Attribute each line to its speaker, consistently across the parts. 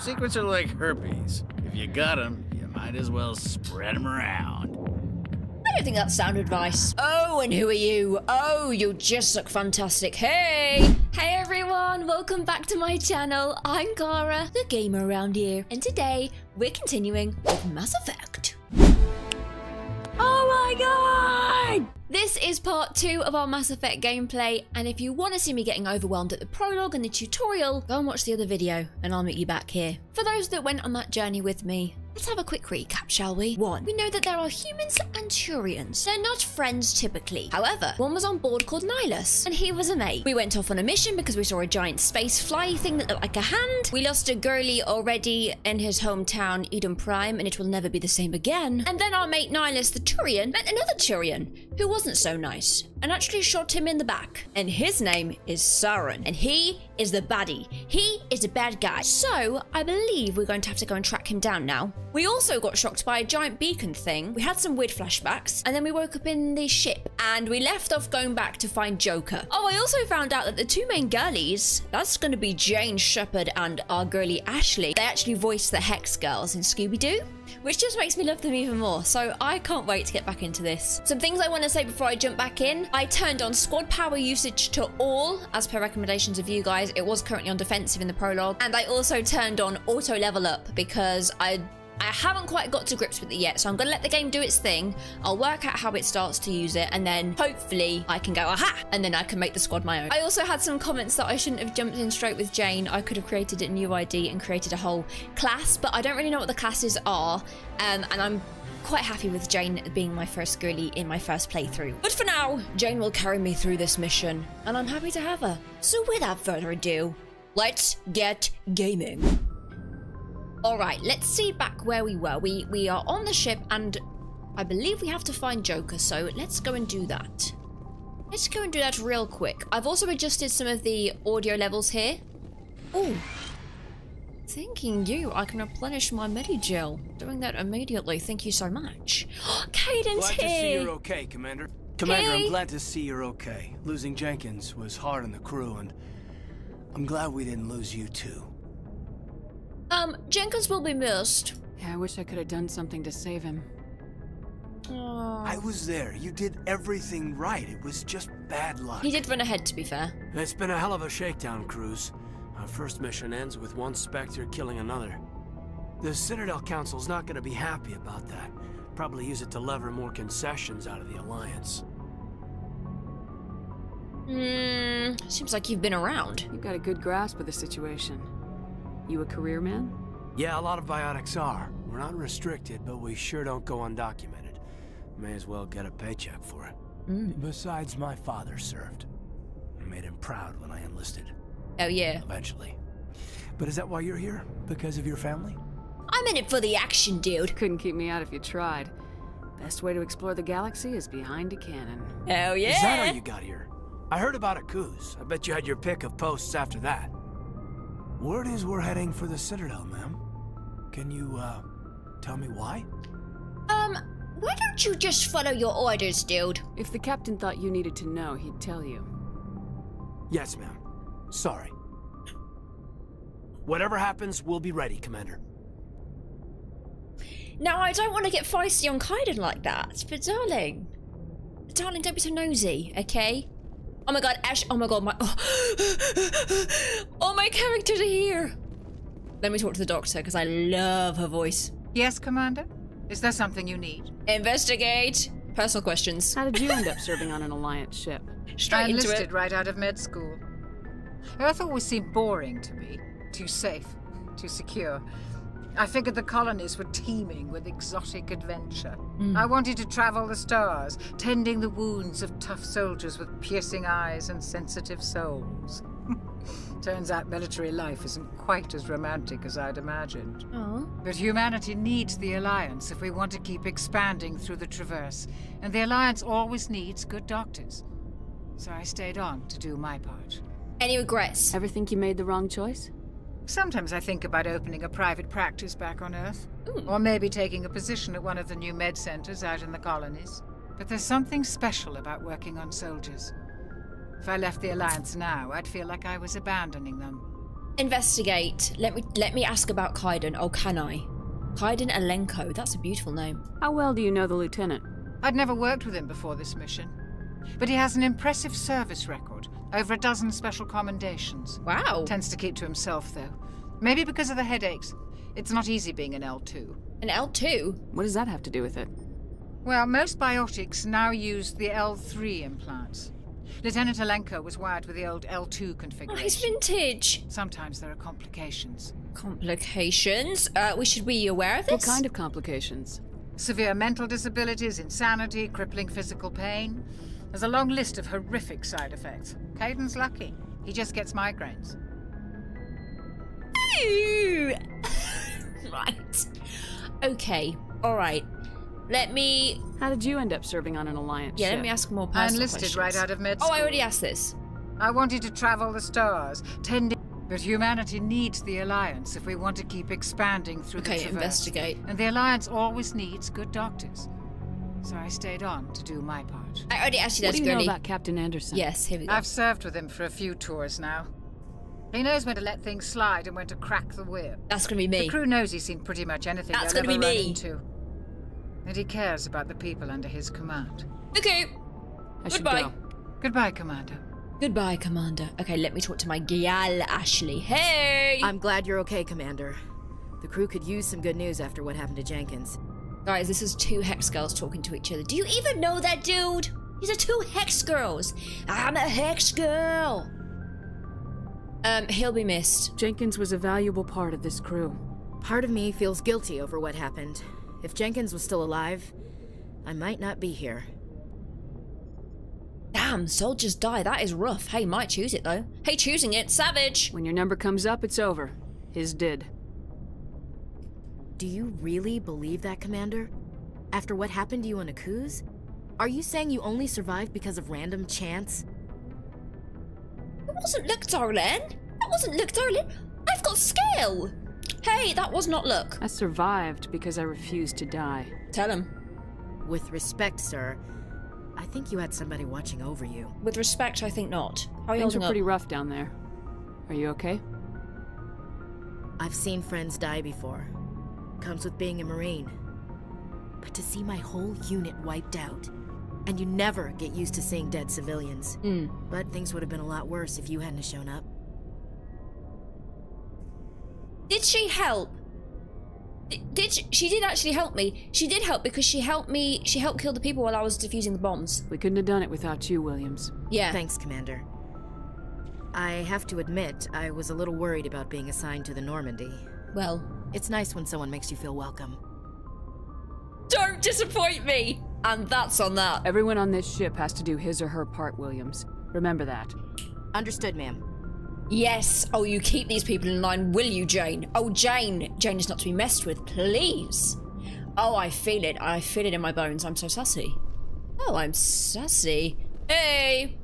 Speaker 1: Secrets are like herpes. If you got them, you might as well spread them around.
Speaker 2: I don't think that's sound advice. Oh, and who are you? Oh, you just look fantastic. Hey! Hey everyone, welcome back to my channel. I'm Kara, the gamer around here, and today we're continuing with Mass Effect. Oh my god! This is part two of our Mass Effect gameplay, and if you want to see me getting overwhelmed at the prologue and the tutorial, go and watch the other video, and I'll meet you back here. For those that went on that journey with me, Let's have a quick recap, shall we? One, we know that there are humans and Turians. They're not friends typically. However, one was on board called Nihilus, and he was a mate. We went off on a mission because we saw a giant space fly thing that looked like a hand. We lost a girly already in his hometown, Eden Prime, and it will never be the same again. And then our mate Nihilus the Turian met another Turian, who wasn't so nice, and actually shot him in the back. And his name is Saren, and he is the baddie. He is a bad guy. So, I believe we're going to have to go and track him down now. We also got shocked by a giant beacon thing. We had some weird flashbacks, and then we woke up in the ship, and we left off going back to find Joker. Oh, I also found out that the two main girlies, that's going to be Jane Shepard and our girlie Ashley, they actually voiced the Hex Girls in Scooby-Doo which just makes me love them even more. So I can't wait to get back into this. Some things I want to say before I jump back in. I turned on squad power usage to all, as per recommendations of you guys. It was currently on defensive in the prologue. And I also turned on auto level up because I I haven't quite got to grips with it yet, so I'm gonna let the game do its thing. I'll work out how it starts to use it, and then hopefully I can go, aha, and then I can make the squad my own. I also had some comments that I shouldn't have jumped in straight with Jane. I could have created a new ID and created a whole class, but I don't really know what the classes are, um, and I'm quite happy with Jane being my first girlie in my first playthrough. But for now, Jane will carry me through this mission, and I'm happy to have her. So without further ado, let's get gaming. All right, let's see back where we were. We we are on the ship, and I believe we have to find Joker. So let's go and do that. Let's go and do that real quick. I've also adjusted some of the audio levels here. Oh, thanking you, I can replenish my Medi-gel. Doing that immediately. Thank you so much. Kaidan's
Speaker 3: glad
Speaker 2: here.
Speaker 3: to see you're okay, Commander. Commander,
Speaker 2: Hey.
Speaker 3: I'm glad to see you're okay. Losing Jenkins was hard on the crew, and I'm glad we didn't lose you too.
Speaker 2: Um, Jenkins will be missed.
Speaker 4: Yeah, I wish I could have done something to save him.
Speaker 2: Aw.
Speaker 3: I was there. You did everything right. It was just bad luck.
Speaker 2: He did run ahead, to be fair.
Speaker 3: It's been a hell of a shakedown cruise. Our first mission ends with one Spectre killing another. The Citadel Council's not going to be happy about that. Probably use it to lever more concessions out of the Alliance.
Speaker 2: Hmm, seems like you've been around.
Speaker 4: You've got a good grasp of the situation. You a career man?
Speaker 3: Yeah, a lot of biotics are. We're not restricted, but we sure don't go undocumented. May as well get a paycheck for it. Mm. Besides, my father served. I made him proud when I enlisted,
Speaker 2: Oh, yeah.
Speaker 3: eventually. But is that why you're here? Because of your family?
Speaker 2: I'm in it for the action, dude.
Speaker 4: Couldn't keep me out if you tried. Best way to explore the galaxy is behind a cannon.
Speaker 2: Oh, yeah.
Speaker 3: Is that how you got here? I heard about a cruise. I bet you had your pick of posts after that. Word is we're heading for the Citadel, ma'am. Can you, uh, tell me why?
Speaker 2: Um, why don't you just follow your orders, dude?
Speaker 4: If the captain thought you needed to know, he'd tell you.
Speaker 3: Yes, ma'am. Sorry. Whatever happens, we'll be ready, Commander.
Speaker 2: Now, I don't want to get feisty on Kaidan like that, but darling. Darling, don't be so nosy, okay? Oh my god, Ash. Oh my god, my. Oh, oh my characters are here. Let me talk to the doctor, because I love her voice.
Speaker 5: Yes, Commander? Is there something you need?
Speaker 2: Investigate. Personal questions.
Speaker 4: How did you end up serving on an Alliance ship?
Speaker 2: Straight
Speaker 5: I
Speaker 2: into
Speaker 5: enlisted
Speaker 2: it.
Speaker 5: right out of med school. Earth always seemed boring to me. Too safe, too secure. I figured the colonies were teeming with exotic adventure. Hmm. I wanted to travel the stars, tending the wounds of tough soldiers with piercing eyes and sensitive souls. Turns out military life isn't quite as romantic as I'd imagined.
Speaker 2: Oh.
Speaker 5: But humanity needs the Alliance if we want to keep expanding through the Traverse, and the Alliance always needs good doctors. So I stayed on to do my part.
Speaker 2: Any regrets?
Speaker 4: Ever think you made the wrong choice?
Speaker 5: Sometimes I think about opening a private practice back on Earth, or maybe taking a position at one of the new med centers out in the colonies. But there's something special about working on soldiers. If I left the Alliance now, I'd feel like I was abandoning them.
Speaker 2: investigate. Let me let me ask about Kaidan. Oh, can I? Kaidan Alenko. That's a beautiful name.
Speaker 4: How well do you know the lieutenant?
Speaker 5: I'd never worked with him before this mission. But he has an impressive service record. Over a dozen special commendations.
Speaker 2: Wow.
Speaker 5: Tends to keep to himself, though. Maybe because of the headaches. It's not easy being an L2.
Speaker 2: An L2.
Speaker 4: What does that have to do with it?
Speaker 5: Well, most biotics now use the L3 implants. Lieutenant Alenko was wired with the old L2
Speaker 2: Oh,
Speaker 5: configuration.
Speaker 2: he's vintage.
Speaker 5: Sometimes there are complications.
Speaker 2: Complications. Uh, we should be aware of this.
Speaker 4: What kind of complications?
Speaker 5: Severe mental disabilities, insanity, crippling physical pain. There's a long list of horrific side effects. Kaidan's lucky. He just gets migraines.
Speaker 2: Right. Okay. All right. Let me.
Speaker 4: How did you end up serving on an alliance
Speaker 2: Yeah.
Speaker 4: ship?
Speaker 2: Let me ask more
Speaker 5: I
Speaker 2: personal
Speaker 5: enlisted
Speaker 2: questions.
Speaker 5: right out of med School. Oh.
Speaker 2: I already asked this.
Speaker 5: I wanted to travel the stars, tending. But humanity needs the Alliance if we want to keep expanding through the
Speaker 2: Okay.
Speaker 5: Traverse.
Speaker 2: Investigate.
Speaker 5: And the Alliance always needs good doctors. So I stayed on to do my part.
Speaker 2: I already asked you
Speaker 4: What
Speaker 2: that,
Speaker 4: do you know about Captain Anderson?
Speaker 2: Yes. Here we go.
Speaker 5: I've served with him for a few tours now. He knows when to let things slide and when to crack the whip.
Speaker 2: That's gonna be me.
Speaker 5: The crew knows he's seen pretty much anything
Speaker 2: That's
Speaker 5: they'll
Speaker 2: gonna
Speaker 5: ever
Speaker 2: be
Speaker 5: run
Speaker 2: me.
Speaker 5: into. And he cares about the people under his command.
Speaker 2: Okay.
Speaker 4: I
Speaker 2: Goodbye.
Speaker 4: go.
Speaker 5: Goodbye, Commander.
Speaker 2: Goodbye, Commander. Okay, let me talk to my gal, Ashley. Hey!
Speaker 6: I'm glad you're okay, Commander. The crew could use some good news after what happened to Jenkins.
Speaker 2: Guys, this is two Hex girls talking to each other. Do you even know that dude? These are two Hex girls. I'm a Hex girl. Um, he'll be missed.
Speaker 4: Jenkins was a valuable part of this crew.
Speaker 6: Part of me feels guilty over what happened. If Jenkins was still alive, I might not be here.
Speaker 2: Damn, soldiers die. That is rough. Hey, might choose it though. Hey, choosing it. Savage.
Speaker 4: When your number comes up, it's over. His did.
Speaker 6: Do you really believe that, Commander? After what happened to you on Akuze? Are you saying you only survived because of random chance?
Speaker 2: It wasn't luck, darling. That wasn't luck, darling. I've got skill. Hey, that was not luck.
Speaker 4: I survived because I refused to die.
Speaker 2: Tell him.
Speaker 6: With respect, sir, I think you had somebody watching over you.
Speaker 2: With respect, I think not. How are you
Speaker 4: Things
Speaker 2: holding
Speaker 4: are pretty
Speaker 2: up?
Speaker 4: rough down there. Are you okay?
Speaker 6: I've seen friends die before. Comes with being a Marine. But to see my whole unit wiped out, and you never get used to seeing dead civilians.
Speaker 2: Hmm.
Speaker 6: But things would have been a lot worse if you hadn't shown up.
Speaker 2: Did she help? D- Did she, she did actually help me? She did help because she helped me. She helped kill the people while I was defusing the bombs.
Speaker 4: We couldn't have done it without you, Williams.
Speaker 2: Yeah.
Speaker 6: Thanks, Commander. I have to admit, I was a little worried about being assigned to the Normandy.
Speaker 2: Well,
Speaker 6: It's nice when someone makes you feel welcome.
Speaker 2: don't disappoint me. And that's on that.
Speaker 4: Everyone on this ship has to do his or her part, Williams. Remember that.
Speaker 6: Understood, ma'am.
Speaker 2: Yes. Oh, you keep these people in line, will you, Jane? Oh, Jane. Jane is not to be messed with, please. Oh, I feel it. I feel it in my bones. I'm so sassy. Oh, I'm sassy. Hey,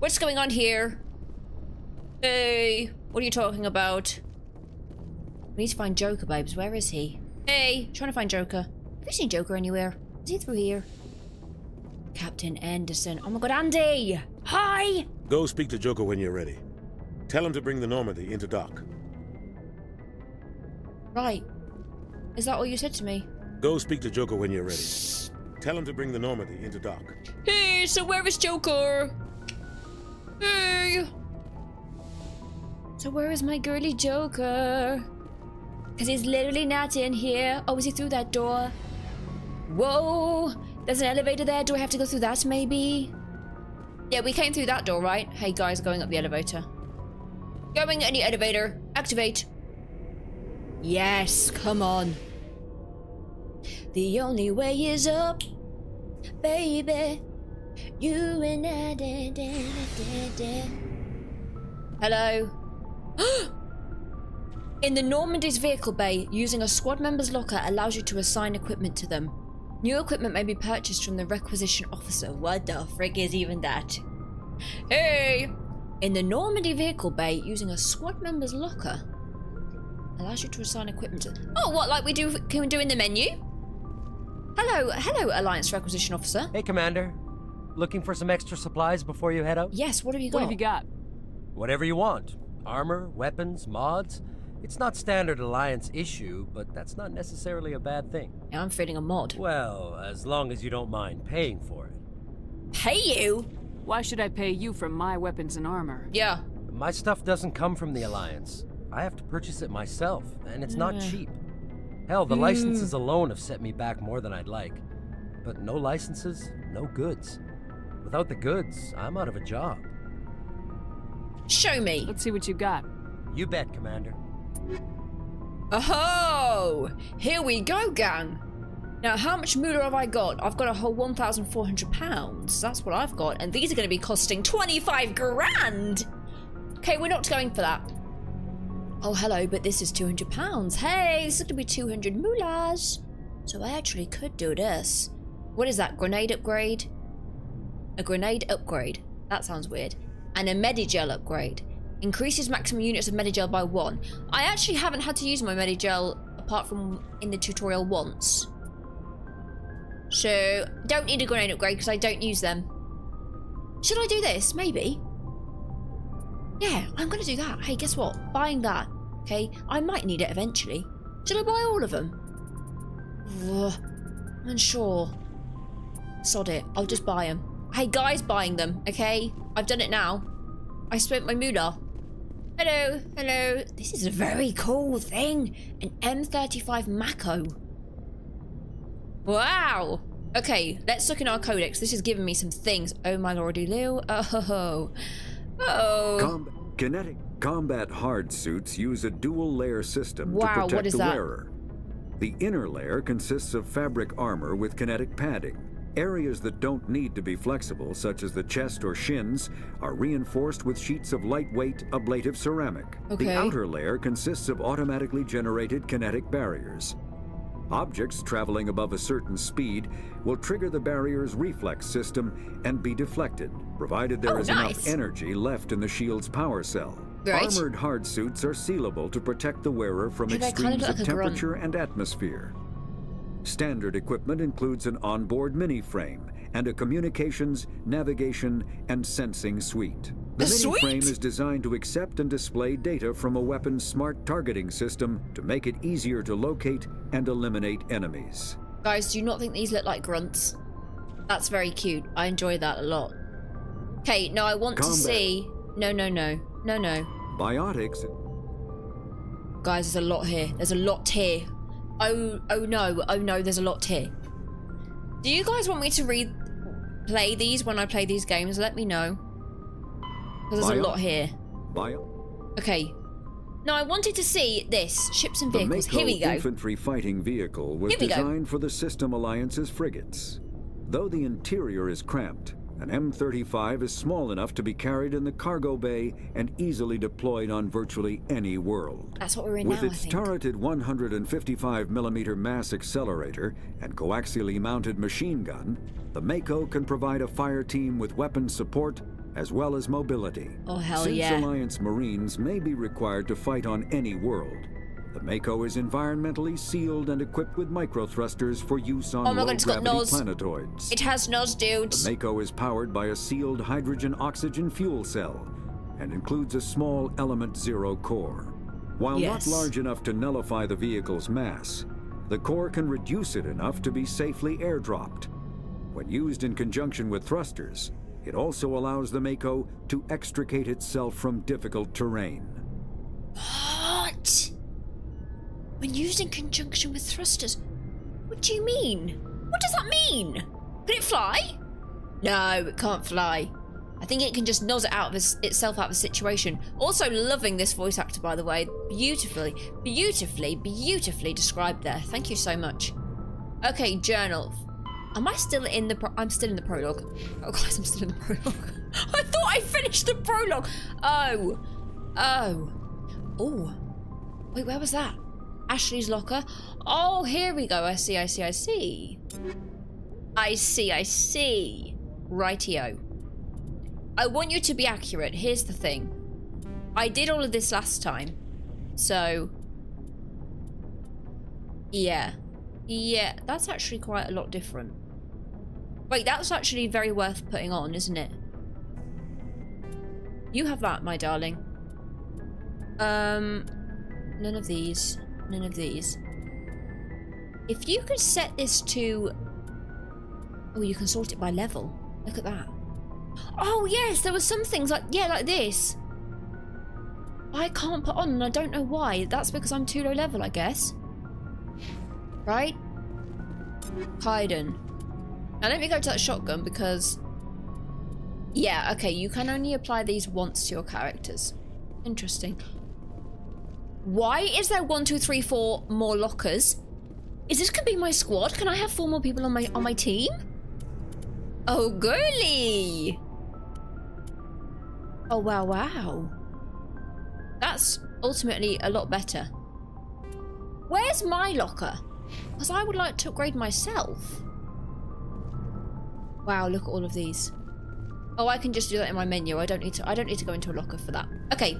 Speaker 2: what's going on here? Hey, what are you talking about? We need to find Joker, babes. Where is he? Hey, trying to find Joker. Have you seen Joker anywhere? Is he through here? Captain Anderson. Oh my god, Andy! Hi!
Speaker 7: Go speak to Joker when you're ready. Tell him to bring the Normandy into dock.
Speaker 2: Right. Is that all you said to me?
Speaker 7: Go speak to Joker when you're ready. Tell him to bring the Normandy into dock.
Speaker 2: Hey, so where is Joker? Hey! So where is my girly Joker? Because he's literally not in here. Oh, is he through that door? Whoa! There's an elevator there. Do I have to go through that, maybe? Yeah, we came through that door, right? Hey, guys, going up the elevator. Going any elevator. Activate. Yes, come on. The only way is up, baby. You and I. Da, da, da. Hello. In the Normandy's vehicle bay, using a squad member's locker allows you to assign equipment to them. New equipment may be purchased from the requisition officer. What the frick is even that? Hey! In the Normandy vehicle bay, using a squad member's locker allows you to assign equipment to. Oh, what like we do? Can we do in the menu? Hello, hello, Alliance requisition officer.
Speaker 8: Hey, Commander. Looking for some extra supplies before you head out?
Speaker 2: Yes, what have you got?
Speaker 4: What have you got?
Speaker 8: Whatever you want. Armor, weapons, mods. It's not standard Alliance issue, but that's not necessarily a bad thing.
Speaker 2: Yeah, I'm feeling a mod.
Speaker 8: Well, as long as you don't mind paying for it.
Speaker 2: Pay you?
Speaker 4: Why should I pay you for my weapons and armor?
Speaker 2: Yeah.
Speaker 8: My stuff doesn't come from the Alliance. I have to purchase it myself, and it's not cheap. Hell, the hmm. licenses alone have set me back more than I'd like. But no licenses, no goods. Without the goods, I'm out of a job.
Speaker 2: Show me.
Speaker 4: Let's see what you got.
Speaker 8: You bet, Commander.
Speaker 2: Oh, here we go, gang. Now, how much moolah have I got? I've got a whole 1,400 pounds. That's what I've got. And these are going to be costing 25 grand. Okay, we're not going for that. Oh, hello, but this is 200 pounds. Hey, this is going to be 200 moolahs. So I actually could do this. What is that? Grenade upgrade? A grenade upgrade. That sounds weird. And a Medigel upgrade. Increases maximum units of Medigel by one. I actually haven't had to use my Medigel apart from in the tutorial once. So, don't need a grenade upgrade because I don't use them. Should I do this? Maybe. Yeah, I'm going to do that. Hey, guess what? Buying that. Okay, I might need it eventually. Should I buy all of them? Ugh, I'm unsure. Sod it. I'll just buy them. Hey, guys buying them, okay? I've done it now. I spent my moolah. Hello, hello. This is a very cool thing. An M35 Mako. Wow. Okay, let's look in our codex. This is giving me some things. Oh my lordy Lou. Oh. ho ho. Oh.
Speaker 9: Com- kinetic combat hard suits use a dual layer system
Speaker 2: Wow,
Speaker 9: to
Speaker 2: what
Speaker 9: protect
Speaker 2: is
Speaker 9: the
Speaker 2: that?
Speaker 9: wearer. The inner layer consists of fabric armor with kinetic padding. Areas that don't need to be flexible, such as the chest or shins, are reinforced with sheets of lightweight ablative ceramic.
Speaker 2: Okay.
Speaker 9: The outer layer consists of automatically generated kinetic barriers. Objects traveling above a certain speed will trigger the barrier's reflex system and be deflected, provided there
Speaker 2: Oh,
Speaker 9: is
Speaker 2: nice.
Speaker 9: enough energy left in the shield's power cell.
Speaker 2: Right.
Speaker 9: Armored hard suits are sealable to protect the wearer from
Speaker 2: Hey, they kinda
Speaker 9: extremes of
Speaker 2: a grunt.
Speaker 9: temperature and atmosphere. Standard equipment includes an onboard mini-frame and a communications, navigation, and sensing suite. The
Speaker 2: A suite?
Speaker 9: mini-frame is designed to accept and display data from a weapon's smart targeting system to make it easier to locate and eliminate enemies.
Speaker 2: Guys, do you not think these look like grunts? That's very cute. I enjoy that a lot. Okay, no, I want to see... No, no, no. No, no.
Speaker 9: Biotics
Speaker 2: Guys, there's a lot here. There's a lot here. Oh, oh no. Oh no, there's a lot here. Do you guys want me to read... Play these when I play these games? Let me know. Because there's a lot here.
Speaker 9: bio
Speaker 2: Okay. Now, I wanted to see this. Ships and
Speaker 9: The
Speaker 2: vehicles.
Speaker 9: Mako
Speaker 2: Here we go.
Speaker 9: infantry fighting vehicle was
Speaker 2: we go.
Speaker 9: designed for the System Alliance's frigates. Though the interior is cramped, an M35 is small enough to be carried in the cargo bay and easily deployed on virtually any world.
Speaker 2: That's what we're in
Speaker 9: With
Speaker 2: now,
Speaker 9: its turreted 155 millimeter mass accelerator and coaxially mounted machine gun, the Mako can provide a fire team with weapon support as well as mobility.
Speaker 2: Oh, hell
Speaker 9: Since
Speaker 2: yeah.
Speaker 9: Alliance Marines may be required to fight on any world, the Mako is environmentally sealed and equipped with microthrusters for use on
Speaker 2: Oh God,
Speaker 9: low-gravity planetoids.
Speaker 2: It has nose, dudes.
Speaker 9: The Mako is powered by a sealed hydrogen-oxygen fuel cell and includes a small Element Zero core. While
Speaker 2: Yes.
Speaker 9: not large enough to nullify the vehicle's mass, the core can reduce it enough to be safely airdropped. When used in conjunction with thrusters, it also allows the Mako to extricate itself from difficult terrain.
Speaker 2: When used in conjunction with thrusters, what do you mean? What does that mean? Can it fly? No, it can't fly. I think it can just nose it out of its, itself out of the situation. Also, loving this voice actor, by the way. Beautifully, beautifully, beautifully described there. Thank you so much. Okay, journal. Am I still in the? I'm still in the prologue. Oh, guys, I'm still in the prologue. I thought I finished the prologue. Oh, oh, oh. Wait, where was that? Ashley's locker. Oh, here we go. I see. I see. I see. I see. I see. Rightio. I want you to be accurate. Here's the thing. I did all of this last time. So. Yeah. Yeah, that's actually quite a lot different. Wait, that's actually very worth putting on, isn't it? You have that, my darling. Um, none of these. None of these. If you could set this to... Oh, you can sort it by level. Look at that. Oh, yes, there were some things like... Yeah, like this. I can't put on, and I don't know why. That's because I'm too low level, I guess. Right? Kaidan. Now let me go to that shotgun because... Yeah, okay, you can only apply these once to your characters. Interesting. Why is there one, two, three, four more lockers? Is this gonna be my squad? Can I have four more people on my on my team? Oh, girly! Oh, wow, wow. That's ultimately a lot better. Where's my locker? Because I would like to upgrade myself. Wow, look at all of these. Oh, I can just do that in my menu. I don't need to I don't need to go into a locker for that. Okay.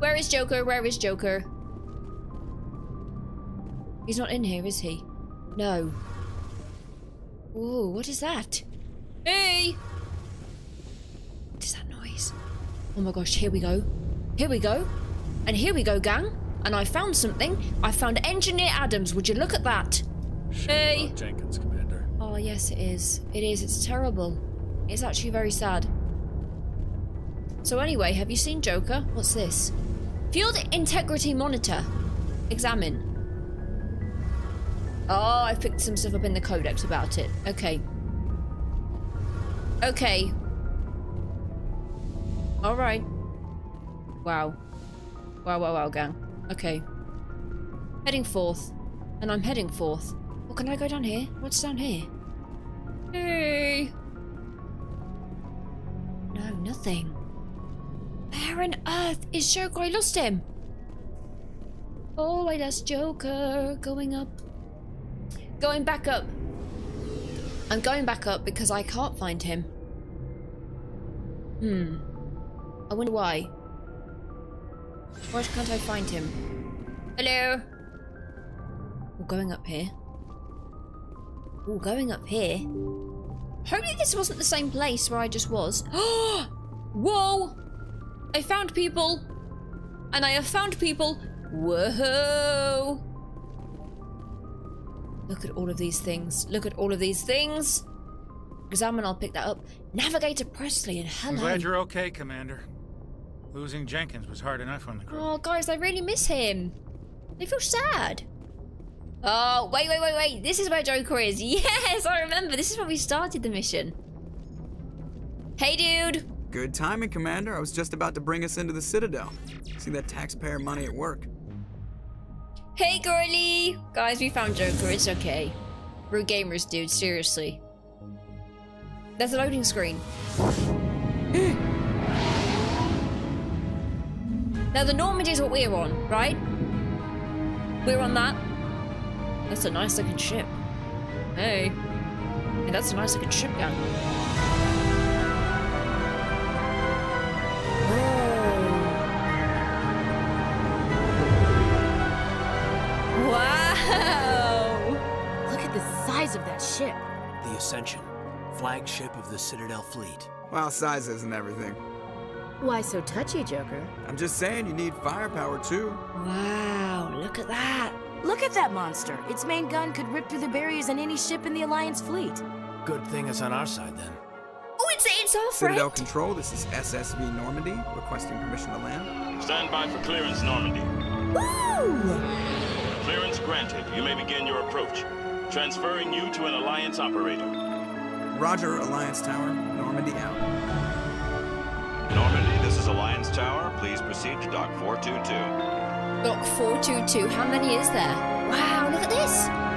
Speaker 2: Where is Joker? Where is Joker? He's not in here, is he? No. Ooh, what is that? Hey! What is that noise? Oh my gosh, here we go. Here we go. And here we go, gang. And I found something. I found Engineer Adams. Would you look at that? hey!
Speaker 1: Jenkins, Commander.
Speaker 2: Oh, yes, it is. It is. It's terrible. It's actually very sad. So anyway, have you seen Joker? What's this? Field Integrity Monitor. Examine. Oh, I've picked some stuff up in the codex about it. Okay. Okay. Alright. Wow. Wow, wow, wow, gang. Okay. Heading forth. And I'm heading forth. Well, can I go down here? What's down here? Hey! No, nothing. Where on earth is Joker? I lost him. Oh, I lost Joker. Going up. Going back up. I'm going back up because I can't find him. Hmm. I wonder why. Why can't I find him? Hello? We're going up here. Oh, going up here. Hopefully this wasn't the same place where I just was. Whoa! I found people! And I have found people! Whoa! Look at all of these things. Look at all of these things! Examine, I'll pick that up. Navigator Pressly and hello.
Speaker 10: I'm glad you're okay, Commander. Losing Jenkins was hard enough on the crew.
Speaker 2: Oh, guys, I really miss him. I feel sad. Oh, wait, wait, wait, wait. This is where Joker is. Yes, I remember. This is where we started the mission. Hey, dude.
Speaker 11: Good timing, Commander. I was just about to bring us into the Citadel. See that taxpayer money at work.
Speaker 2: Hey, girly. Guys, we found Joker. It's okay. We're gamers, dude. Seriously. There's a loading screen. now, the Normandy is what we're on, right? We're on that. That's a nice looking ship. Hey. Hey, that's a nice looking ship, gang.
Speaker 6: Ship.
Speaker 3: The Ascension, flagship of the Citadel fleet.
Speaker 11: Well, size isn't everything.
Speaker 6: Why so touchy, Joker?
Speaker 11: I'm just saying you need firepower too.
Speaker 2: Wow, look at that.
Speaker 6: Look at that monster. Its main gun could rip through the barriers in any ship in the Alliance fleet.
Speaker 3: Good thing it's on our side then.
Speaker 2: Oh, it's, it's our friend.
Speaker 11: Citadel Control, this is SSV Normandy, requesting permission to land.
Speaker 12: Stand by for clearance, Normandy.
Speaker 2: Woo!
Speaker 12: Clearance granted. You may begin your approach. Transferring you to an Alliance operator.
Speaker 11: Roger, Alliance Tower, Normandy out.
Speaker 12: Normandy, this is Alliance Tower. Please proceed to Dock 422.
Speaker 2: Dock 422. How many is there? Wow, look at this.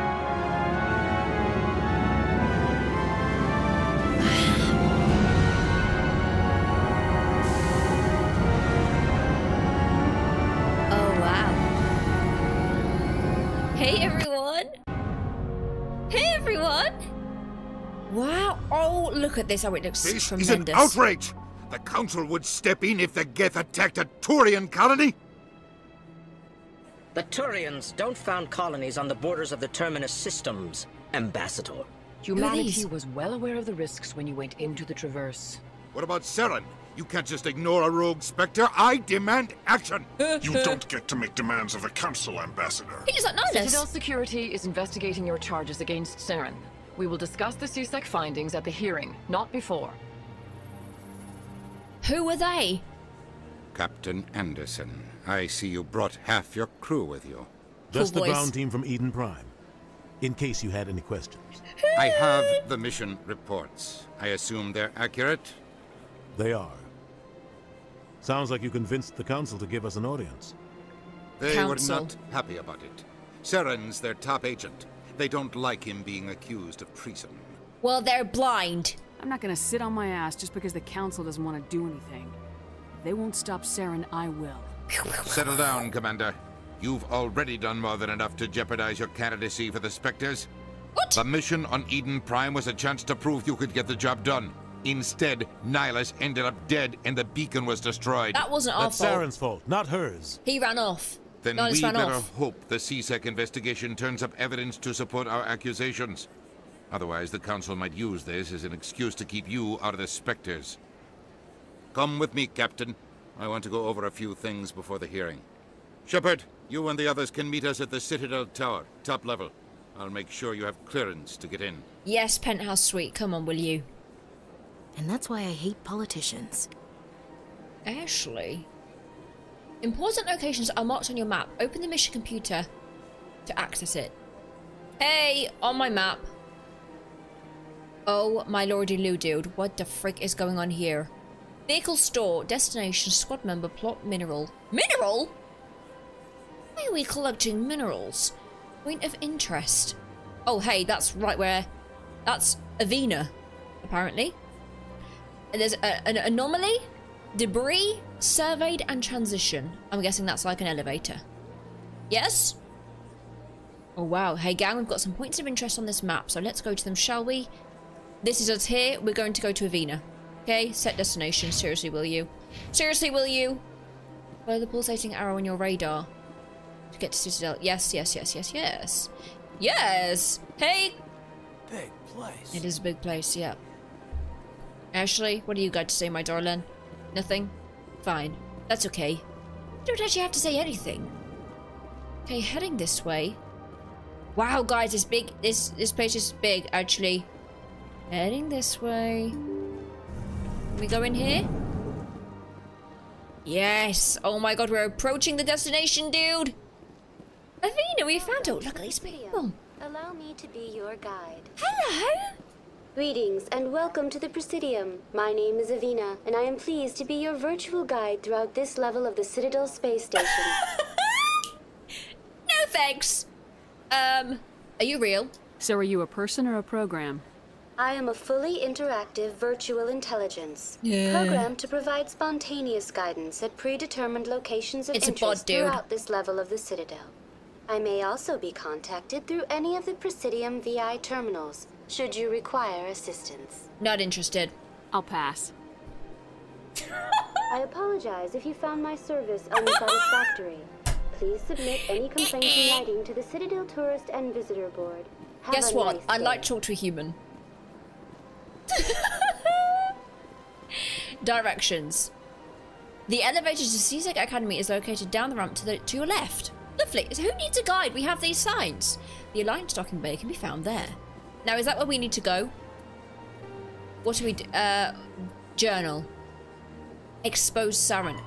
Speaker 2: Look at this. Oh, it looks
Speaker 13: This
Speaker 2: tremendous.
Speaker 13: is an outrage! The Council would step in if the Geth attacked a Turian colony?
Speaker 14: The Turians don't found colonies on the borders of the Terminus systems, Ambassador.
Speaker 15: Humanity was well aware of the risks when you went into the Traverse.
Speaker 13: What about Saren? You can't just ignore a rogue Spectre. I demand action!
Speaker 15: you don't get to make demands of the Council, Ambassador.
Speaker 2: He like Nihilus.
Speaker 16: Citadel Security is investigating your charges against Saren. We will discuss the C-Sec findings at the hearing, not before.
Speaker 2: Who were they?
Speaker 17: Captain Anderson, I see you brought half your crew with you.
Speaker 7: Just cool the ground team from Eden Prime. In case you had any questions.
Speaker 17: I have the mission reports. I assume they're accurate?
Speaker 7: They are. Sounds like you convinced the Council to give us an audience.
Speaker 17: They
Speaker 2: Council.
Speaker 17: were not happy about it. Saren's their top agent. They don't like him being accused of treason.
Speaker 2: Well, they're blind.
Speaker 4: I'm not gonna sit on my ass just because the Council doesn't want to do anything. If they won't stop Saren, I will.
Speaker 17: Settle down, Commander. You've already done more than enough to jeopardize your candidacy for the Spectres.
Speaker 2: What?
Speaker 17: The mission on Eden Prime was a chance to prove you could get the job done. Instead, Nihilus ended up dead and the beacon was destroyed.
Speaker 2: That wasn't our
Speaker 7: That's
Speaker 2: fault.
Speaker 7: Saren's fault, not hers.
Speaker 2: He ran off.
Speaker 17: Then
Speaker 2: Nihilus
Speaker 17: we better
Speaker 2: off.
Speaker 17: hope the C-Sec investigation turns up evidence to support our accusations. Otherwise, the Council might use this as an excuse to keep you out of the Spectres. Come with me, Captain. I want to go over a few things before the hearing. Shepard, you and the others can meet us at the Citadel Tower, top level. I'll make sure you have clearance to get in.
Speaker 2: Yes, penthouse suite. Come on, will you?
Speaker 6: And that's why I hate politicians.
Speaker 2: Ashley. Important locations are marked on your map. Open the mission computer to access it. Hey, on my map. Oh my lordy loo dude, what the frick is going on here? Vehicle store, destination, squad member, plot, mineral. Mineral? Why are we collecting minerals? Point of interest. Oh hey, that's right where... That's Avina, apparently. And there's a, an anomaly, debris, surveyed and transition. I'm guessing that's like an elevator. Yes? Oh wow, hey gang, we've got some points of interest on this map, so let's go to them, shall we? This is us here, we're going to go to Avina. Okay, set destination, seriously will you? Seriously will you? Follow the pulsating arrow on your radar. To get to Citadel. Yes, yes, yes, yes, yes. Yes! Hey!
Speaker 3: Big place.
Speaker 2: It is a big place, yeah. Ashley, what do you got to say, my darling? Nothing? Fine. That's okay. You don't actually have to say anything. Okay, heading this way. Wow, guys, this big. This this place is big, actually. Heading this way. Can we go in here? Yes. Oh my god, we're approaching the destination, dude. Avina, we found out. Look at these people.
Speaker 18: Allow me to be your guide.
Speaker 2: Hello.
Speaker 18: Greetings and welcome to the Presidium. My name is Avina, and I am pleased to be your virtual guide throughout this level of the Citadel space station.
Speaker 2: No thanks. Um, are you real?
Speaker 4: So are you a person or a program?
Speaker 18: I am a fully interactive virtual intelligence,
Speaker 2: Yeah.
Speaker 18: programmed to provide spontaneous guidance at predetermined locations of
Speaker 2: It's a bot,
Speaker 18: interest
Speaker 2: dude.
Speaker 18: throughout this level of the Citadel. I may also be contacted through any of the Presidium VI terminals, should you require assistance.
Speaker 2: Not interested.
Speaker 4: I'll pass.
Speaker 18: I apologize if you found my service unsatisfactory. Please submit any complaints in writing to the Citadel Tourist and Visitor Board. Have
Speaker 2: Guess what?
Speaker 18: nice
Speaker 2: I'd like to talk to a human. Directions. The elevator to C-Sec Academy is located down the ramp to the to your left. Lovely. So who needs a guide? We have these signs. The Alliance docking bay can be found there. Now, is that where we need to go? What do we do? Uh, journal. Expose Saren.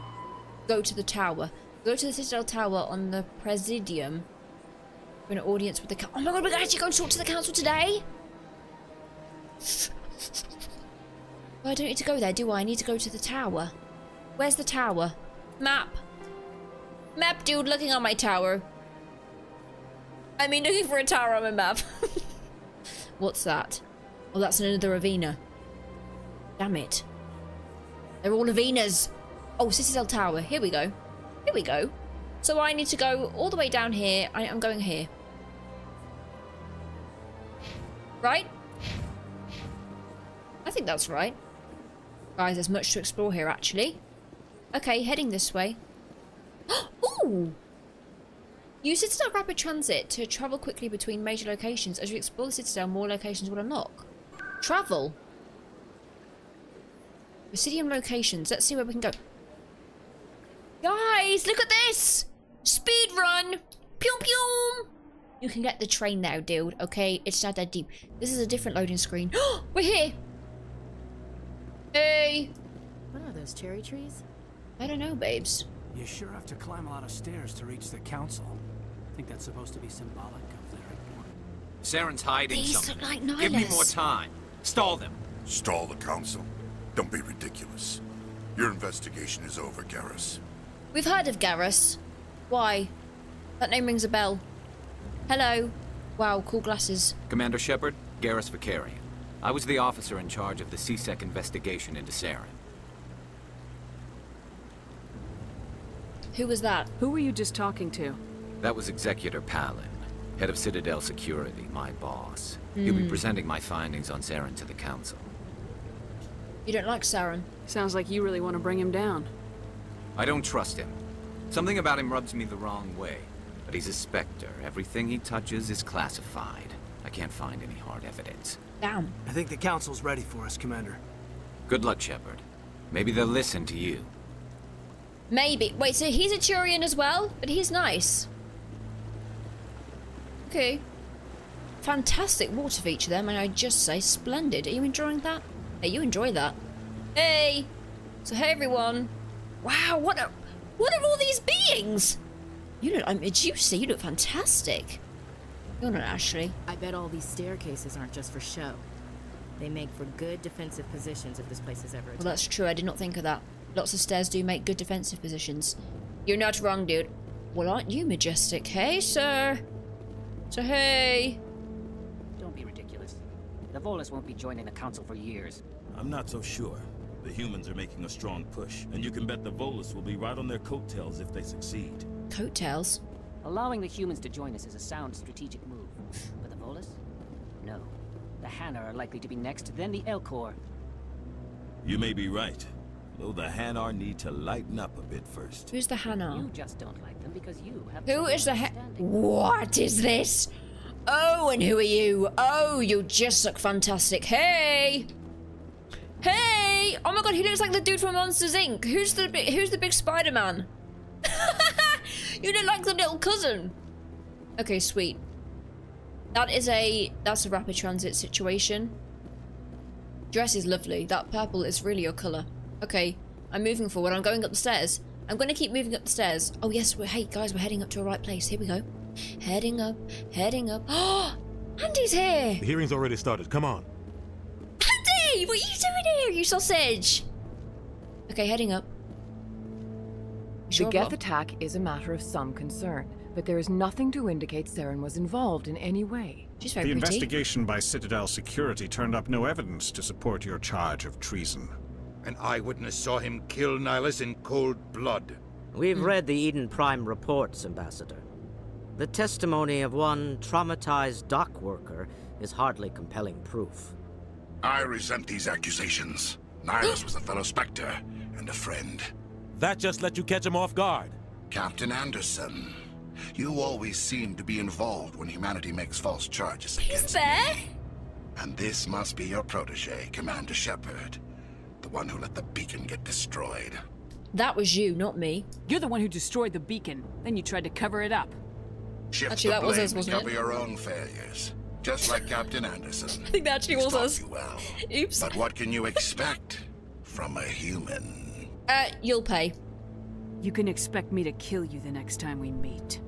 Speaker 2: Go to the tower. Go to the Citadel Tower on the Presidium for an audience with the. Oh my god, we're actually going to talk to the council today? Well, I don't need to go there, do I? I need to go to the tower. Where's the tower? Map. Map dude looking on my tower. I mean, looking for a tower on my map. What's that? Oh, that's another Avina. Damn it. They're all Avinas. Oh, Citadel Tower. Here we go. Here we go. So I need to go all the way down here. I, I'm going here. Right? I think that's right. Guys, there's much to explore here, actually. Okay, heading this way. Ooh! Use Citadel Rapid Transit to travel quickly between major locations. As you explore the Citadel, more locations will unlock. Travel. Presidium locations. Let's see where we can go. Guys, look at this! Speed run! Pew pew! You can get the train now, dude. Okay, it's not that deep. This is a different loading screen. We're here! Hey!
Speaker 6: What are those cherry trees?
Speaker 2: I don't know, babes.
Speaker 3: You sure have to climb a lot of stairs to reach the council. I think that's supposed to be symbolic of their
Speaker 19: Saren's hiding
Speaker 2: These
Speaker 19: something.
Speaker 2: look like
Speaker 19: Give me more time. Stall them.
Speaker 15: Stall the council? Don't be ridiculous. Your investigation is over, Garrus.
Speaker 2: We've heard of Garrus. Why? That name rings a bell. Hello. Wow, cool glasses.
Speaker 19: Commander Shepard, Garrus Vakarian. I was the officer in charge of the C-Sec investigation into Saren.
Speaker 2: Who was that?
Speaker 4: Who were you just talking to?
Speaker 19: That was Executor Pallin, head of Citadel Security, my boss. He'll be
Speaker 4: Hmm.
Speaker 19: presenting my findings on Saren to the Council.
Speaker 2: You don't like Saren?
Speaker 4: Sounds like you really want to bring him down.
Speaker 19: I don't trust him. Something about him rubs me the wrong way. But he's a Spectre. Everything he touches is classified. I can't find any hard evidence.
Speaker 2: Damn.
Speaker 3: I think the council's ready for us, Commander.
Speaker 19: Good luck, Shepard. Maybe they'll listen to you.
Speaker 2: Maybe. Wait, so he's a Turian as well? But he's nice. Okay. Fantastic water feature there, and I just say splendid. Are you enjoying that? Hey, you enjoy that. Hey! So hey everyone. Wow, what a, what are all these beings? You look, I'm juicy, you look fantastic. You're not Ashley.
Speaker 6: I bet all these staircases aren't just for show. They make for good defensive positions if this place is ever attacked.
Speaker 2: Well, that's true, I did not think of that. Lots of stairs do make good defensive positions. You're not wrong, dude. Well, aren't you majestic? Hey, sir. So, hey.
Speaker 20: Don't be ridiculous. The Volus won't be joining the council for years.
Speaker 21: I'm not so sure. The humans are making a strong push, and you can bet the Volus will be right on their coattails if they succeed.
Speaker 2: Coattails?
Speaker 20: Allowing the humans to join us is a sound strategic move. But the Volus? No. The Hanar are likely to be next, then the Elcor.
Speaker 21: You may be right, though the Hanar need to lighten up a bit first.
Speaker 2: Who's the Hanar?
Speaker 20: You just don't like them because you have...
Speaker 2: Who is the he- What is this? Oh, and who are you? Oh, you just look fantastic. Hey! Hey! Oh my god, he looks like the dude from Monsters Inc. Who's the bi- who's the big Spider-Man? you look like the little cousin. Okay, sweet. That is a that's a rapid transit situation. Dress is lovely. That purple is really your colour. Okay, I'm moving forward. I'm going up the stairs. I'm going to keep moving up the stairs. Oh yes, we're hey guys, we're heading up to a right place. Here we go. Heading up, heading up. Oh, Andy's here.
Speaker 7: The hearing's already started. Come on.
Speaker 2: Andy, what are you doing here, you sausage? Okay, heading up.
Speaker 22: The Geth attack is a matter of some concern, but there is nothing to indicate Saren was involved in any way.
Speaker 2: She's
Speaker 23: The investigation by Citadel Security turned up no evidence to support your charge of treason.
Speaker 17: An eyewitness saw him kill Nihilus in cold blood.
Speaker 14: We've read the Eden Prime reports, Ambassador. The testimony of one traumatized dock worker is hardly compelling proof.
Speaker 15: I resent these accusations. Nihilus was a fellow Spectre and a friend.
Speaker 7: That just let you catch him off guard.
Speaker 15: Captain Anderson, you always seem to be involved when humanity makes false charges against
Speaker 2: there.
Speaker 15: me. And this must be your protege, Commander Shepard. The one who let the beacon get destroyed.
Speaker 2: That was you, not me.
Speaker 4: You're the one who destroyed the beacon. Then you tried to cover it up.
Speaker 15: Shift
Speaker 2: Actually,
Speaker 15: the
Speaker 2: that was
Speaker 15: blame
Speaker 2: us, wasn't
Speaker 15: cover
Speaker 2: it?
Speaker 15: your own failures. Just like Captain Anderson.
Speaker 2: I think that actually was us.
Speaker 15: Well.
Speaker 2: Oops.
Speaker 15: But what can you expect from a human?
Speaker 2: Uh, you'll pay.
Speaker 4: You can expect me to kill you the next time we meet.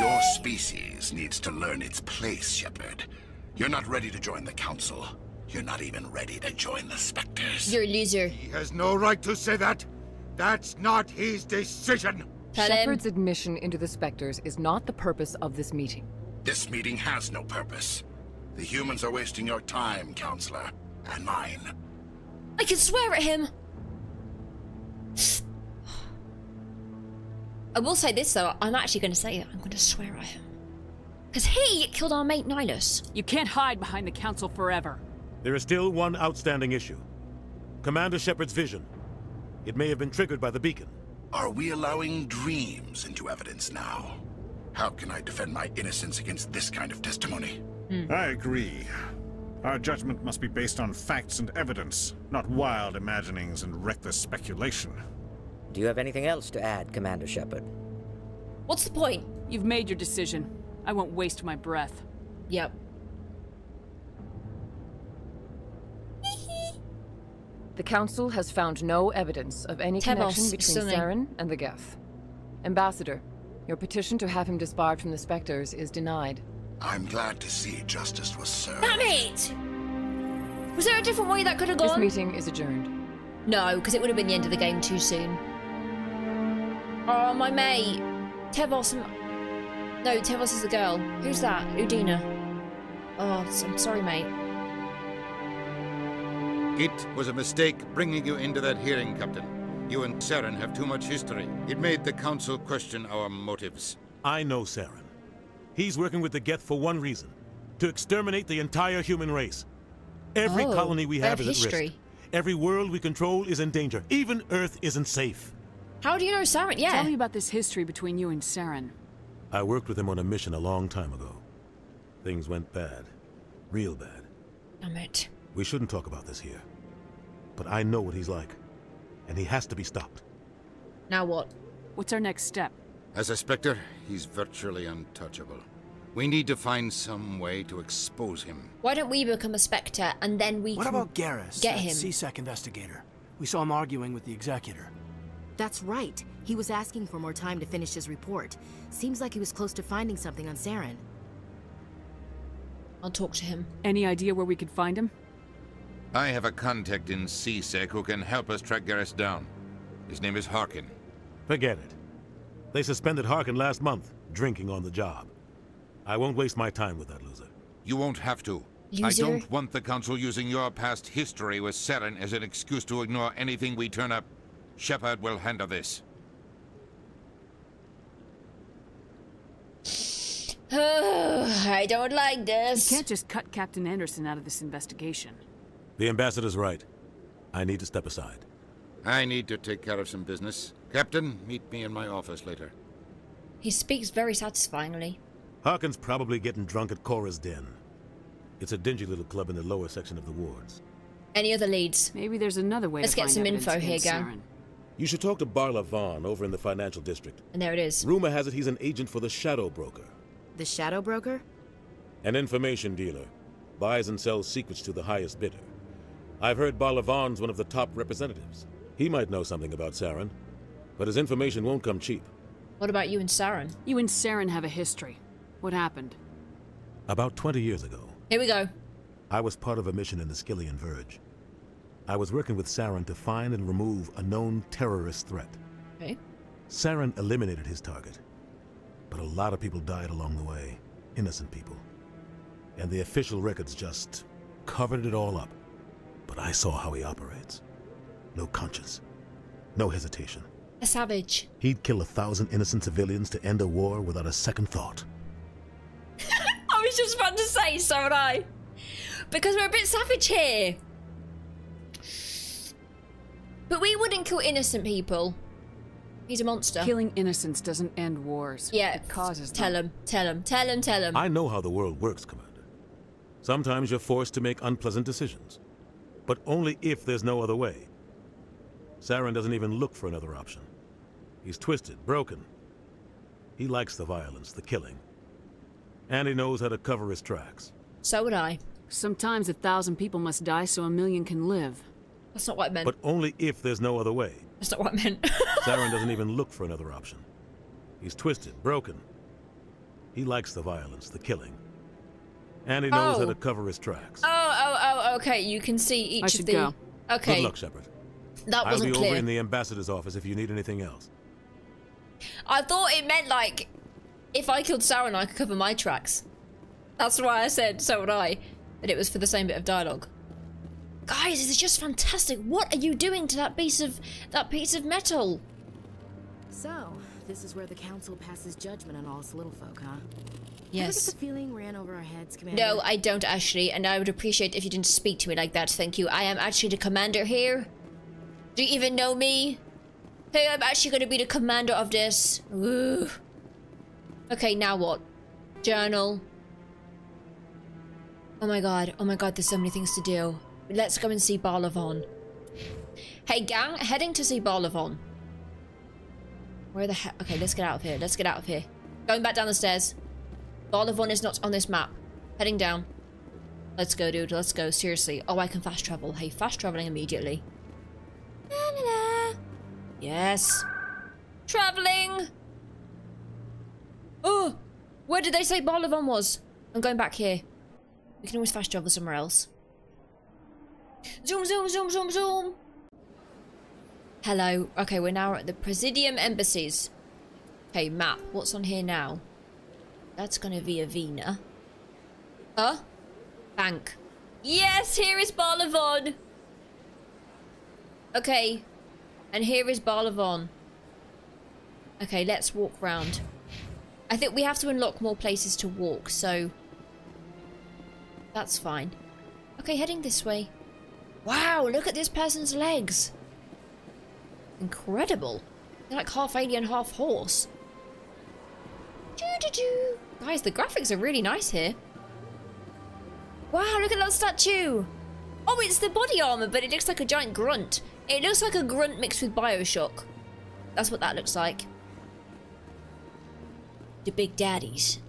Speaker 15: Your species needs to learn its place, Shepard. You're not ready to join the Council. You're not even ready to join the Spectres.
Speaker 2: You're a loser.
Speaker 13: He has no right to say that. That's not his decision.
Speaker 22: Shepard's admission into the Spectres is not the purpose of this meeting.
Speaker 15: This meeting has no purpose. The humans are wasting your time, Counselor. And mine.
Speaker 2: I can swear at him. I will say this though, I'm actually going to say it. I'm going to swear at him. Because he killed our mate Nihilus.
Speaker 4: You can't hide behind the council forever.
Speaker 7: There is still one outstanding issue. Commander Shepard's vision. It may have been triggered by the beacon.
Speaker 15: Are we allowing dreams into evidence now? How can I defend my innocence against this kind of testimony? Hmm.
Speaker 23: I agree. Our judgment must be based on facts and evidence, not wild imaginings and reckless speculation.
Speaker 14: Do you have anything else to add, Commander Shepard?
Speaker 2: What's the point?
Speaker 4: You've made your decision. I won't waste my breath.
Speaker 2: Yep.
Speaker 22: The Council has found no evidence of any
Speaker 2: Tevos,
Speaker 22: connection between
Speaker 2: stunning.
Speaker 22: Saren and the Geth. Ambassador, your petition to have him disbarred from the Spectres is denied.
Speaker 15: I'm glad to see justice was served.
Speaker 2: Damn it! Was there a different way that could have gone?
Speaker 22: This meeting is adjourned.
Speaker 2: No, because it would have been the end of the game too soon. Oh, my mate. Tevos. and- No, Tevos is the girl. Who's that? Udina. Oh, I'm sorry, mate.
Speaker 17: It was a mistake bringing you into that hearing, Captain. You and Saren have too much history. It made the Council question our motives.
Speaker 7: I know Saren. He's working with the Geth for one reason. To exterminate the entire human race. Every
Speaker 2: Oh,
Speaker 7: colony we have,
Speaker 2: have
Speaker 7: is at
Speaker 2: history.
Speaker 7: risk. Every world we control is in danger. Even Earth isn't safe.
Speaker 2: How do you know Saren? Yeah.
Speaker 4: Tell me about this history between you and Saren.
Speaker 7: I worked with him on a mission a long time ago. Things went bad. Real bad.
Speaker 2: Damn it.
Speaker 7: We shouldn't talk about this here. But I know what he's like. And he has to be stopped.
Speaker 2: Now what?
Speaker 4: What's our next step?
Speaker 17: As a Spectre, he's virtually untouchable. We need to find some way to expose him.
Speaker 2: Why don't we become a Spectre and then we
Speaker 3: What
Speaker 2: can
Speaker 3: about Garrus,
Speaker 2: get
Speaker 3: that
Speaker 2: him?
Speaker 3: C-Sec investigator? We saw him arguing with the executor.
Speaker 6: That's right. He was asking for more time to finish his report. Seems like he was close to finding something on Saren.
Speaker 2: I'll talk to him.
Speaker 4: Any idea where we could find him?
Speaker 17: I have a contact in C-Sec who can help us track Garrus down. His name is Harkin.
Speaker 7: Forget it. They suspended Harkin last month, drinking on the job. I won't waste my time with that loser.
Speaker 17: You won't have to. I don't want the Council using your past history with Saren as an excuse to ignore anything we turn up. Shepard will handle this.
Speaker 2: Oh, I don't like this.
Speaker 4: You can't just cut Captain Anderson out of this investigation.
Speaker 7: The ambassador's right. I need to step aside.
Speaker 17: I need to take care of some business. Captain, meet me in my office later.
Speaker 2: He speaks very satisfyingly.
Speaker 7: Harkin's probably getting drunk at Cora's Den. It's a dingy little club in the lower section of the wards.
Speaker 2: Any other leads?
Speaker 4: Maybe there's another way
Speaker 2: Let's
Speaker 4: to
Speaker 2: get
Speaker 4: find
Speaker 2: some info here,
Speaker 4: against
Speaker 2: gang.
Speaker 7: You should talk to Barla Von over in the financial district.
Speaker 2: And there it is.
Speaker 7: Rumor has it he's an agent for the Shadow Broker,
Speaker 6: The Shadow Broker?
Speaker 7: an information dealer. Buys and sells secrets to the highest bidder. I've heard Barla Von's one of the top representatives. He might know something about Saren, but his information won't come cheap.
Speaker 2: What about you and Saren?
Speaker 4: You and Saren have a history. What happened?
Speaker 7: About 20 years ago,
Speaker 2: Here we go.
Speaker 7: I was part of a mission in the Skyllian Verge. I was working with Saren to find and remove a known terrorist threat.
Speaker 2: Okay.
Speaker 7: Saren eliminated his target, but a lot of people died along the way. Innocent people. And the official records just covered it all up. But I saw how he operates. No conscience. No hesitation.
Speaker 2: A savage.
Speaker 7: He'd kill a thousand innocent civilians to end a war without a second thought.
Speaker 2: I was just about to say, so would I. Because we're a bit savage here. But we wouldn't kill innocent people. He's a monster.
Speaker 4: Killing innocents doesn't end wars.
Speaker 2: Yeah.
Speaker 4: It causes
Speaker 2: Tell
Speaker 4: them.
Speaker 2: him, tell him, tell him, tell him.
Speaker 7: I know how the world works, Commander. Sometimes you're forced to make unpleasant decisions, but only if there's no other way. Saren doesn't even look for another option. He's twisted, broken. He likes the violence, the killing. And he knows how to cover his tracks.
Speaker 2: So would I.
Speaker 4: Sometimes a thousand people must die so a million can live.
Speaker 2: That's not what I meant.
Speaker 7: But only if there's no other way.
Speaker 2: That's not what I meant.
Speaker 7: Saren doesn't even look for another option. He's twisted, broken. He likes the violence, the killing. And he knows how
Speaker 2: Oh.
Speaker 7: to cover his tracks.
Speaker 2: oh, oh, oh, okay. You can see each
Speaker 4: I
Speaker 2: of
Speaker 4: should
Speaker 2: the.
Speaker 4: go.
Speaker 2: Okay.
Speaker 7: Good luck, Shepard.
Speaker 2: That
Speaker 7: I'll
Speaker 2: wasn't
Speaker 7: be
Speaker 2: clear.
Speaker 7: over in the ambassador's office if you need anything else.
Speaker 2: I thought it meant like if I killed Saren, I could cover my tracks. That's why I said so would I. but it was for the same bit of dialogue. Guys, this is just fantastic. What are you doing to that piece of that piece of metal?
Speaker 6: So, this is where the Council passes judgment on all us little folk, huh?
Speaker 2: Yes.
Speaker 6: get the feeling ran over our heads, Commander?
Speaker 2: No, I don't actually, and I would appreciate if you didn't speak to me like that. Thank you. I am actually the commander here. Do you even know me? Hey, I'm actually going to be the commander of this. Ooh. Okay, now what? Journal. Oh my god, oh my god, there's so many things to do. Let's go and see Barla Von. Hey gang, heading to see Barla Von. Where the heck? Okay, let's get out of here. Let's get out of here. Going back down the stairs. Barla Von is not on this map. Heading down. Let's go, dude. Let's go. Seriously. Oh, I can fast travel. Hey, fast traveling immediately. Yes. Traveling. Oh, where did they say Barla Von was? I'm going back here. We can always fast travel somewhere else. Zoom, zoom, zoom, zoom, zoom. Hello. Okay, we're now at the Presidium Embassies. Okay, map. What's on here now? That's gonna be Avina. Huh? Bank. Yes, here is Barla Von. Okay. And here is Barla Von. Okay, let's walk round. I think we have to unlock more places to walk, so... That's fine. Okay, heading this way. Wow, look at this person's legs. Incredible. They're like half alien, half horse. Doo -doo -doo. Guys, the graphics are really nice here. Wow, look at that statue. Oh, it's the body armor, but it looks like a giant grunt. It looks like a grunt mixed with Bioshock. That's what that looks like. The Big Daddies.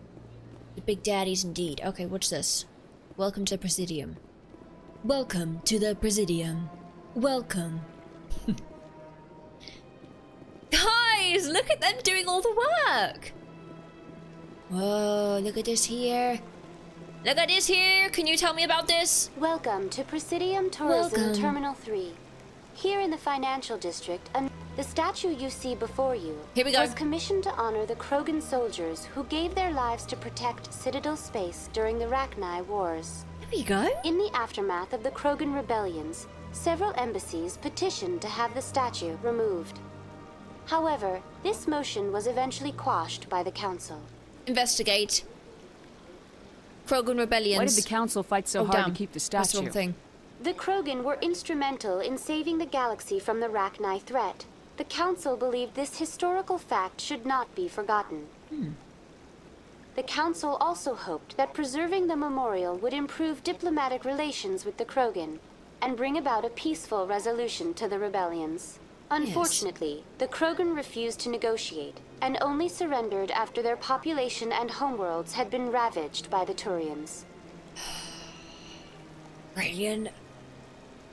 Speaker 2: The Big Daddies indeed. Okay, what's this? Welcome to the Presidium. Welcome to the Presidium. Welcome. Guys, look at them doing all the work. Whoa, look at this here. Look at this here. Can you tell me about this?
Speaker 18: Welcome to Presidium Tourism
Speaker 2: Welcome.
Speaker 18: Terminal 3. Here in the financial district, the statue you see before you
Speaker 2: Here we go.
Speaker 18: was commissioned to honor the Krogan soldiers who gave their lives to protect Citadel space during the Rachni Wars.
Speaker 2: Here we go.
Speaker 18: In the aftermath of the Krogan rebellions, several embassies petitioned to have the statue removed. However, this motion was eventually quashed by the council.
Speaker 2: Investigate. Krogan rebellions.
Speaker 4: Why did the council fight so
Speaker 2: Oh,
Speaker 4: hard
Speaker 2: damn.
Speaker 4: to keep the
Speaker 2: That's the
Speaker 4: statue?
Speaker 2: wrong thing.
Speaker 18: The Krogan were instrumental in saving the galaxy from the Rachni threat. The Council believed this historical fact should not be forgotten. Hmm. The Council also hoped that preserving the memorial would improve diplomatic relations with the Krogan and bring about a peaceful resolution to the rebellions. Unfortunately, the Krogan refused to negotiate and only surrendered after their population and homeworlds had been ravaged by the Turians.
Speaker 2: Brilliant.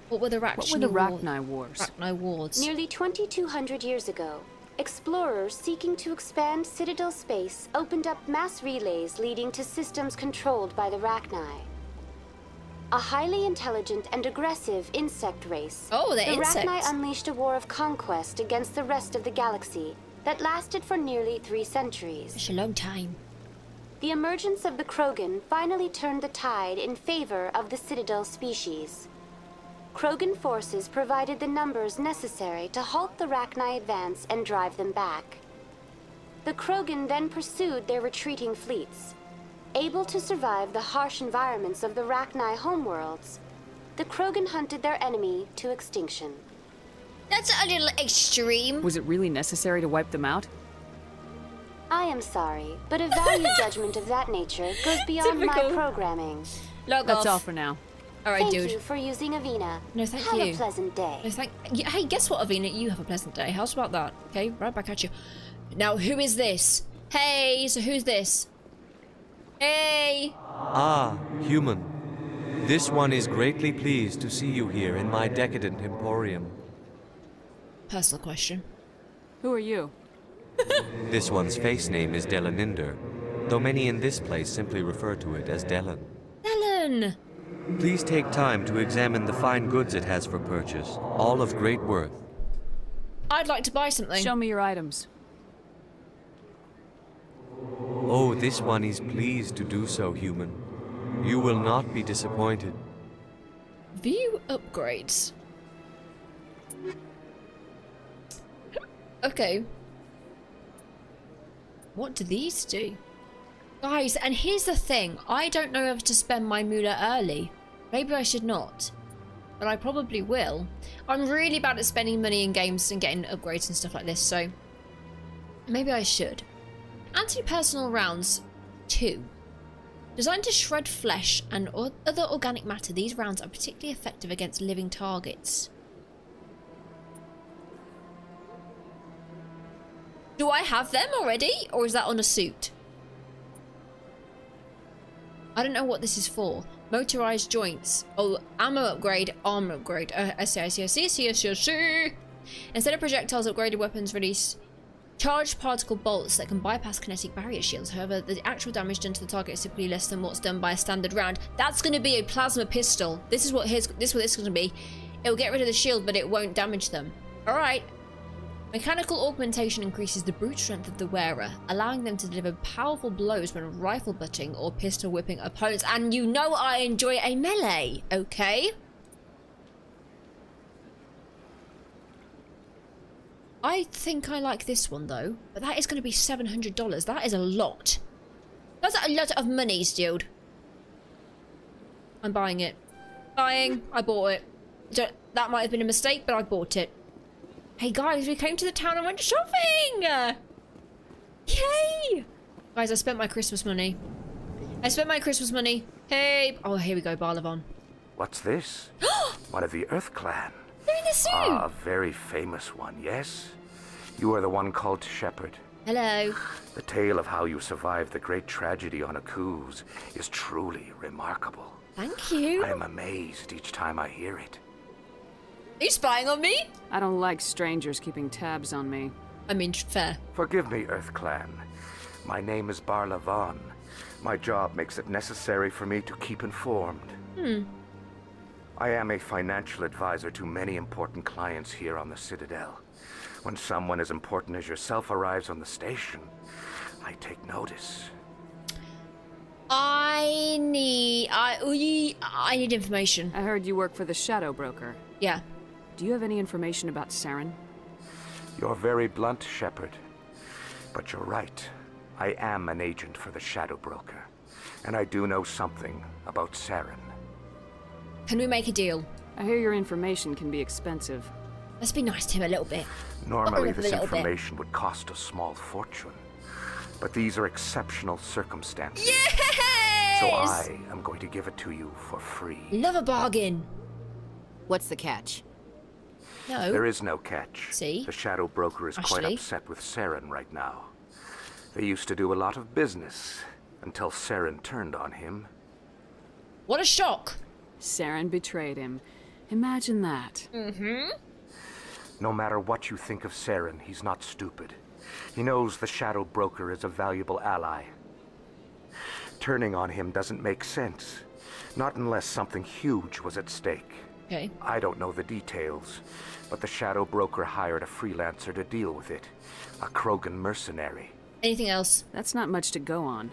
Speaker 2: What were the Rachni
Speaker 4: What were the
Speaker 2: Wars?
Speaker 4: Rachni Wars?
Speaker 2: Rachni Wars.
Speaker 18: Nearly 2,200 years ago, explorers seeking to expand Citadel space opened up mass relays leading to systems controlled by the Rachni. A highly intelligent and aggressive insect race.
Speaker 2: Oh, they're
Speaker 18: the
Speaker 2: insects.
Speaker 18: Rachni unleashed a war of conquest against the rest of the galaxy that lasted for nearly three centuries.
Speaker 2: It's a long time.
Speaker 18: The emergence of the Krogan finally turned the tide in favor of the Citadel species. Krogan forces provided the numbers necessary to halt the Rachni advance and drive them back. The Krogan then pursued their retreating fleets. Able to survive the harsh environments of the Rachni homeworlds, the Krogan hunted their enemy to extinction.
Speaker 2: That's a little extreme.
Speaker 4: Was it really necessary to wipe them out?
Speaker 18: I am sorry, but a value judgment of that nature goes beyond my programming.
Speaker 2: Log
Speaker 4: That's
Speaker 2: off.
Speaker 4: all for now.
Speaker 2: All right,
Speaker 18: Thank
Speaker 2: dude.
Speaker 18: you for using Avina.
Speaker 2: No, thank
Speaker 18: Have
Speaker 2: you.
Speaker 18: Have a pleasant day.
Speaker 2: No, thank. Yeah, hey, guess what, Avina? You have a pleasant day. How's about that? Okay, right back at you. Now, who is this? Hey, so who's this? Hey.
Speaker 24: Ah, human. This one is greatly pleased to see you here in my decadent emporium.
Speaker 2: Personal question.
Speaker 4: Who are you?
Speaker 24: This one's face name is Delaninder, though many in this place simply refer to it as Delan.
Speaker 2: Ellen.
Speaker 24: Please take time to examine the fine goods it has for purchase, all of great worth.
Speaker 2: I'd like to buy something.
Speaker 4: Show me your items.
Speaker 24: Oh, this one is pleased to do so, human. You will not be disappointed.
Speaker 2: View upgrades. Okay. What do these do? Guys, and here's the thing. I don't know if to spend my moolah early. Maybe I should not. But I probably will. I'm really bad at spending money in games and getting upgrades and stuff like this, so... Maybe I should. Anti-personal rounds, two. Designed to shred flesh and other organic matter, these rounds are particularly effective against living targets. Do I have them already? Or is that on a suit? I don't know what this is for. Motorized joints. Oh, ammo upgrade, armor upgrade. Uh, I see, I see, I see, I see, I see, I see. Instead of projectiles, upgraded weapons release charged particle bolts that can bypass kinetic barrier shields. However, the actual damage done to the target is typically less than what's done by a standard round. That's going to be a plasma pistol. This is what his, this is what this is going to be. It will get rid of the shield, but it won't damage them. All right. Mechanical augmentation increases the brute strength of the wearer, allowing them to deliver powerful blows when rifle butting or pistol whipping opponents. And you know I enjoy a melee, okay? I think I like this one though, but that is going to be $700. That is a lot. That's a lot of money, dude. I'm buying it. Buying. I bought it. That might have been a mistake, but I bought it. Hey guys, we came to the town and went shopping! Yay! Guys, I spent my Christmas money. I spent my Christmas money. Hey! Oh, here we go, Barla Von.
Speaker 25: What's this? one of the Earth Clan.
Speaker 2: They're in the suit!
Speaker 25: Ah, a very famous one, yes? You are the one called Shepard.
Speaker 2: Hello.
Speaker 25: The tale of how you survived the great tragedy on Akuze is truly remarkable.
Speaker 2: Thank you.
Speaker 25: I am amazed each time I hear it.
Speaker 2: Are you spying on me?
Speaker 4: I don't like strangers keeping tabs on me.
Speaker 2: I mean, fair.
Speaker 25: Forgive me, Earth Clan. My name is Barla Von. My job makes it necessary for me to keep informed.
Speaker 2: Hmm.
Speaker 25: I am a financial advisor to many important clients here on the Citadel. When someone as important as yourself arrives on the station, I take notice.
Speaker 2: I need... I, I need information.
Speaker 4: I heard you work for the Shadow Broker.
Speaker 2: Yeah.
Speaker 4: Do you have any information about Saren?
Speaker 25: You're very blunt, Shepard. But you're right. I am an agent for the Shadow Broker. And I do know something about Saren.
Speaker 2: Can we make a deal?
Speaker 4: I hear your information can be expensive.
Speaker 2: Let's be nice to him a little bit.
Speaker 25: Normally, this information bit. would cost a small fortune. But these are exceptional circumstances.
Speaker 2: Yes!
Speaker 25: So I am going to give it to you for free.
Speaker 2: Love a bargain.
Speaker 6: What's the catch?
Speaker 2: No.
Speaker 25: There is no catch.
Speaker 2: See?
Speaker 25: The Shadow Broker is
Speaker 2: Ashley?
Speaker 25: quite upset with Saren right now. They used to do a lot of business until Saren turned on him.
Speaker 2: What a shock!
Speaker 4: Saren betrayed him. Imagine that.
Speaker 2: Mm-hmm.
Speaker 25: No matter what you think of Saren, he's not stupid. He knows the Shadow Broker is a valuable ally. Turning on him doesn't make sense. Not unless something huge was at stake.
Speaker 2: Okay.
Speaker 25: I don't know the details, but the Shadow Broker hired a freelancer to deal with it. A Krogan mercenary.
Speaker 2: Anything else?
Speaker 4: That's not much to go on.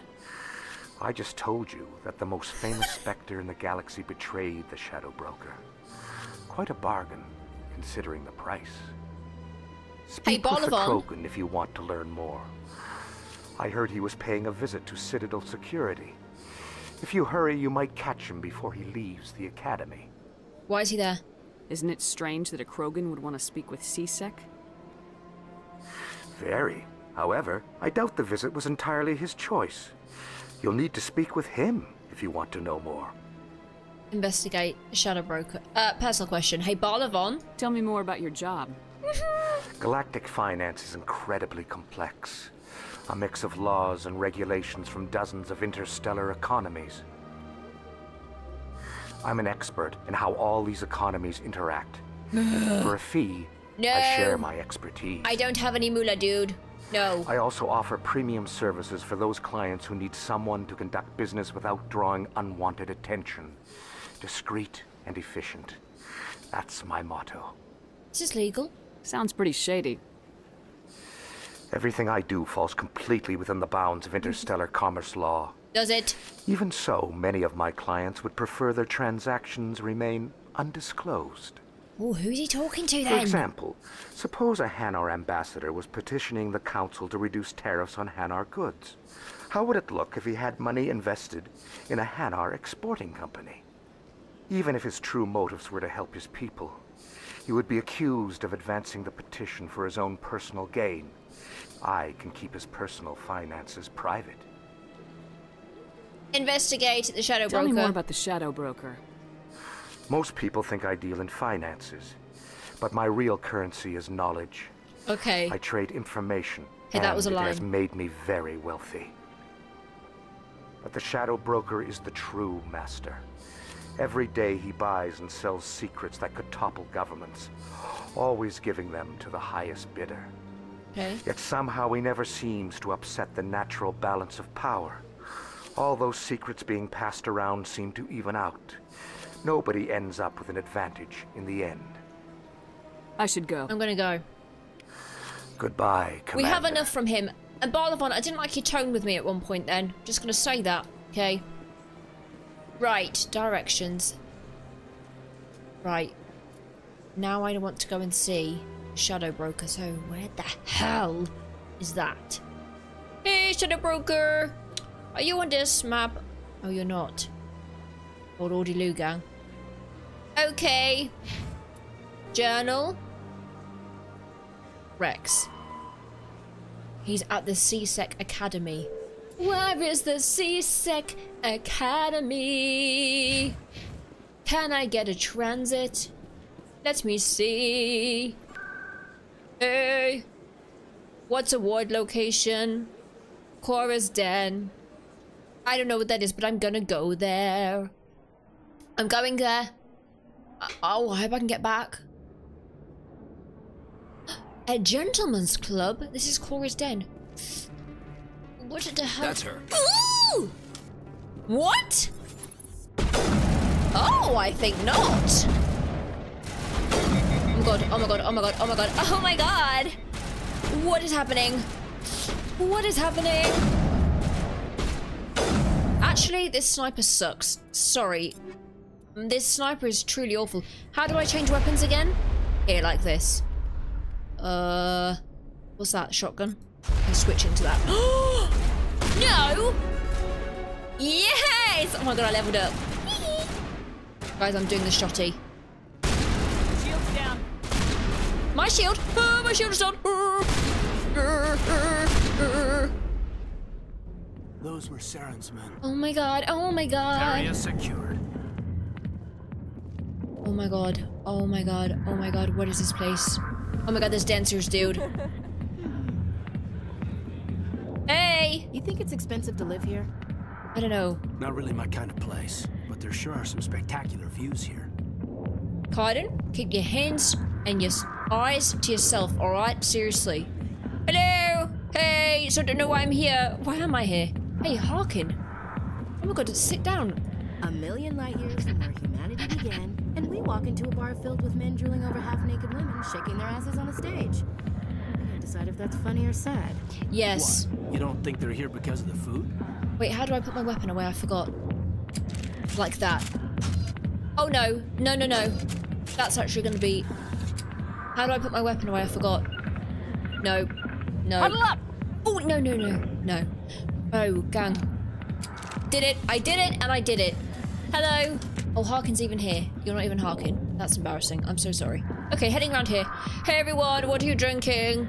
Speaker 25: I just told you that the most famous Spectre in the galaxy betrayed the Shadow Broker. Quite a bargain, considering the price. Speak
Speaker 2: hey,
Speaker 25: with the Krogan if you want to learn more. I heard he was paying a visit to Citadel Security. If you hurry, you might catch him before he leaves the Academy.
Speaker 2: Why is he there?
Speaker 4: Isn't it strange that a Krogan would want to speak with C-Sec?
Speaker 25: Very. However, I doubt the visit was entirely his choice. You'll need to speak with him if you want to know more.
Speaker 2: Investigate Shadow Broker. Uh, personal question. Hey, Barla Von.
Speaker 4: Tell me more about your job.
Speaker 25: Galactic finance is incredibly complex. A mix of laws and regulations from dozens of interstellar economies. I'm an expert in how all these economies interact. For a fee,
Speaker 2: no.
Speaker 25: I share my expertise.
Speaker 2: I don't have any moolah, dude. No.
Speaker 25: I also offer premium services for those clients who need someone to conduct business without drawing unwanted attention. Discreet and efficient. That's my motto.
Speaker 2: Is this legal?
Speaker 4: Sounds pretty shady.
Speaker 25: Everything I do falls completely within the bounds of interstellar commerce law.
Speaker 2: Does it?
Speaker 25: Even so, many of my clients would prefer their transactions remain undisclosed.
Speaker 2: Who's he talking to then?
Speaker 25: For example, suppose a Hanar ambassador was petitioning the Council to reduce tariffs on Hanar goods. How would it look if he had money invested in a Hanar exporting company? Even if his true motives were to help his people, he would be accused of advancing the petition for his own personal gain. I can keep his personal finances private.
Speaker 2: Investigate the Shadow
Speaker 4: Tell
Speaker 2: Broker.
Speaker 4: me more about the Shadow Broker.
Speaker 25: Most people think I deal in finances, but my real currency is knowledge.
Speaker 2: Okay.
Speaker 25: I trade information.
Speaker 2: Hey, that
Speaker 25: and
Speaker 2: was a
Speaker 25: it has made me very wealthy. But the Shadow Broker is the true master. Every day he buys and sells secrets that could topple governments, always giving them to the highest bidder.
Speaker 2: Okay.
Speaker 25: Yet somehow he never seems to upset the natural balance of power. All those secrets being passed around seem to even out. Nobody ends up with an advantage in the end.
Speaker 4: I should go.
Speaker 2: I'm gonna go.
Speaker 25: Goodbye,
Speaker 2: We have enough from him. And Barla Von, I didn't like your tone with me at one point then. Just gonna say that, okay? Right, directions. Right. Now I don't want to go and see Shadow Broker, so where the hell is that? Hey, Shadow Broker! Are you on this map? Oh, you're not. Old Audie Lugang. Okay. Journal. Wrex. He's at the C-Sec Academy. Where is the C-Sec Academy? Can I get a transit? Let me see. Hey. What's a ward location? Cora's Den. I don't know what that is, but I'm gonna go there. I'm going there. Oh, I hope I can get back. A gentleman's club? This is Cora's Den. What the hell?
Speaker 3: That's her.
Speaker 2: Ooh! What? Oh, I think not. Oh my god, oh my god, oh my god, oh my god, oh my god! What is happening? What is happening? Actually, this sniper sucks. Sorry. This sniper is truly awful. How do I change weapons again? Here, like this. Uh, what's that? Shotgun? I switch into that. no! Yes! Oh my god, I leveled up. Guys, I'm doing the shotty.
Speaker 20: Shield's down.
Speaker 2: My shield! Oh, my shield is on!
Speaker 3: Those were Saren's men.
Speaker 2: Oh my god, oh my god.
Speaker 3: Area secured.
Speaker 2: Oh my god, oh my god, oh my god, what is this place? Oh my god, there's dancers, dude. Hey!
Speaker 6: You think it's expensive to live here?
Speaker 2: I don't know.
Speaker 3: Not really my kind of place, but there sure are some spectacular views here.
Speaker 2: Kaidan, keep your hands and your eyes to yourself, alright? Seriously. Hello! Hey! So I don't know why I'm here. Why am I here? Hey, Harkin. Oh my god, sit down.
Speaker 6: A million light years from where humanity began, and we walk into a bar filled with men drooling over half-naked women shaking their asses on a stage. We can't decide if that's funny or sad.
Speaker 2: Yes.
Speaker 3: What? You don't think they're here because of the food?
Speaker 2: Wait, how do I put my weapon away? I forgot. Like that. Oh no, no, no, no. That's actually gonna be... How do I put my weapon away? I forgot. No. No.
Speaker 20: Huddle up!
Speaker 2: Oh, no, no, no, no. Oh, gang. Did it. I did it, and I did it. Hello. Oh, Harkin's even here. You're not even Harkin. That's embarrassing. I'm so sorry. Okay, heading around here. Hey, everyone. What are you drinking?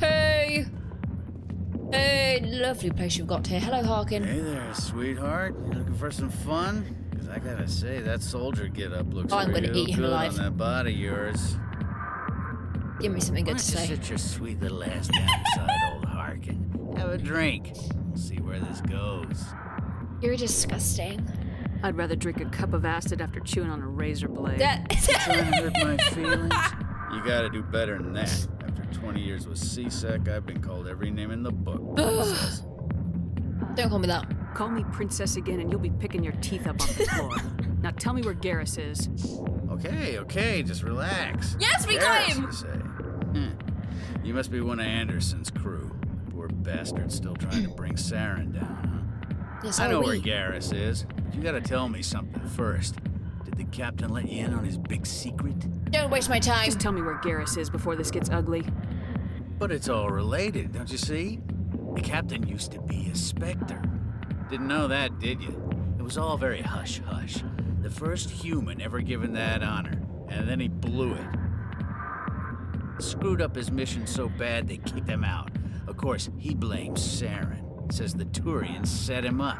Speaker 2: Hey. Hey, lovely place you've got here. Hello, Harkin.
Speaker 26: Hey there, sweetheart. You looking for some fun? Because I gotta say, that soldier get up looks
Speaker 2: Oh, I'm gonna eat him
Speaker 26: good
Speaker 2: alive.
Speaker 26: on that body of yours.
Speaker 2: Give me something
Speaker 26: Why
Speaker 2: good to
Speaker 26: don't you
Speaker 2: say.
Speaker 26: sit your sweet little ass down beside old Harkin. Have a drink. We'll see where this goes.
Speaker 2: You're disgusting.
Speaker 4: I'd rather drink a cup of acid after chewing on a razor blade.
Speaker 2: That-
Speaker 26: Trying to hurt my feelings? You gotta do better than that. After 20 years with C-Sec, I've been called every name in the book.
Speaker 2: Don't call me that.
Speaker 4: Call me princess again and you'll be picking your teeth up off the floor. now tell me where Garrus is.
Speaker 26: Okay, okay, just relax.
Speaker 2: Yes, we got him!
Speaker 26: You, say. Hmm. you must be one of Anderson's crew. Poor bastard still trying to bring Saren down, huh?
Speaker 2: Yes,
Speaker 26: I know
Speaker 2: we.
Speaker 26: where Garrus is, but you gotta tell me something first. Did the captain let you in on his big secret?
Speaker 2: Don't waste my time.
Speaker 4: Just tell me where Garrus is before this gets ugly.
Speaker 26: But it's all related, don't you see? The captain used to be a Spectre. Didn't know that, did you? It was all very hush hush. The first human ever given that honor, and then he blew it. Screwed up his mission so bad they kicked him out. Of course, he blames Saren. Says the Turians set him up.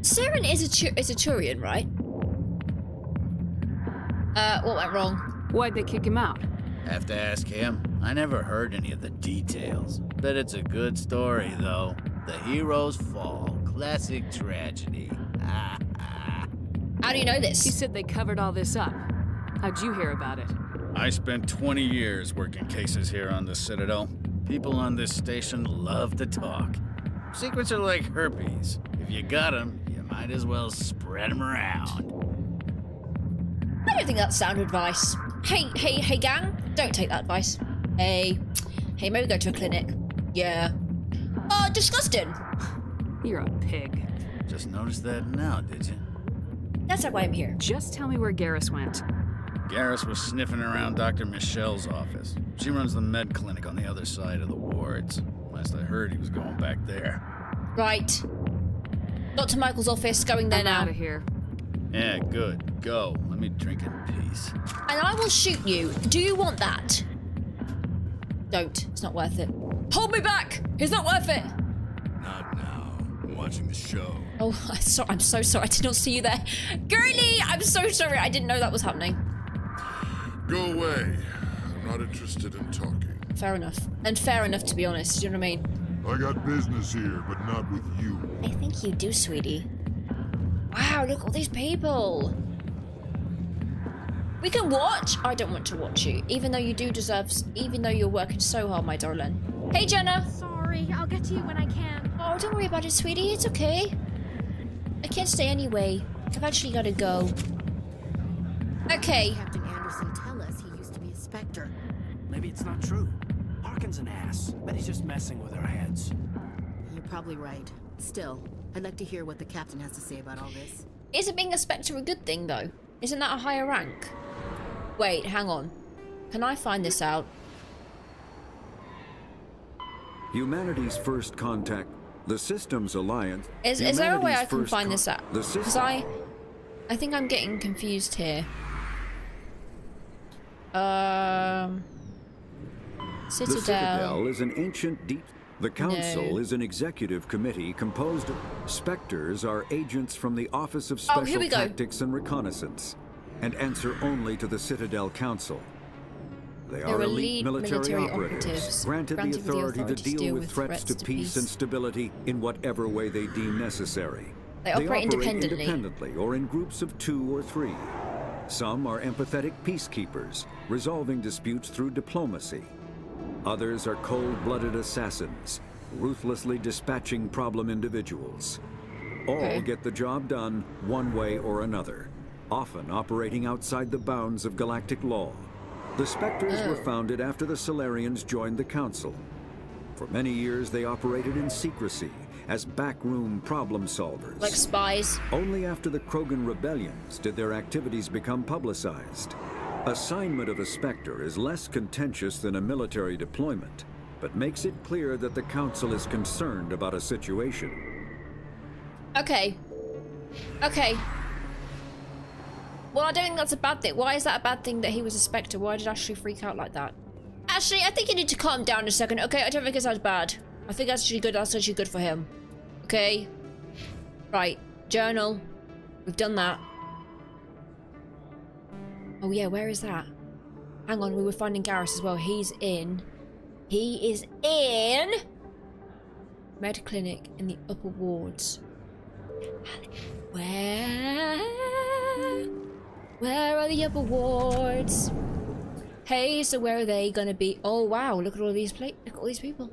Speaker 2: Saren is a tu is a Turian, right? Uh, what went wrong?
Speaker 4: Why'd they kick him out?
Speaker 26: Have to ask him. I never heard any of the details. Bet it's a good story, though. The hero's fall. Classic tragedy.
Speaker 2: How do you know this?
Speaker 4: He said they covered all this up. How'd you hear about it?
Speaker 26: I spent 20 years working cases here on the Citadel. People on this station love to talk. Secrets are like herpes. If you got 'em, you might as well spread 'em around.
Speaker 2: I don't think that's sound advice. Hey, hey, hey, gang, don't take that advice. Hey, hey, maybe go to a clinic. Yeah. Oh, disgusting.
Speaker 4: You're a pig.
Speaker 26: Just noticed that now, did you?
Speaker 2: That's not why I'm here.
Speaker 4: Just tell me where Garrus went.
Speaker 26: Garrus was sniffing around Dr. Michel's office. She runs the med clinic on the other side of the wards. Last I heard, he was going back there.
Speaker 2: Right. Dr. Michael's office, going there
Speaker 4: I'm
Speaker 2: now.
Speaker 4: out of here.
Speaker 26: Yeah, good. Go. Let me drink in peace.
Speaker 2: And I will shoot you. Do you want that? Don't. It's not worth it. Hold me back! It's not worth it!
Speaker 27: Not now. I'm watching the show.
Speaker 2: Oh, I'm so, I'm so sorry. I did not see you there. Girly! I'm so sorry. I didn't know that was happening.
Speaker 27: Go away. I'm not interested in talking.
Speaker 2: Fair enough. And fair enough, to be honest. Do you know what I mean?
Speaker 27: I got business here, but not with you.
Speaker 2: I think you do, sweetie. Wow, look at all these people. We can watch. I don't want to watch you, even though you do deserve, even though you're working so hard, my darling. Hey, Jenna.
Speaker 28: Sorry, I'll get to you when I can.
Speaker 2: Oh, don't worry about it, sweetie. It's okay. I can't stay anyway. I've actually got to go. Okay.
Speaker 6: Spectre.
Speaker 3: Maybe it's not true. Harkin's an ass. but he's just messing with our heads.
Speaker 6: You're probably right. Still, I'd like to hear what the captain has to say about all this.
Speaker 2: Isn't being a Spectre a good thing, though? Isn't that a higher rank? Wait, hang on. Can I find this out?
Speaker 9: Humanity's first contact, the Systems Alliance.
Speaker 2: Is, is there a way I can
Speaker 9: first
Speaker 2: find this out?
Speaker 9: The
Speaker 2: Because
Speaker 9: system.
Speaker 2: I, I think I'm getting confused here. Um,
Speaker 9: The
Speaker 2: Citadel.
Speaker 9: Citadel is an ancient deep. The Council
Speaker 2: No.
Speaker 9: is an executive committee composed of specters are agents from the Office of
Speaker 2: Oh,
Speaker 9: Special
Speaker 2: go.
Speaker 9: Tactics and Reconnaissance, and answer only to the Citadel Council. They
Speaker 2: They're
Speaker 9: are
Speaker 2: elite
Speaker 9: elite military,
Speaker 2: military
Speaker 9: operatives,
Speaker 2: operatives,
Speaker 9: granted,
Speaker 2: granted
Speaker 9: the
Speaker 2: with the
Speaker 9: authority,
Speaker 2: authority
Speaker 9: to deal with threats, to, peace, and stability in whatever way they deem necessary.
Speaker 2: They operate independently.
Speaker 9: independently or in groups of two or three. Some are empathetic peacekeepers, resolving disputes through diplomacy. Others are cold-blooded assassins, ruthlessly dispatching problem individuals. All
Speaker 2: Okay.
Speaker 9: get the job done one way or another, often operating outside the bounds of galactic law. The Spectres were
Speaker 2: Oh.
Speaker 9: founded after the Salarians joined the Council. For many years, they operated in secrecy as backroom problem solvers.
Speaker 2: Like spies.
Speaker 9: Only after the Krogan rebellions did their activities become publicized. Assignment of a Spectre is less contentious than a military deployment, but makes it clear that the Council is concerned about a situation.
Speaker 2: Okay. Okay. Well, I don't think that's a bad thing. Why is that a bad thing that he was a Spectre? Why did Ashley freak out like that? Ashley, I think you need to calm down a second, okay? I don't think it sounds bad. I think that's actually good. That's actually good for him. Okay? Right. Journal. We've done that. Oh, yeah, where is that? Hang on, we were finding Garrus as well. He's in. He is in. Med clinic in the upper wards. Where? Where are the upper wards? Hey, so where are they gonna be? Oh wow, look at all these pla- look at all these people.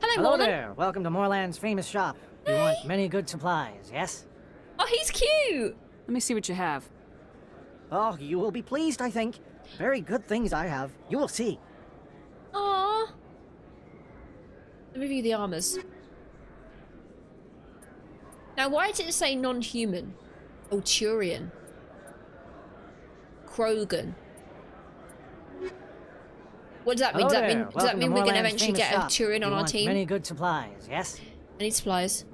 Speaker 2: Hello,
Speaker 29: Hello
Speaker 2: Morlan.
Speaker 29: there. Welcome to Morlan's famous shop. We want many good supplies, yes?
Speaker 2: Oh, he's cute.
Speaker 4: Let me see what you have.
Speaker 29: Oh, you will be pleased, I think. Very good things I have. You will see.
Speaker 2: Aww. Let me review the armors. Now, why did it say non-human? Oh, Krogan. What does that mean?
Speaker 29: Hello
Speaker 2: Does that mean, does that mean we're going to eventually get a
Speaker 29: shop.
Speaker 2: Turian
Speaker 29: We
Speaker 2: on our team?
Speaker 29: Many good supplies, yes?
Speaker 2: I need supplies.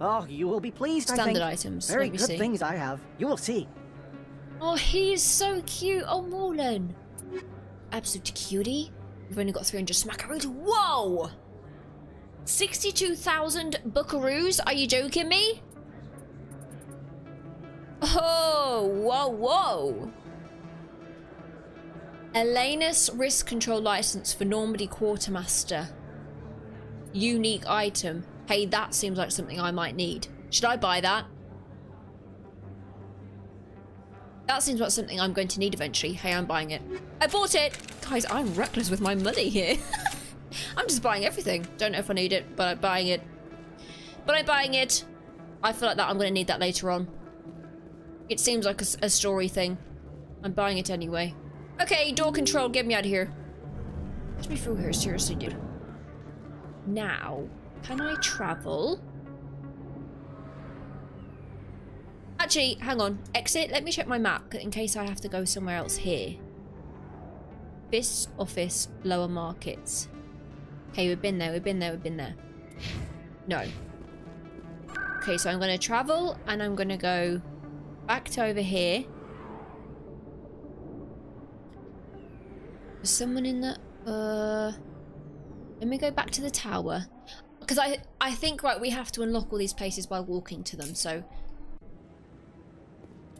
Speaker 29: Oh, you will be pleased,
Speaker 2: Standard items,
Speaker 29: Very good
Speaker 2: see.
Speaker 29: things I have. You will see.
Speaker 2: Oh, he's so cute. Oh, Morlan. Absolute cutie. We've only got 300 smackaroos. Whoa! 62,000 buckaroos? Are you joking me? Oh, whoa, whoa. Elanus Risk Control License for Normandy Quartermaster. Unique item. Hey, that seems like something I might need. Should I buy that? That seems like something I'm going to need eventually. Hey, I'm buying it. I bought it! Guys, I'm reckless with my money here. I'm just buying everything. Don't know if I need it, but I'm buying it. But I'm buying it. I feel like that I'm going to need that later on. It seems like a, a story thing. I'm buying it anyway. Okay, door control, get me out of here. Let me through here, seriously, dude. Now, can I travel? Actually, hang on. Exit. Let me check my map in case I have to go somewhere else here. This office, lower markets. Okay, we've been there, we've been there, we've been there. No. Okay, so I'm going to travel and I'm going to go back to over here. There's someone in the... Uh, let me go back to the tower. Because I, I think, right, we have to unlock all these places by walking to them, so...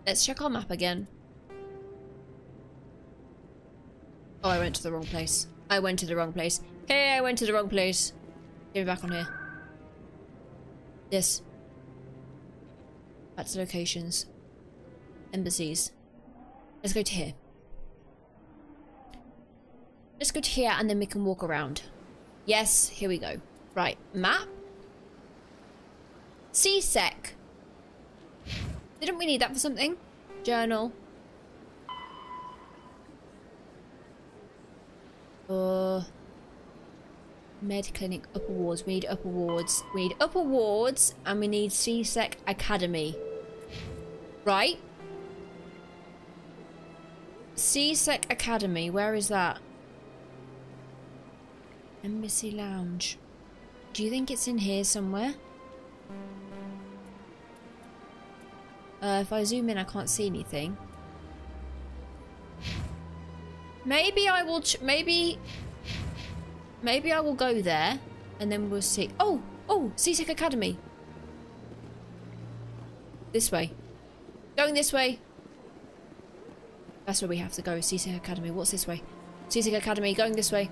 Speaker 2: Let's check our map again. Oh, I went to the wrong place. I went to the wrong place. Hey, I went to the wrong place. Get me back on here. This. Back to locations. Embassies. Let's go to here. Let's go to here and then we can walk around. Yes, here we go. Right, map. C-Sec. Didn't we need that for something? Journal. Uh, med clinic upper wards. We need upper wards. We need upper wards and we need C-Sec Academy. Right? C-Sec Academy. Where is that? Embassy Lounge. Do you think it's in here somewhere? Uh, if I zoom in, I can't see anything. Maybe I will. maybe. Maybe I will go there, and then we'll see. Oh, oh, C-Sec Academy. This way. Going this way. That's where we have to go. C-Sec Academy. What's this way? C-Sec Academy. Going this way.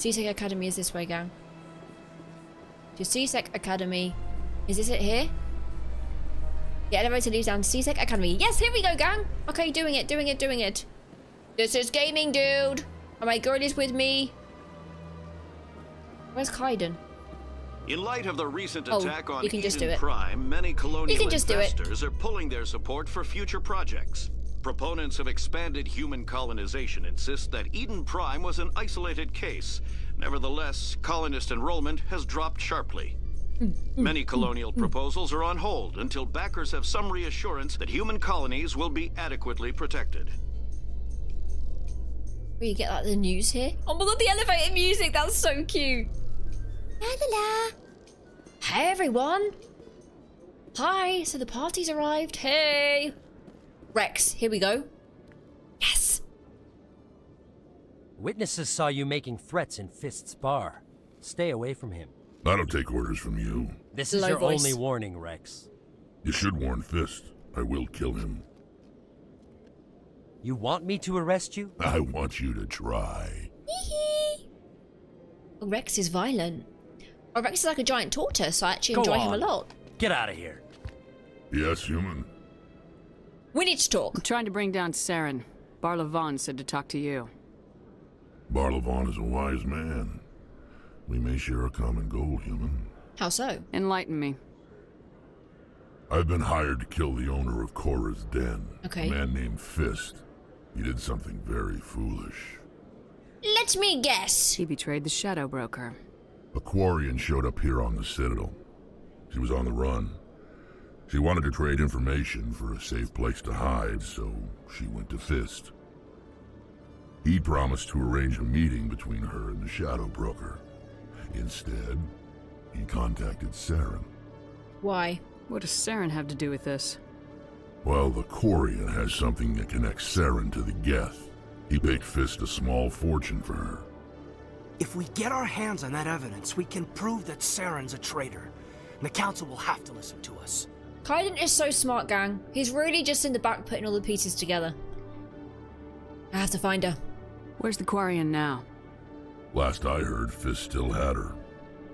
Speaker 2: C-Sec Academy is this way, gang. To C-Sec Academy. Is this it here? The elevator leads down to C-Sec Academy. Yes, here we go, gang. Okay, doing it, doing it, doing it. This is gaming, dude. And my girl is with me. Where's Kaidan?
Speaker 30: In light of the recent
Speaker 2: Oh,
Speaker 30: attack on
Speaker 2: you can just do it.
Speaker 30: Prime, many colonial
Speaker 2: can just
Speaker 30: investors are pulling their support for future projects. Proponents of expanded human colonization insist that Eden Prime was an isolated case. Nevertheless, colonist enrollment has dropped sharply. Many colonial proposals are on hold until backers have some reassurance that human colonies will be adequately protected.
Speaker 2: Where you get like the news here? Oh my god, the elevator music, that's so cute. La la la. Hey everyone. Hi, so the party's arrived. Hey. Wrex, here we go. Yes.
Speaker 31: Witnesses saw you making threats in Fist's bar. Stay away from him.
Speaker 32: I don't take orders from you.
Speaker 31: This is
Speaker 2: Low
Speaker 31: your
Speaker 2: voice.
Speaker 31: only warning, Wrex.
Speaker 32: You should warn Fist. I will kill him.
Speaker 31: You want me to arrest you?
Speaker 32: I want you to try.
Speaker 2: Wrex is violent. Oh, Wrex is like a giant tortoise, so I actually
Speaker 31: Go
Speaker 2: enjoy him a lot.
Speaker 31: Get out of here.
Speaker 32: Yes, human.
Speaker 2: We need to talk.
Speaker 4: I'm trying to bring down Saren. Barla Von said to talk to you.
Speaker 32: Barla Von is a wise man. We may share a common goal, human.
Speaker 2: How so?
Speaker 4: Enlighten me.
Speaker 32: I've been hired to kill the owner of Cora's Den.
Speaker 2: Okay.
Speaker 32: A man named Fist. He did something very foolish.
Speaker 2: Let me guess.
Speaker 4: He betrayed the Shadow Broker.
Speaker 32: A Quarian showed up here on the Citadel. She was on the run. She wanted to trade information for a safe place to hide, so she went to Fist. He promised to arrange a meeting between her and the Shadow Broker. Instead, he contacted Saren.
Speaker 2: Why?
Speaker 4: What does Saren have to do with this?
Speaker 32: Well, the Quarian has something that connects Saren to the Geth. He paid Fist a small fortune for her.
Speaker 3: If we get our hands on that evidence, we can prove that Saren's a traitor. and the council will have to listen to us.
Speaker 2: Kaidan is so smart, gang. He's really just in the back putting all the pieces together. I have to find her.
Speaker 4: Where's the Quarian now?
Speaker 32: Last I heard, Fist still had her.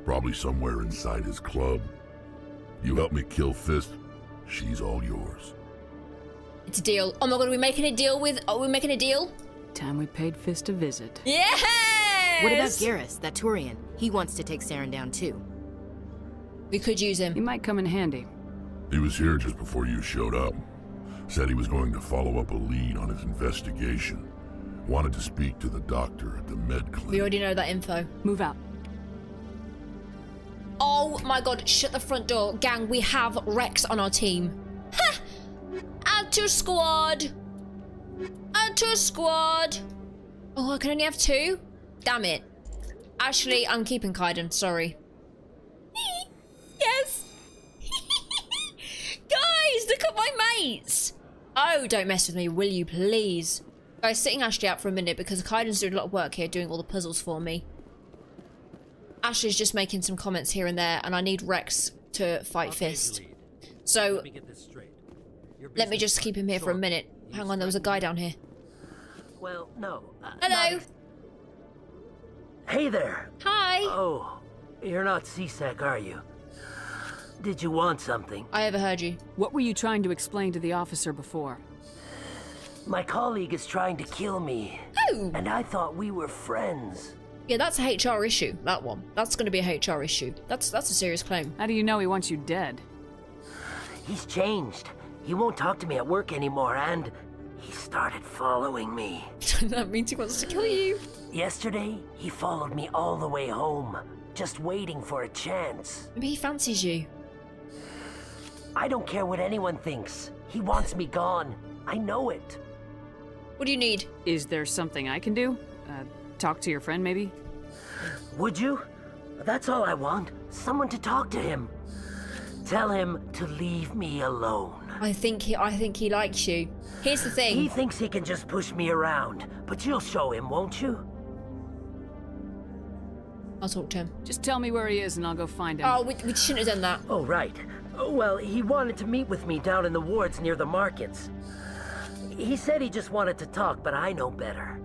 Speaker 32: Probably somewhere inside his club. You help me kill Fist, she's all yours.
Speaker 2: It's a deal. Oh my god, are we making a deal with... Are we making a deal?
Speaker 4: Time we paid Fist a visit.
Speaker 2: Yes!
Speaker 6: What about Garrus, that Turian? He wants to take Saren down too.
Speaker 2: We could use him.
Speaker 4: He might come in handy.
Speaker 32: He was here just before you showed up. Said he was going to follow up a lead on his investigation. Wanted to speak to the doctor at the med clinic.
Speaker 2: We already know that info.
Speaker 4: Move out.
Speaker 2: Oh my god, shut the front door. Gang, we have Wrex on our team. Ha! Add to squad. Add to squad. Oh, I can only have two? Damn it. Actually, I'm keeping Kaidan, sorry. yes! Guys, look at my mates! Oh, don't mess with me, will you, please? Guys, sitting Ashley out for a minute because Kaidan's doing a lot of work here, doing all the puzzles for me. Ashley's just making some comments here and there, and I need Wrex to fight Fist. So, let me just keep him here for a minute. Hang on, there was a guy down here.
Speaker 33: Well, no. Uh,
Speaker 2: Hello.
Speaker 33: not- Hey there.
Speaker 2: Hi.
Speaker 33: Oh, you're not C-Sec, are you? Did you want something?
Speaker 2: I overheard you.
Speaker 4: What were you trying to explain to the officer before?
Speaker 33: My colleague is trying to kill me.
Speaker 2: Oh.
Speaker 33: And I thought we were friends.
Speaker 2: Yeah, that's a HR issue, that one. That's going to be a HR issue. That's that's a serious claim.
Speaker 4: How do you know he wants you dead?
Speaker 33: He's changed. He won't talk to me at work anymore, and he started following me.
Speaker 2: that means he wants to kill you.
Speaker 33: Yesterday, he followed me all the way home, just waiting for a chance.
Speaker 2: Maybe he fancies you.
Speaker 33: I don't care what anyone thinks. He wants me gone. I know it.
Speaker 2: What do you need?
Speaker 4: Is there something I can do? Uh, talk to your friend, maybe?
Speaker 33: Would you? That's all I want. Someone to talk to him. Tell him to leave me alone.
Speaker 2: I think he I think he likes you. Here's the thing.
Speaker 33: He thinks he can just push me around, but you'll show him, won't you?
Speaker 2: I'll talk to him.
Speaker 4: Just tell me where he is and I'll go find him.
Speaker 2: Oh, we, we shouldn't have done that.
Speaker 33: Oh, right. Oh, well, he wanted to meet with me down in the wards near the markets. He said he just wanted to talk, but I know better.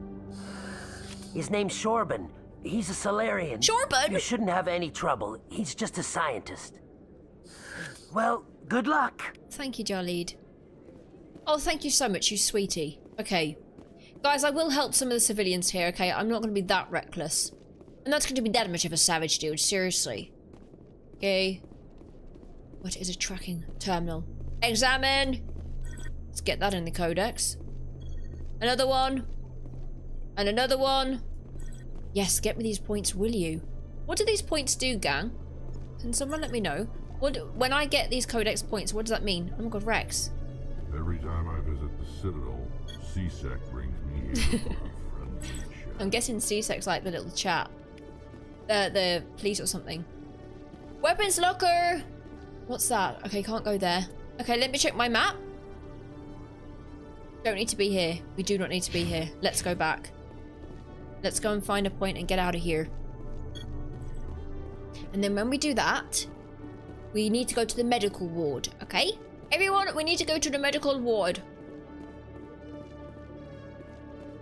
Speaker 33: His name's Jorban. He's a Salarian.
Speaker 2: Jorban?
Speaker 33: You shouldn't have any trouble. He's just a scientist. Well, good luck.
Speaker 2: Thank you, Jahleed. Oh, thank you so much, you sweetie. Okay. Guys, I will help some of the civilians here, okay? I'm not going to be that reckless. I'm not going to be that much of a savage, dude. Seriously. Okay. What is a tracking terminal? Examine! Let's get that in the codex. Another one. And another one. Yes, get me these points, will you? What do these points do, gang? Can someone let me know? What, when I get these codex points, what does that mean? Oh my god, Wrex.
Speaker 32: Every time I visit the Citadel, C-Sec brings me here.
Speaker 2: I'm guessing C-Sec's like the little chat. The, the police or something. Weapons locker! What's that? Okay, can't go there. Okay, let me check my map. Don't need to be here. We do not need to be here. Let's go back. Let's go and find a point and get out of here. And then when we do that, we need to go to the medical ward, okay? Everyone, we need to go to the medical ward.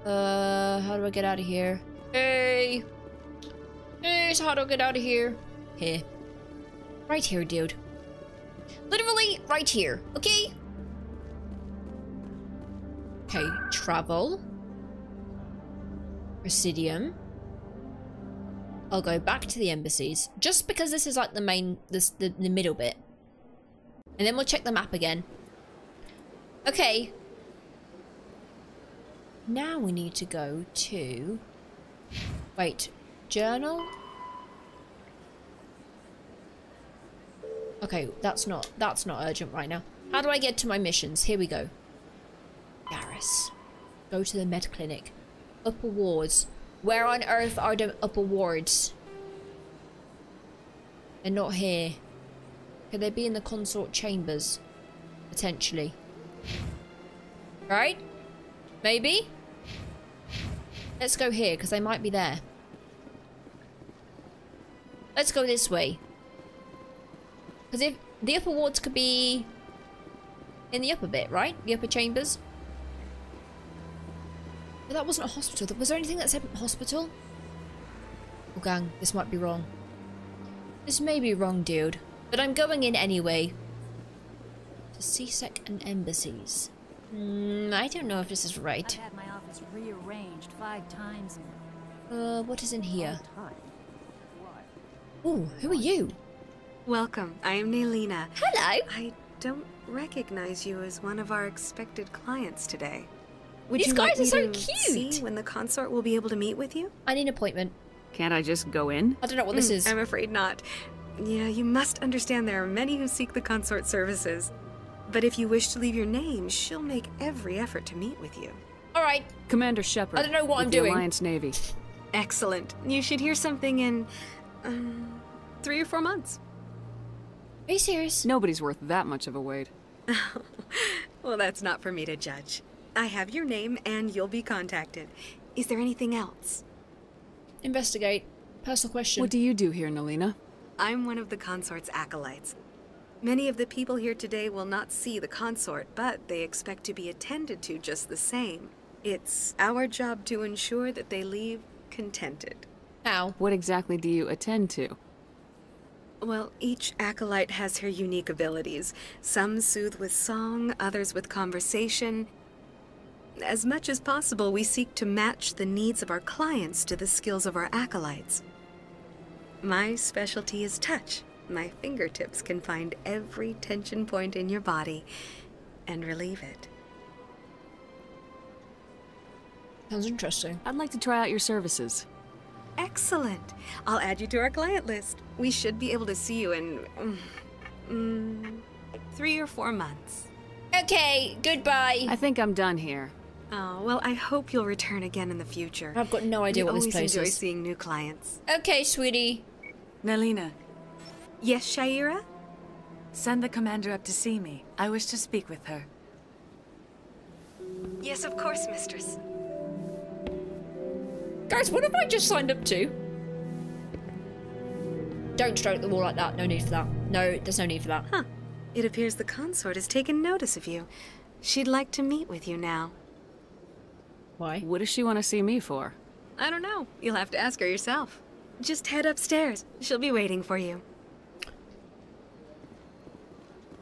Speaker 2: Uh, how do I get out of here? Hey! Hey, so how do I get out of here? Here. Right here, dude. Literally right here, okay? Okay, travel. Presidium. I'll go back to the embassies, just because this is like the main, this the, the middle bit. And then we'll check the map again. Okay. Now we need to go to... Wait, journal? Okay, that's not, that's not urgent right now. How do I get to my missions? Here we go. Garrus. Go to the med clinic. Upper wards. Where on earth are the upper wards? They're not here. Could they be in the consort chambers? Potentially. Right? Maybe? Let's go here, because they might be there. Let's go this way. Because if the upper wards could be in the upper bit, right? The upper chambers. But that wasn't a hospital. Was there anything that said hospital? Oh, gang, this might be wrong. This may be wrong, dude. But I'm going in anyway. To C-Sec and embassies. Mm, I don't know if this is right.
Speaker 34: I've had my office rearranged five times now.
Speaker 2: Uh, what is in here? Ooh, who are you?
Speaker 35: Welcome. I am Nelyna.
Speaker 2: Hello.
Speaker 35: I don't recognize you as one of our expected clients today. Would
Speaker 2: These
Speaker 35: you
Speaker 2: guys
Speaker 35: like me
Speaker 2: are so
Speaker 35: to
Speaker 2: cute.
Speaker 35: see when the consort will be able to meet with you?
Speaker 2: I need an appointment.
Speaker 4: Can't I just go in?
Speaker 2: I don't know what this
Speaker 35: Mm,
Speaker 2: is.
Speaker 35: I'm afraid not. Yeah, you must understand there are many who seek the consort services. But if you wish to leave your name, she'll make every effort to meet with you.
Speaker 2: All right.
Speaker 4: Commander Shepard.
Speaker 2: I don't know what
Speaker 4: with
Speaker 2: I'm
Speaker 4: the
Speaker 2: doing.
Speaker 4: Alliance Navy.
Speaker 35: Excellent. You should hear something in um, three or four months.
Speaker 2: Are you serious?
Speaker 4: Nobody's worth that much of a wait.
Speaker 35: Well, that's not for me to judge. I have your name and you'll be contacted. Is there anything else?
Speaker 2: Investigate. Personal question.
Speaker 4: What do you do here, Nelyna?
Speaker 35: I'm one of the consort's acolytes. Many of the people here today will not see the consort, but they expect to be attended to just the same. It's our job to ensure that they leave contented.
Speaker 2: How?
Speaker 4: What exactly do you attend to?
Speaker 35: Well, each acolyte has her unique abilities. Some soothe with song, others with conversation. As much as possible, we seek to match the needs of our clients to the skills of our acolytes. My specialty is touch. My fingertips can find every tension point in your body and relieve it.
Speaker 2: Sounds interesting.
Speaker 4: I'd like to try out your services.
Speaker 35: Excellent. I'll add you to our client list. We should be able to see you in mm, three or four months.
Speaker 2: Okay, goodbye.
Speaker 4: I think I'm done here.
Speaker 35: Oh, well, I hope you'll return again in the future.
Speaker 2: I've got no idea
Speaker 35: we
Speaker 2: what this place is.
Speaker 35: always enjoy seeing new clients.
Speaker 2: Okay, sweetie.
Speaker 36: Nelyna,
Speaker 35: Yes, Sha'ira?
Speaker 36: send the commander up to see me. I wish to speak with her.
Speaker 35: Yes, of course, mistress.
Speaker 2: Guys, what have I just signed up to? Don't stroke the wall like that. No need for that. No, there's no need for that.
Speaker 35: Huh. It appears the consort has taken notice of you. She'd like to meet with you now.
Speaker 2: Why?
Speaker 4: What does she want to see me for?
Speaker 35: I don't know. You'll have to ask her yourself. Just head upstairs. She'll be waiting for you.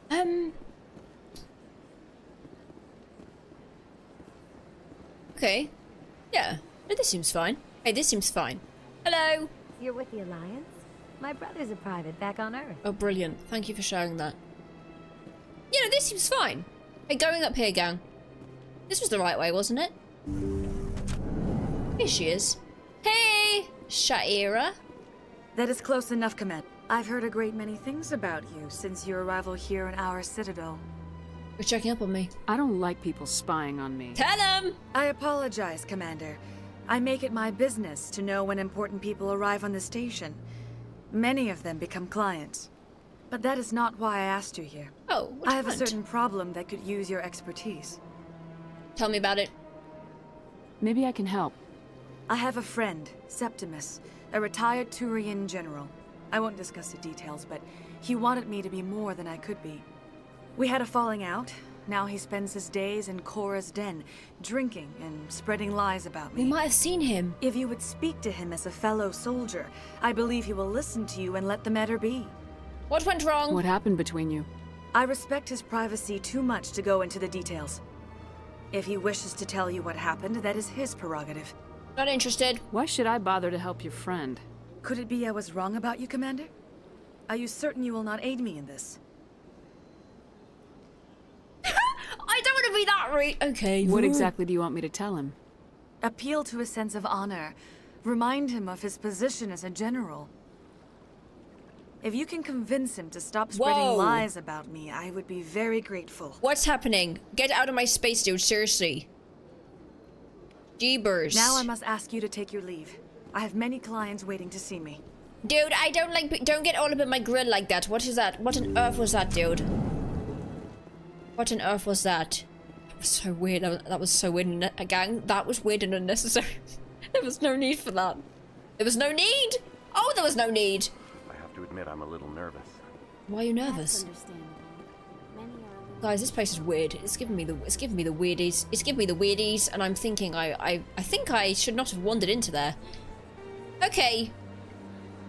Speaker 2: Um. Okay. Yeah. No, this seems fine. Hey, this seems fine. Hello.
Speaker 34: You're with the Alliance? My brother's a private back on Earth.
Speaker 2: Oh, brilliant. Thank you for sharing that. Yeah, no, this seems fine. Hey, going up here, gang. This was the right way, wasn't it? Here she is. Hey, Sha'ira.
Speaker 36: That is close enough, Commander. I've heard a great many things about you since your arrival here in our citadel.
Speaker 2: You're checking up on me.
Speaker 4: I don't like people spying on me.
Speaker 2: Tell them!
Speaker 36: I apologize, Commander. I make it my business to know when important people arrive on the station. Many of them become clients. But that is not why I asked you here.
Speaker 2: Oh, what
Speaker 36: I have a certain problem that could use your expertise.
Speaker 2: Tell me about it.
Speaker 4: Maybe I can help.
Speaker 36: I have a friend, Septimus, a retired Turian general. I won't discuss the details, but he wanted me to be more than I could be. We had a falling out. Now he spends his days in Chora's den, drinking and spreading lies about me.
Speaker 2: We might have seen him.
Speaker 36: If you would speak to him as a fellow soldier, I believe he will listen to you and let the matter be.
Speaker 2: What went wrong?
Speaker 4: What happened between you?
Speaker 36: I respect his privacy too much to go into the details. If he wishes to tell you what happened, that is his prerogative.
Speaker 2: Not interested.
Speaker 4: Why should I bother to help your friend?
Speaker 36: Could it be I was wrong about you, Commander? Are you certain you will not aid me in this?
Speaker 2: I don't want to be that rude. Okay.
Speaker 4: What exactly do you want me to tell him?
Speaker 36: Appeal to his sense of honor. Remind him of his position as a general. If you can convince him to stop spreading
Speaker 2: Whoa.
Speaker 36: lies about me, I would be very grateful.
Speaker 2: What's happening? Get out of my space, dude. Seriously. Jeebers.
Speaker 36: Now I must ask you to take your leave. I have many clients waiting to see me.
Speaker 2: Dude, I don't like. Don't get all up in my grill like that. What is that? What on earth was that, dude? What on earth was that? That was so weird. That was, that was so weird. and- Gang, that was weird and unnecessary. there was no need for that. There was no need. Oh, there was no need.
Speaker 37: I have to admit I'm a little nervous.
Speaker 2: Why are you nervous? Guys, this place is weird. It's giving me the it's giving me the weirdies. It's giving me the weirdies, and I'm thinking I I I think I should not have wandered into there. Okay,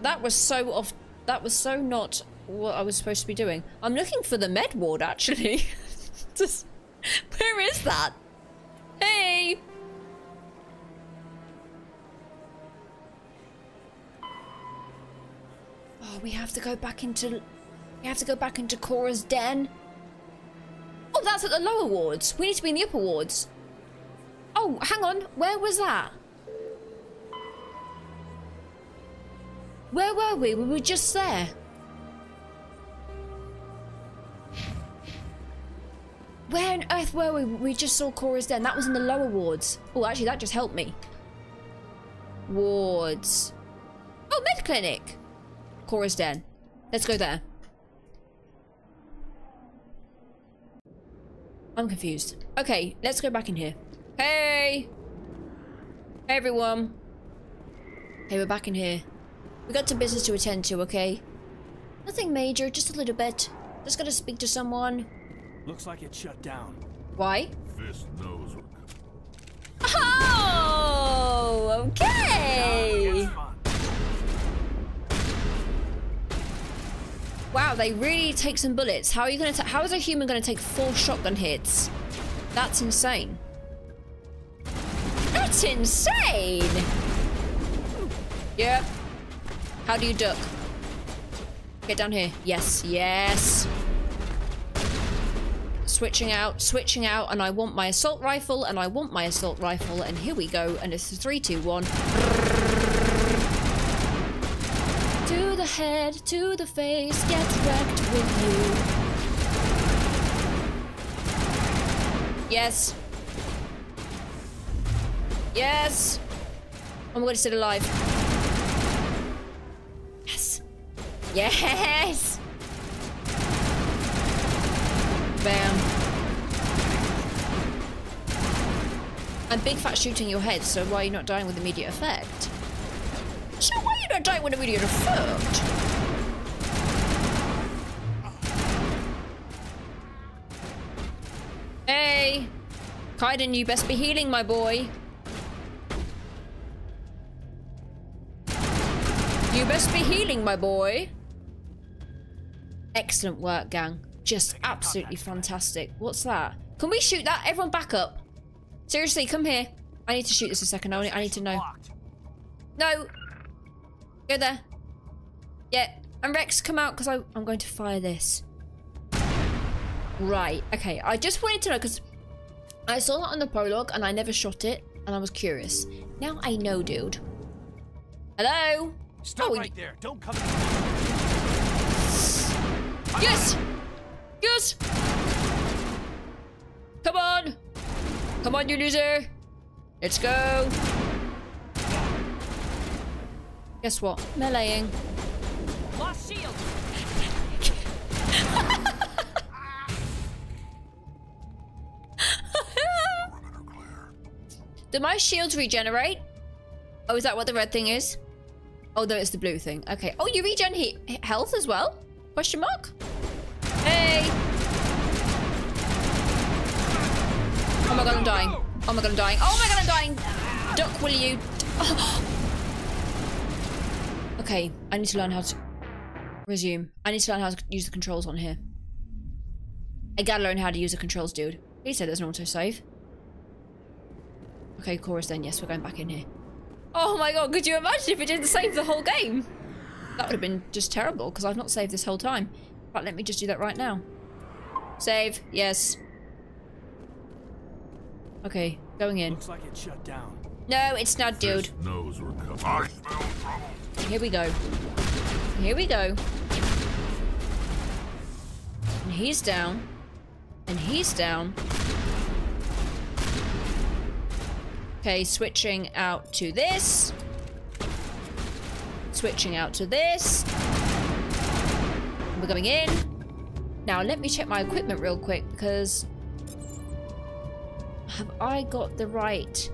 Speaker 2: that was so off. That was so not what I was supposed to be doing. I'm looking for the med ward actually. Just, where is that? Hey. Oh, we have to go back into... We have to go back into Chora's den. Oh, that's at the lower wards. We need to be in the upper wards. Oh, hang on. Where was that? Where were we? We were just there. Where on earth were we? We just saw Chora's den. That was in the lower wards. Oh, actually, that just helped me. Wards. Oh, med clinic. Chora's den. Let's go there. I'm confused. Okay, let's go back in here. Hey! Hey, everyone. Hey, we're back in here. We got some business to attend to, okay? Nothing major, just a little bit. Just gotta speak to someone.
Speaker 3: Looks like it shut down.
Speaker 2: Why?
Speaker 32: Fist knows
Speaker 2: Oh, okay. Wow, they really take some bullets. How are you gonna? How is a human gonna take four shotgun hits? That's insane. That's insane. Yep. How do you duck? Get down here. Yes, yes. Switching out, switching out, and I want my assault rifle, and I want my assault rifle, and here we go, and it's three, two, one. To the head, to the face, get wrecked with you. Yes. Yes. Oh my god, he's still alive. Yes. Yes. Bam. I'm big fat shooting your head, so why are you not dying with immediate effect? So why are you not dying with immediate effect? Hey! Kaidan, you best be healing, my boy. You best be healing, my boy. Excellent work, gang. Just absolutely fantastic. What's that? Can we shoot that? Everyone back up. Seriously, come here. I need to shoot this a second. I need, I need to know. No. Go there. Yeah. And Wrex, come out because I'm going to fire this. Right. Okay. I just wanted to know because I saw that on the prologue and I never shot it and I was curious. Now I know, dude. Hello?
Speaker 31: Stop oh, right there. Don't come.
Speaker 2: Yes! Yes! Come on! Come on, you loser! Let's go! Guess what? Meleeing.
Speaker 20: Lost shield.
Speaker 2: Do my shields regenerate? Oh, is that what the red thing is? Oh, no, it's the blue thing. Okay. Oh, you regen he health as well? Question mark? Hey! Oh my god, I'm dying. Oh my god, I'm dying. Oh my god, I'm dying! Duck, will you? Okay, I need to learn how to... Resume. I need to learn how to use the controls on here. I gotta learn how to use the controls, dude. He said there's an autosave. Okay, chorus then. Yes, we're going back in here. Oh my god, could you imagine if it didn't save the whole game? That would have been just terrible, because I've not saved this whole time. But let me just do that right now. Save. Yes. Okay, going in.
Speaker 3: Looks like it shut down.
Speaker 2: No, it's not, dude.
Speaker 32: Knows we're coming. I smell trouble.
Speaker 2: Here we go. Here we go. And he's down. And he's down. Okay, switching out to this. Switching out to this. We're going in. Now, let me check my equipment real quick because... Have I got the right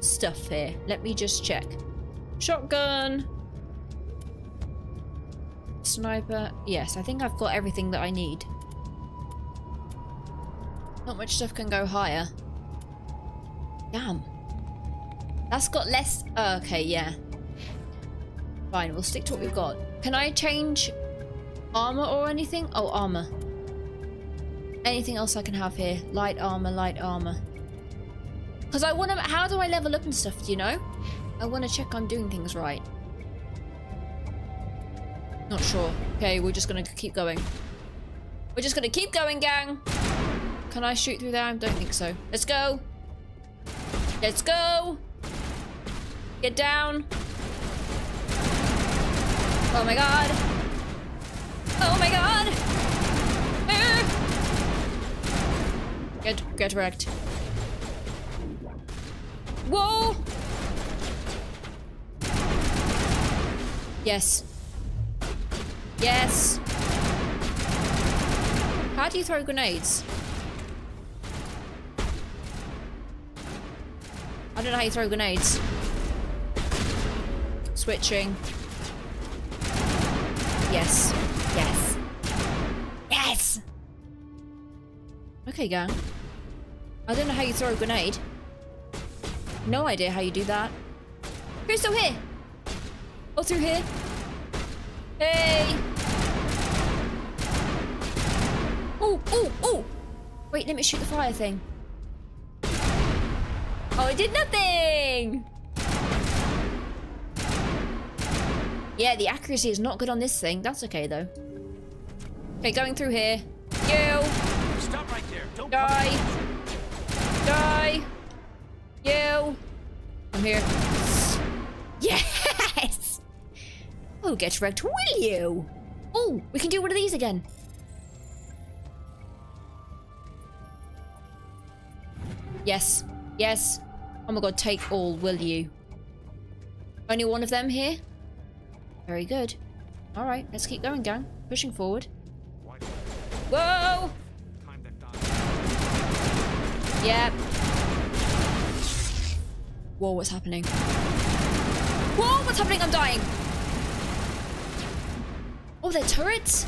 Speaker 2: stuff here? Let me just check. Shotgun. Sniper. Yes, I think I've got everything that I need. Not much stuff can go higher. Damn. That's got less... Oh, okay, yeah. Fine, we'll stick to what we've got. Can I change armor or anything? Oh, armor. Anything else I can have here? Light armor, light armor. Because I want to... How do I level up and stuff, do you know? I want to check I'm doing things right. Not sure. Okay, we're just going to keep going. We're just going to keep going, gang. Can I shoot through there? I don't think so. Let's go. Let's go. Get down. Oh my god. Oh my god. Get get wrecked. Whoa. Yes. Yes. How do you throw grenades? I don't know how you throw grenades. Switching. Yes. Yes. Yes! Okay, gang. I don't know how you throw a grenade. No idea how you do that. Still here? Oh, through here. Hey! Oh, oh, oh! Wait, let me shoot the fire thing. Oh, it did nothing! Yeah, the accuracy is not good on this thing. That's okay, though. Okay, going through here. You!
Speaker 3: Stop right there. Don't
Speaker 2: Die! Die! You! I'm here. Yes! Oh, get wrecked, will you? Oh, we can do one of these again. Yes. Yes. Oh my god, take all, will you? Only one of them here? Very good. Alright, let's keep going, gang. Pushing forward. Whoa! Yep. Whoa, what's happening? Whoa, what's happening? I'm dying. Oh, they're turrets?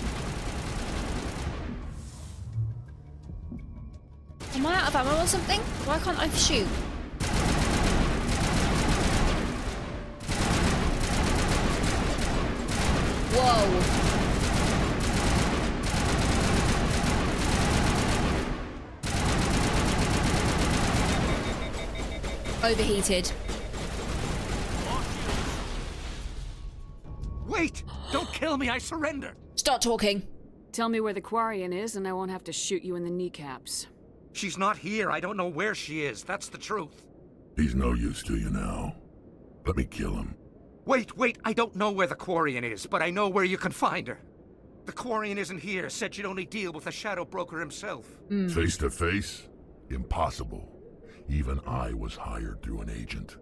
Speaker 2: Am I out of ammo or something? Why can't I shoot? Whoa. Overheated.
Speaker 25: Wait! Don't kill me, I surrender!
Speaker 2: Start talking.
Speaker 4: Tell me where the Quarian is and I won't have to shoot you in the kneecaps.
Speaker 25: She's not here. I don't know where she is. That's the truth.
Speaker 32: He's no use to you now. Let me kill him.
Speaker 25: Wait, wait, I don't know where the Quarian is, but I know where you can find her. The Quarian isn't here, said she'd only deal with the Shadow Broker himself.
Speaker 32: Face to face? Impossible. Even I was hired through an agent.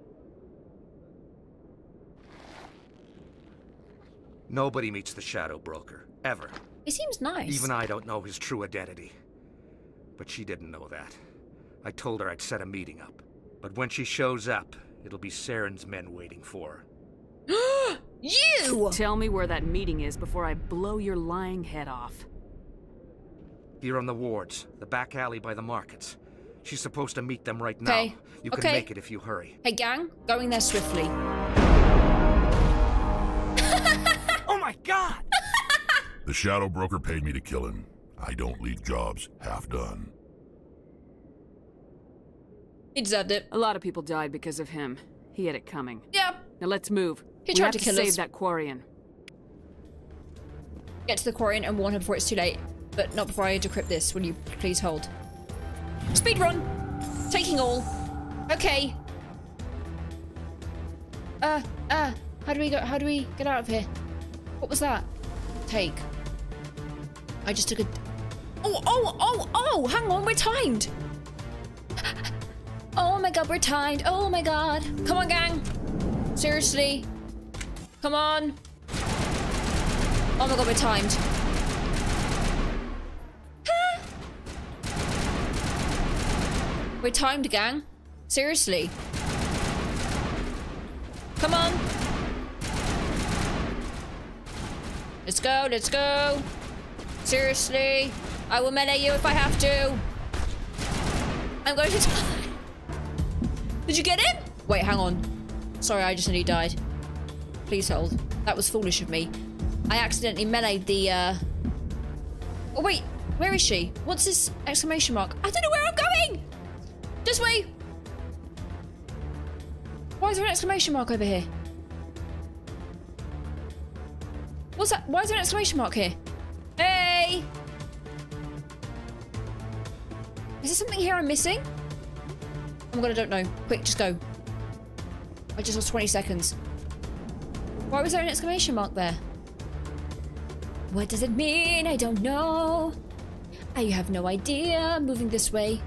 Speaker 25: Nobody meets the Shadow Broker, ever.
Speaker 2: He seems nice.
Speaker 25: Even I don't know his true identity. But she didn't know that. I told her I'd set a meeting up. But when she shows up, it'll be Saren's men waiting for her.
Speaker 2: you!
Speaker 4: Tell me where that meeting is before I blow your lying head off.
Speaker 25: Here on the wards, the back alley by the markets. She's supposed to meet them right now.
Speaker 2: Okay.
Speaker 25: You can
Speaker 2: Okay.
Speaker 25: make it if you hurry.
Speaker 2: Hey, gang, going there swiftly.
Speaker 25: oh my god!
Speaker 32: The Shadow Broker paid me to kill him. I don't leave jobs half done.
Speaker 2: He deserved it.
Speaker 4: A lot of people died because of him. He had it coming.
Speaker 2: Yeah.
Speaker 4: Now let's move.
Speaker 2: He
Speaker 4: we
Speaker 2: tried to
Speaker 4: to,
Speaker 2: kill
Speaker 4: save
Speaker 2: us.
Speaker 4: that Quarian.
Speaker 2: Get to the Quarian and warn her before it's too late. But not before I decrypt this. Will you please hold? Speed run! Taking all. Okay. Uh, uh, how do we go? How do we get out of here? What was that? Take. I just took a. Oh, oh, oh, oh! Hang on, we're timed! Oh my god, we're timed. Oh my god. Come on, gang. Seriously. Come on. Oh my god, we're timed. We're timed, gang. Seriously. Come on. Let's go, let's go. Seriously. I will melee you if I have to. I'm going to die. Did you get him? Wait, hang on. Sorry, I just nearly died. Please hold. That was foolish of me. I accidentally meleeed the, uh... Oh, wait. Where is she? What's this exclamation mark? I don't know where I'm going! This way! Why is there an exclamation mark over here? What's that? Why is there an exclamation mark here? Hey! Is there something here I'm missing? Oh my god, I don't know. Quick, just go. I just lost 20 seconds. Why was there an exclamation mark there? What does it mean? I don't know. I have no idea. Moving this way.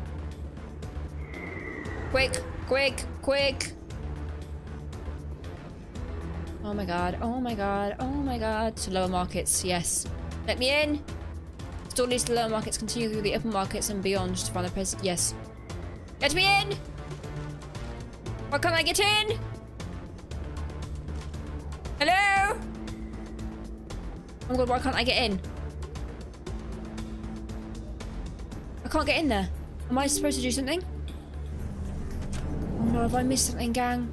Speaker 2: Quick, quick, quick. Oh my god, oh my god, oh my god. To lower markets, yes. Let me in. Store leads to lower markets, continue through the upper markets and beyond to find the pres- yes. Get me in! Why can't I get in? Oh my god, why can't I get in? I can't get in there. Am I supposed to do something? Oh no, have I missed something, gang?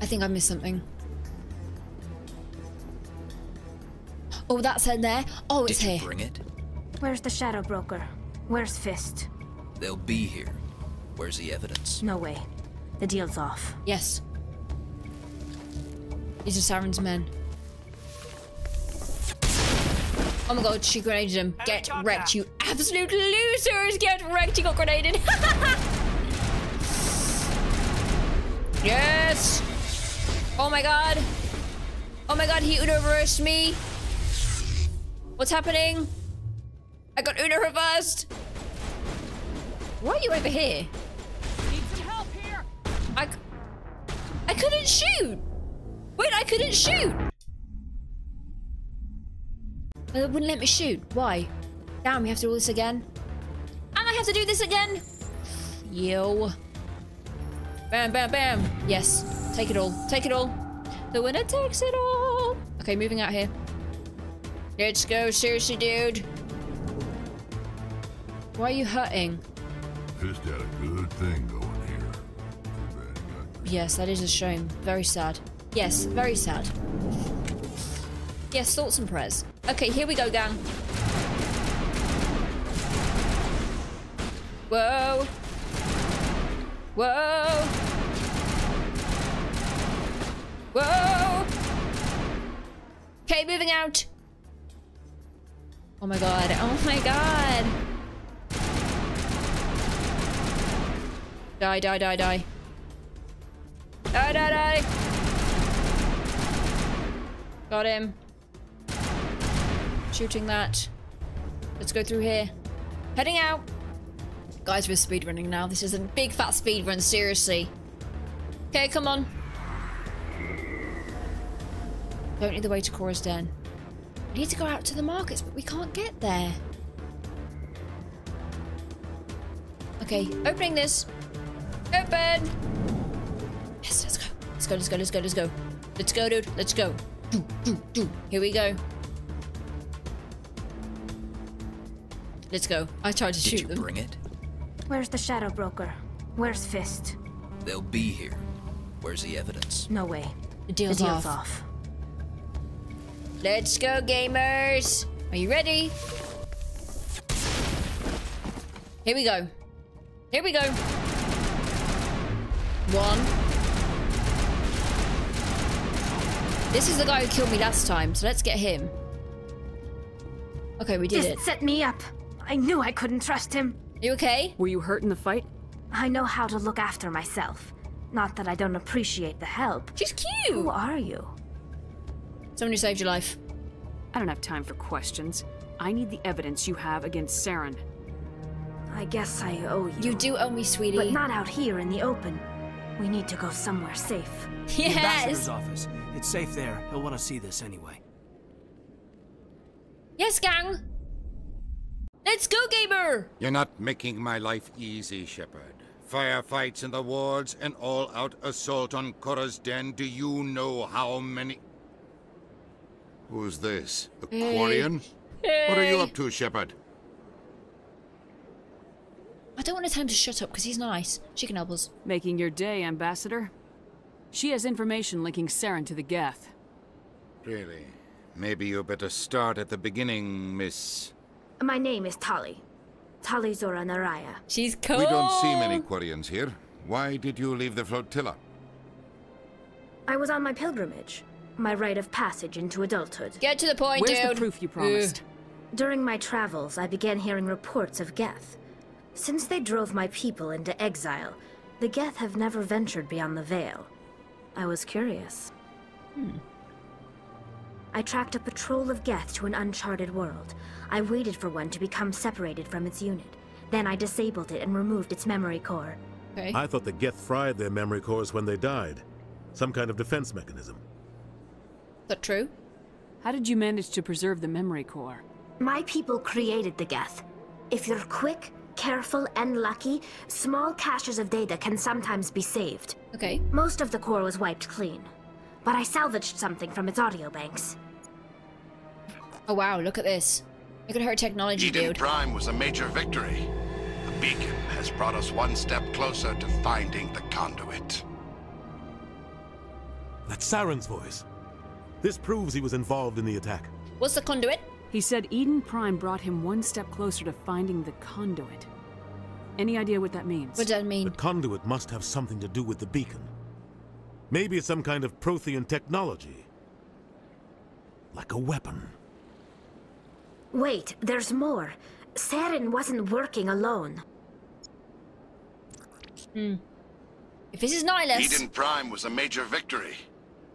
Speaker 2: I think I missed something. Oh, that's in there. Oh, it's
Speaker 38: Did you
Speaker 2: here.
Speaker 38: bring it?
Speaker 39: Where's the Shadow Broker? Where's Fist?
Speaker 38: They'll be here. Where's the evidence?
Speaker 39: No way. The deal's off.
Speaker 2: Yes. These are Saren's men. Oh my god, she grenaded him. Get wrecked, you absolute losers! Get wrecked, you got grenaded! yes! Oh my god! Oh my god, he Uno reversed me! What's happening? I got Uno reversed! Why are you over here?
Speaker 4: Need some help here.
Speaker 2: I, I couldn't shoot! Wait, I couldn't shoot! It wouldn't let me shoot. Why? Damn, we have to do all this again. And I have to do this again! Yo. Bam, bam, bam. Yes. Take it all. Take it all. The winner takes it all. Okay, moving out here. Let's go. Seriously, dude. Why are you hurting?
Speaker 32: Fist had a good thing going here.
Speaker 2: Yes, that is a shame. Very sad. Yes, very sad. Yes, thoughts and prayers. Okay, here we go, gang. Whoa. Whoa. Whoa. Okay, moving out. Oh my god. Oh my god. Die, die, die, die. Die, die, die. Got him. Shooting that. Let's go through here. Heading out. Guys, we're speedrunning now. This is a big fat speed run, seriously. Okay, come on. Don't need the way to Chora's Den. We need to go out to the markets, but we can't get there. Okay, opening this. Open! Yes, let's go. Let's go, let's go, let's go, let's go. Let's go, dude. Let's go. Do, do, do. Here we go. Let's go. I tried to
Speaker 38: Did
Speaker 2: shoot
Speaker 38: you
Speaker 2: them.
Speaker 38: bring it?
Speaker 39: Where's the Shadow Broker? Where's Fist?
Speaker 38: They'll be here. Where's the evidence?
Speaker 39: No way.
Speaker 2: The deal's,
Speaker 39: the deal's
Speaker 2: off.
Speaker 39: off.
Speaker 2: Let's go, gamers. Are you ready? Here we go. Here we go. One. This is the guy who killed me last time, so let's get him. Okay, we did
Speaker 39: Just
Speaker 2: it.
Speaker 39: set me up. I knew I couldn't trust him.
Speaker 2: You okay?
Speaker 4: Were you hurt in the fight?
Speaker 39: I know how to look after myself. Not that I don't appreciate the help.
Speaker 2: She's cute.
Speaker 39: Who are you?
Speaker 2: Someone who saved your life.
Speaker 4: I don't have time for questions. I need the evidence you have against Saren.
Speaker 39: I guess I owe you.
Speaker 2: You do owe me, sweetie.
Speaker 39: But not out here in the open. We need to go somewhere safe.
Speaker 3: The ambassador's office. It's safe there. He'll want to see this anyway.
Speaker 2: Yes, gang. Let's go, gamer.
Speaker 40: You're not making my life easy, Shepard. Firefights in the wards, an all-out assault on Chora's den. Do you know how many...
Speaker 17: Who's this? A
Speaker 2: Hey.
Speaker 17: Quarian? What are you up to, Shepard?
Speaker 2: I don't want to tell him to shut up because he's nice. She can help us.
Speaker 4: Making your day, Ambassador. She has information linking Saren to the Geth.
Speaker 17: Really? Maybe you better start at the beginning, Miss.
Speaker 39: My name is Tali. Tali'Zorah nar Rayya.
Speaker 2: She's cool.
Speaker 17: We don't see many Quarians here. Why did you leave the flotilla?
Speaker 39: I was on my pilgrimage. My rite of passage into adulthood.
Speaker 2: Get to the point,
Speaker 4: Where's the proof you promised?
Speaker 39: During my travels, I began hearing reports of Geth. Since they drove my people into exile, the Geth have never ventured beyond the Veil. I was curious.
Speaker 2: Hmm.
Speaker 39: I tracked a patrol of Geth to an uncharted world. I waited for one to become separated from its unit. Then I disabled it and removed its memory core.
Speaker 7: I thought the Geth fried their memory cores when they died. Some kind of defense mechanism.
Speaker 2: Is that true?
Speaker 4: How did you manage to preserve the memory core?
Speaker 39: My people created the Geth. If you're quick, careful, and lucky, small caches of data can sometimes be saved.
Speaker 2: Okay.
Speaker 39: Most of the core was wiped clean, but I salvaged something from its audio banks.
Speaker 2: Oh wow, look at this. Look at her technology,
Speaker 15: Eden
Speaker 2: dude.
Speaker 15: Prime was a major victory. The beacon has brought us one step closer to finding the conduit.
Speaker 7: That's Saren's voice. This proves he was involved in the attack.
Speaker 2: What's the conduit?
Speaker 4: He said Eden Prime brought him one step closer to finding the conduit. Any idea what that means?
Speaker 2: What does that mean?
Speaker 7: The conduit must have something to do with the beacon. Maybe it's some kind of Prothean technology. Like a weapon.
Speaker 39: Wait, there's more. Saren wasn't working alone.
Speaker 2: Hmm. If this is Nihlus,
Speaker 15: Eden Prime was a major victory.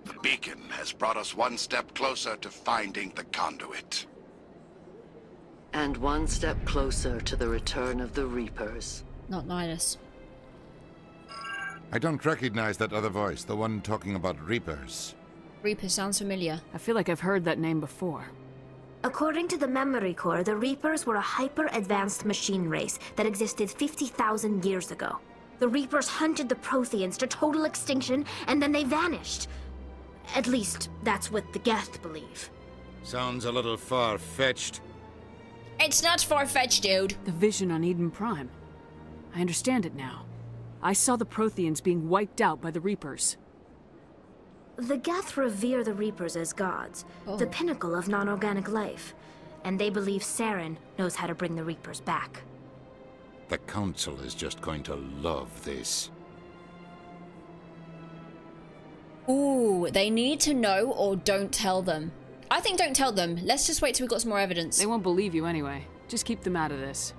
Speaker 15: The beacon has brought us one step closer to finding the conduit.
Speaker 41: And one step closer to the return of the Reapers.
Speaker 2: not Nihlus.
Speaker 17: I don't recognize that other voice, the one talking about Reapers.
Speaker 2: Reaper sounds familiar.
Speaker 4: I feel like I've heard that name before.
Speaker 39: According to the memory core, the Reapers were a hyper-advanced machine race that existed 50,000 years ago. The Reapers hunted the Protheans to total extinction, and then they vanished. At least, that's what the Geth believe.
Speaker 17: Sounds a little far-fetched.
Speaker 2: It's not far-fetched, dude.
Speaker 4: The vision on Eden Prime. I understand it now. I saw the Protheans being wiped out by the Reapers.
Speaker 39: The Geth revere the Reapers as gods, the oh. pinnacle of non-organic life. And they believe Saren knows how to bring the Reapers back.
Speaker 17: The Council is just going to love this.
Speaker 2: Ooh, they need to know or don't tell them. I think don't tell them. Let's just wait till we've got some more evidence.
Speaker 4: They won't believe you anyway. Just keep them out of this.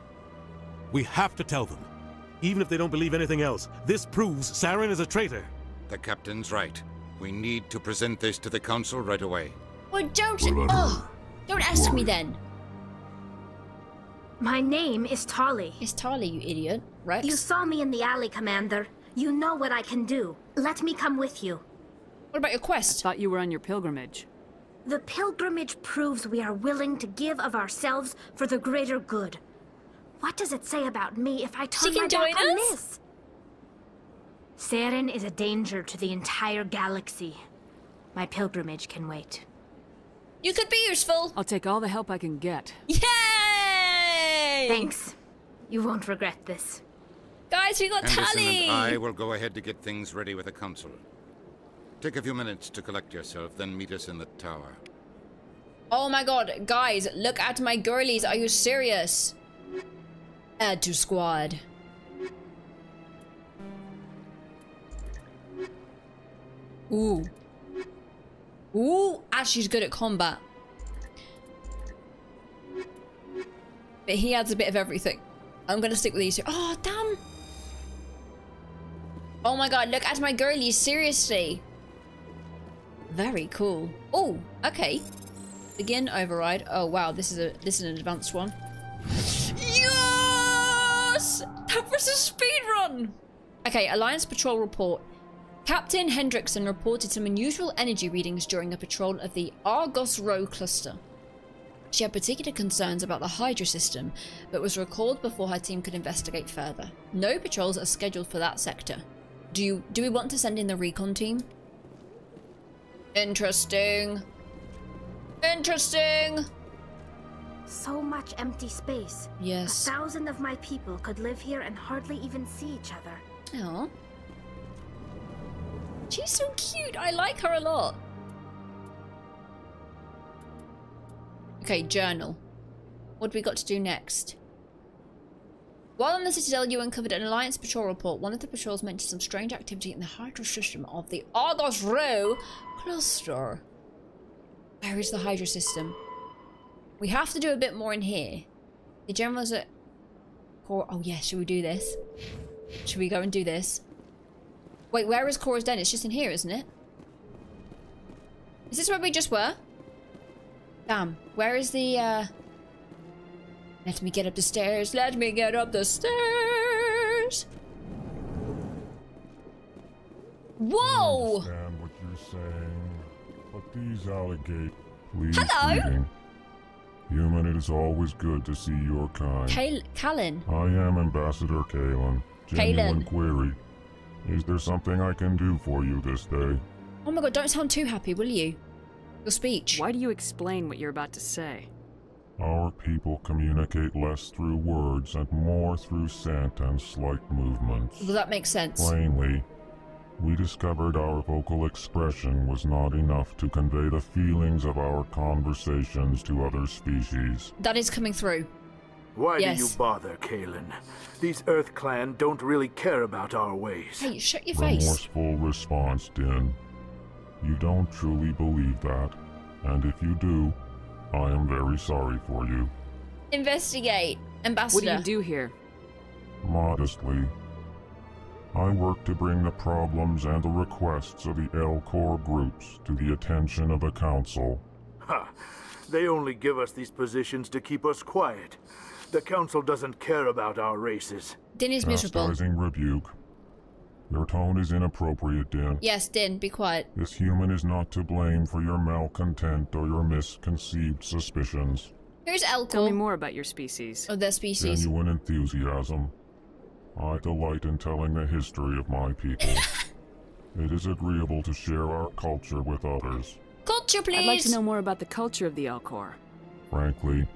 Speaker 7: We have to tell them. Even if they don't believe anything else, this proves Saren is a traitor.
Speaker 17: The captain's right. We need to present this to the Council right away.
Speaker 2: Well, don't. Oh, don't ask me then.
Speaker 39: My name is Tali.
Speaker 2: It's Tali, you idiot. Wrex?
Speaker 39: You saw me in the alley, Commander. You know what I can do. Let me come with you.
Speaker 2: What about your quest?
Speaker 4: I thought you were on your pilgrimage.
Speaker 39: The pilgrimage proves we are willing to give of ourselves for the greater good. What does it say about me if I turn
Speaker 2: She
Speaker 39: my
Speaker 2: can
Speaker 39: back
Speaker 2: join
Speaker 39: on
Speaker 2: us?
Speaker 39: this? Saren is a danger to the entire galaxy. My pilgrimage can wait.
Speaker 2: You could be useful.
Speaker 4: I'll take all the help I can get.
Speaker 2: Yay!
Speaker 39: Thanks. You won't regret this.
Speaker 2: Guys, we got
Speaker 17: Anderson
Speaker 2: Tali.
Speaker 17: and I will go ahead to get things ready with the Council. Take a few minutes to collect yourself, then meet us in the tower.
Speaker 2: Oh my god, guys, look at my girlies. Are you serious? Add to squad. Ooh. Ooh, Ashley's good at combat. But he adds a bit of everything. I'm gonna stick with these two. Oh, damn. Oh my god, look at my girlies, seriously. Very cool. Oh, okay. Begin override. Oh wow, this is a this is an advanced one. Yes! That was a speed run! Okay, Alliance Patrol report. Captain Hendrickson reported some unusual energy readings during a patrol of the Argos Rho cluster. She had particular concerns about the Hydra system, but was recalled before her team could investigate further. No patrols are scheduled for that sector. Do you do we want to send in the recon team? Interesting. Interesting.
Speaker 39: So much empty space.
Speaker 2: Yes.
Speaker 39: A thousand of my people could live here and hardly even see each other.
Speaker 2: Oh. She's so cute. I like her a lot. Okay, journal. What do we got to do next? While on the Citadel, you uncovered an Alliance patrol report. One of the patrols mentioned some strange activity in the Hydra system of the Argos Rho cluster. Where is the Hydra system? We have to do a bit more in here. The generals at... Oh yeah, should we do this? Should we go and do this? Wait, where is Chora's den? It's just in here, isn't it? Is this where we just were? Damn. Where is the, uh... Let me get up the stairs. Let me get up the stairs. Whoa!
Speaker 42: These alligator... Please,
Speaker 2: Hello?
Speaker 42: greeting. Human, it is always good to see your kind.
Speaker 2: Kal Callan.
Speaker 42: I am Ambassador Calyn. Genuine
Speaker 2: Calyn.
Speaker 42: query. Is there something I can do for you this day?
Speaker 2: Oh my god, don't sound too happy, will you? Your speech.
Speaker 4: Why do you explain what you're about to say?
Speaker 42: Our people communicate less through words and more through scent and slight movements.
Speaker 2: Well, that makes sense.
Speaker 42: Plainly, we discovered our vocal expression was not enough to convey the feelings of our conversations to other species.
Speaker 2: That is coming through.
Speaker 43: Why
Speaker 2: Yes.
Speaker 43: do you bother, Calyn? These Earth Clan don't really care about our ways.
Speaker 2: Hey, shut your face.
Speaker 42: Remorseful response, Din. You don't truly believe that, and if you do, I am very sorry for you.
Speaker 2: Investigate. Ambassador.
Speaker 4: What do you do here?
Speaker 42: Modestly, I work to bring the problems and the requests of the Elcor groups to the attention of the Council.
Speaker 43: Ha! They only give us these positions to keep us quiet. The Council doesn't care about our races.
Speaker 2: Din is miserable.
Speaker 42: Chastising rebuke. Your tone is inappropriate, Din.
Speaker 2: Yes, Din, be quiet.
Speaker 42: This human is not to blame for your malcontent or your misconceived suspicions.
Speaker 2: Here's Elcor.
Speaker 4: Tell me more about your species.
Speaker 2: Oh, their species.
Speaker 42: Genuine enthusiasm. I delight in telling the history of my people. it is agreeable to share our culture with others.
Speaker 2: Culture, please.
Speaker 4: I'd like to know more about the culture of the Elcor.
Speaker 42: Frankly,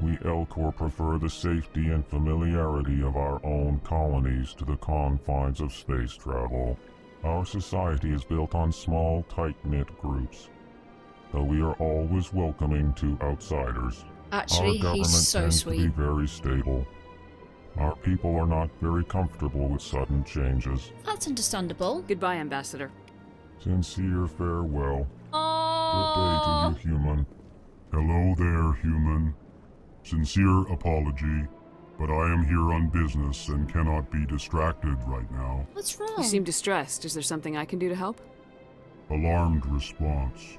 Speaker 42: we Elcor prefer the safety and familiarity of our own colonies to the confines of space travel. Our society is built on small, tight-knit groups, though we are always welcoming to outsiders.
Speaker 2: Actually,
Speaker 42: our
Speaker 2: he's
Speaker 42: government
Speaker 2: so
Speaker 42: tends to
Speaker 2: sweet.
Speaker 42: be very stable. Our people are not very comfortable with sudden changes.
Speaker 2: That's understandable.
Speaker 4: Goodbye, Ambassador.
Speaker 42: Sincere farewell.
Speaker 2: Aww.
Speaker 42: Good day to you, human. Hello there, human. Sincere apology, but I am here on business and cannot be distracted right now.
Speaker 2: What's wrong?
Speaker 4: You seem distressed. Is there something I can do to help?
Speaker 42: Alarmed response.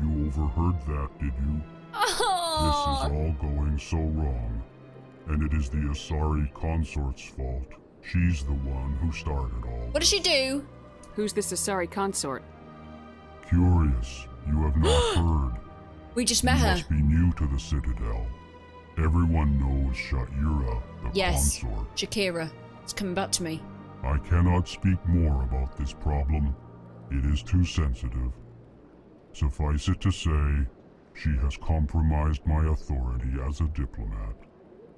Speaker 42: You overheard that, did you?
Speaker 2: Oh.
Speaker 42: This is all going so wrong. And it is the Asari consort's fault. She's the one who started all.
Speaker 2: What does she do?
Speaker 4: Who's this Asari consort?
Speaker 42: Curious, you have not heard.
Speaker 2: We just met
Speaker 42: You
Speaker 2: her.
Speaker 42: must be new to the Citadel. Everyone knows Sha'ira, the
Speaker 2: Yes.
Speaker 42: consort.
Speaker 2: Shakira. It's coming back to me.
Speaker 42: I cannot speak more about this problem. It is too sensitive. Suffice it to say, she has compromised my authority as a diplomat.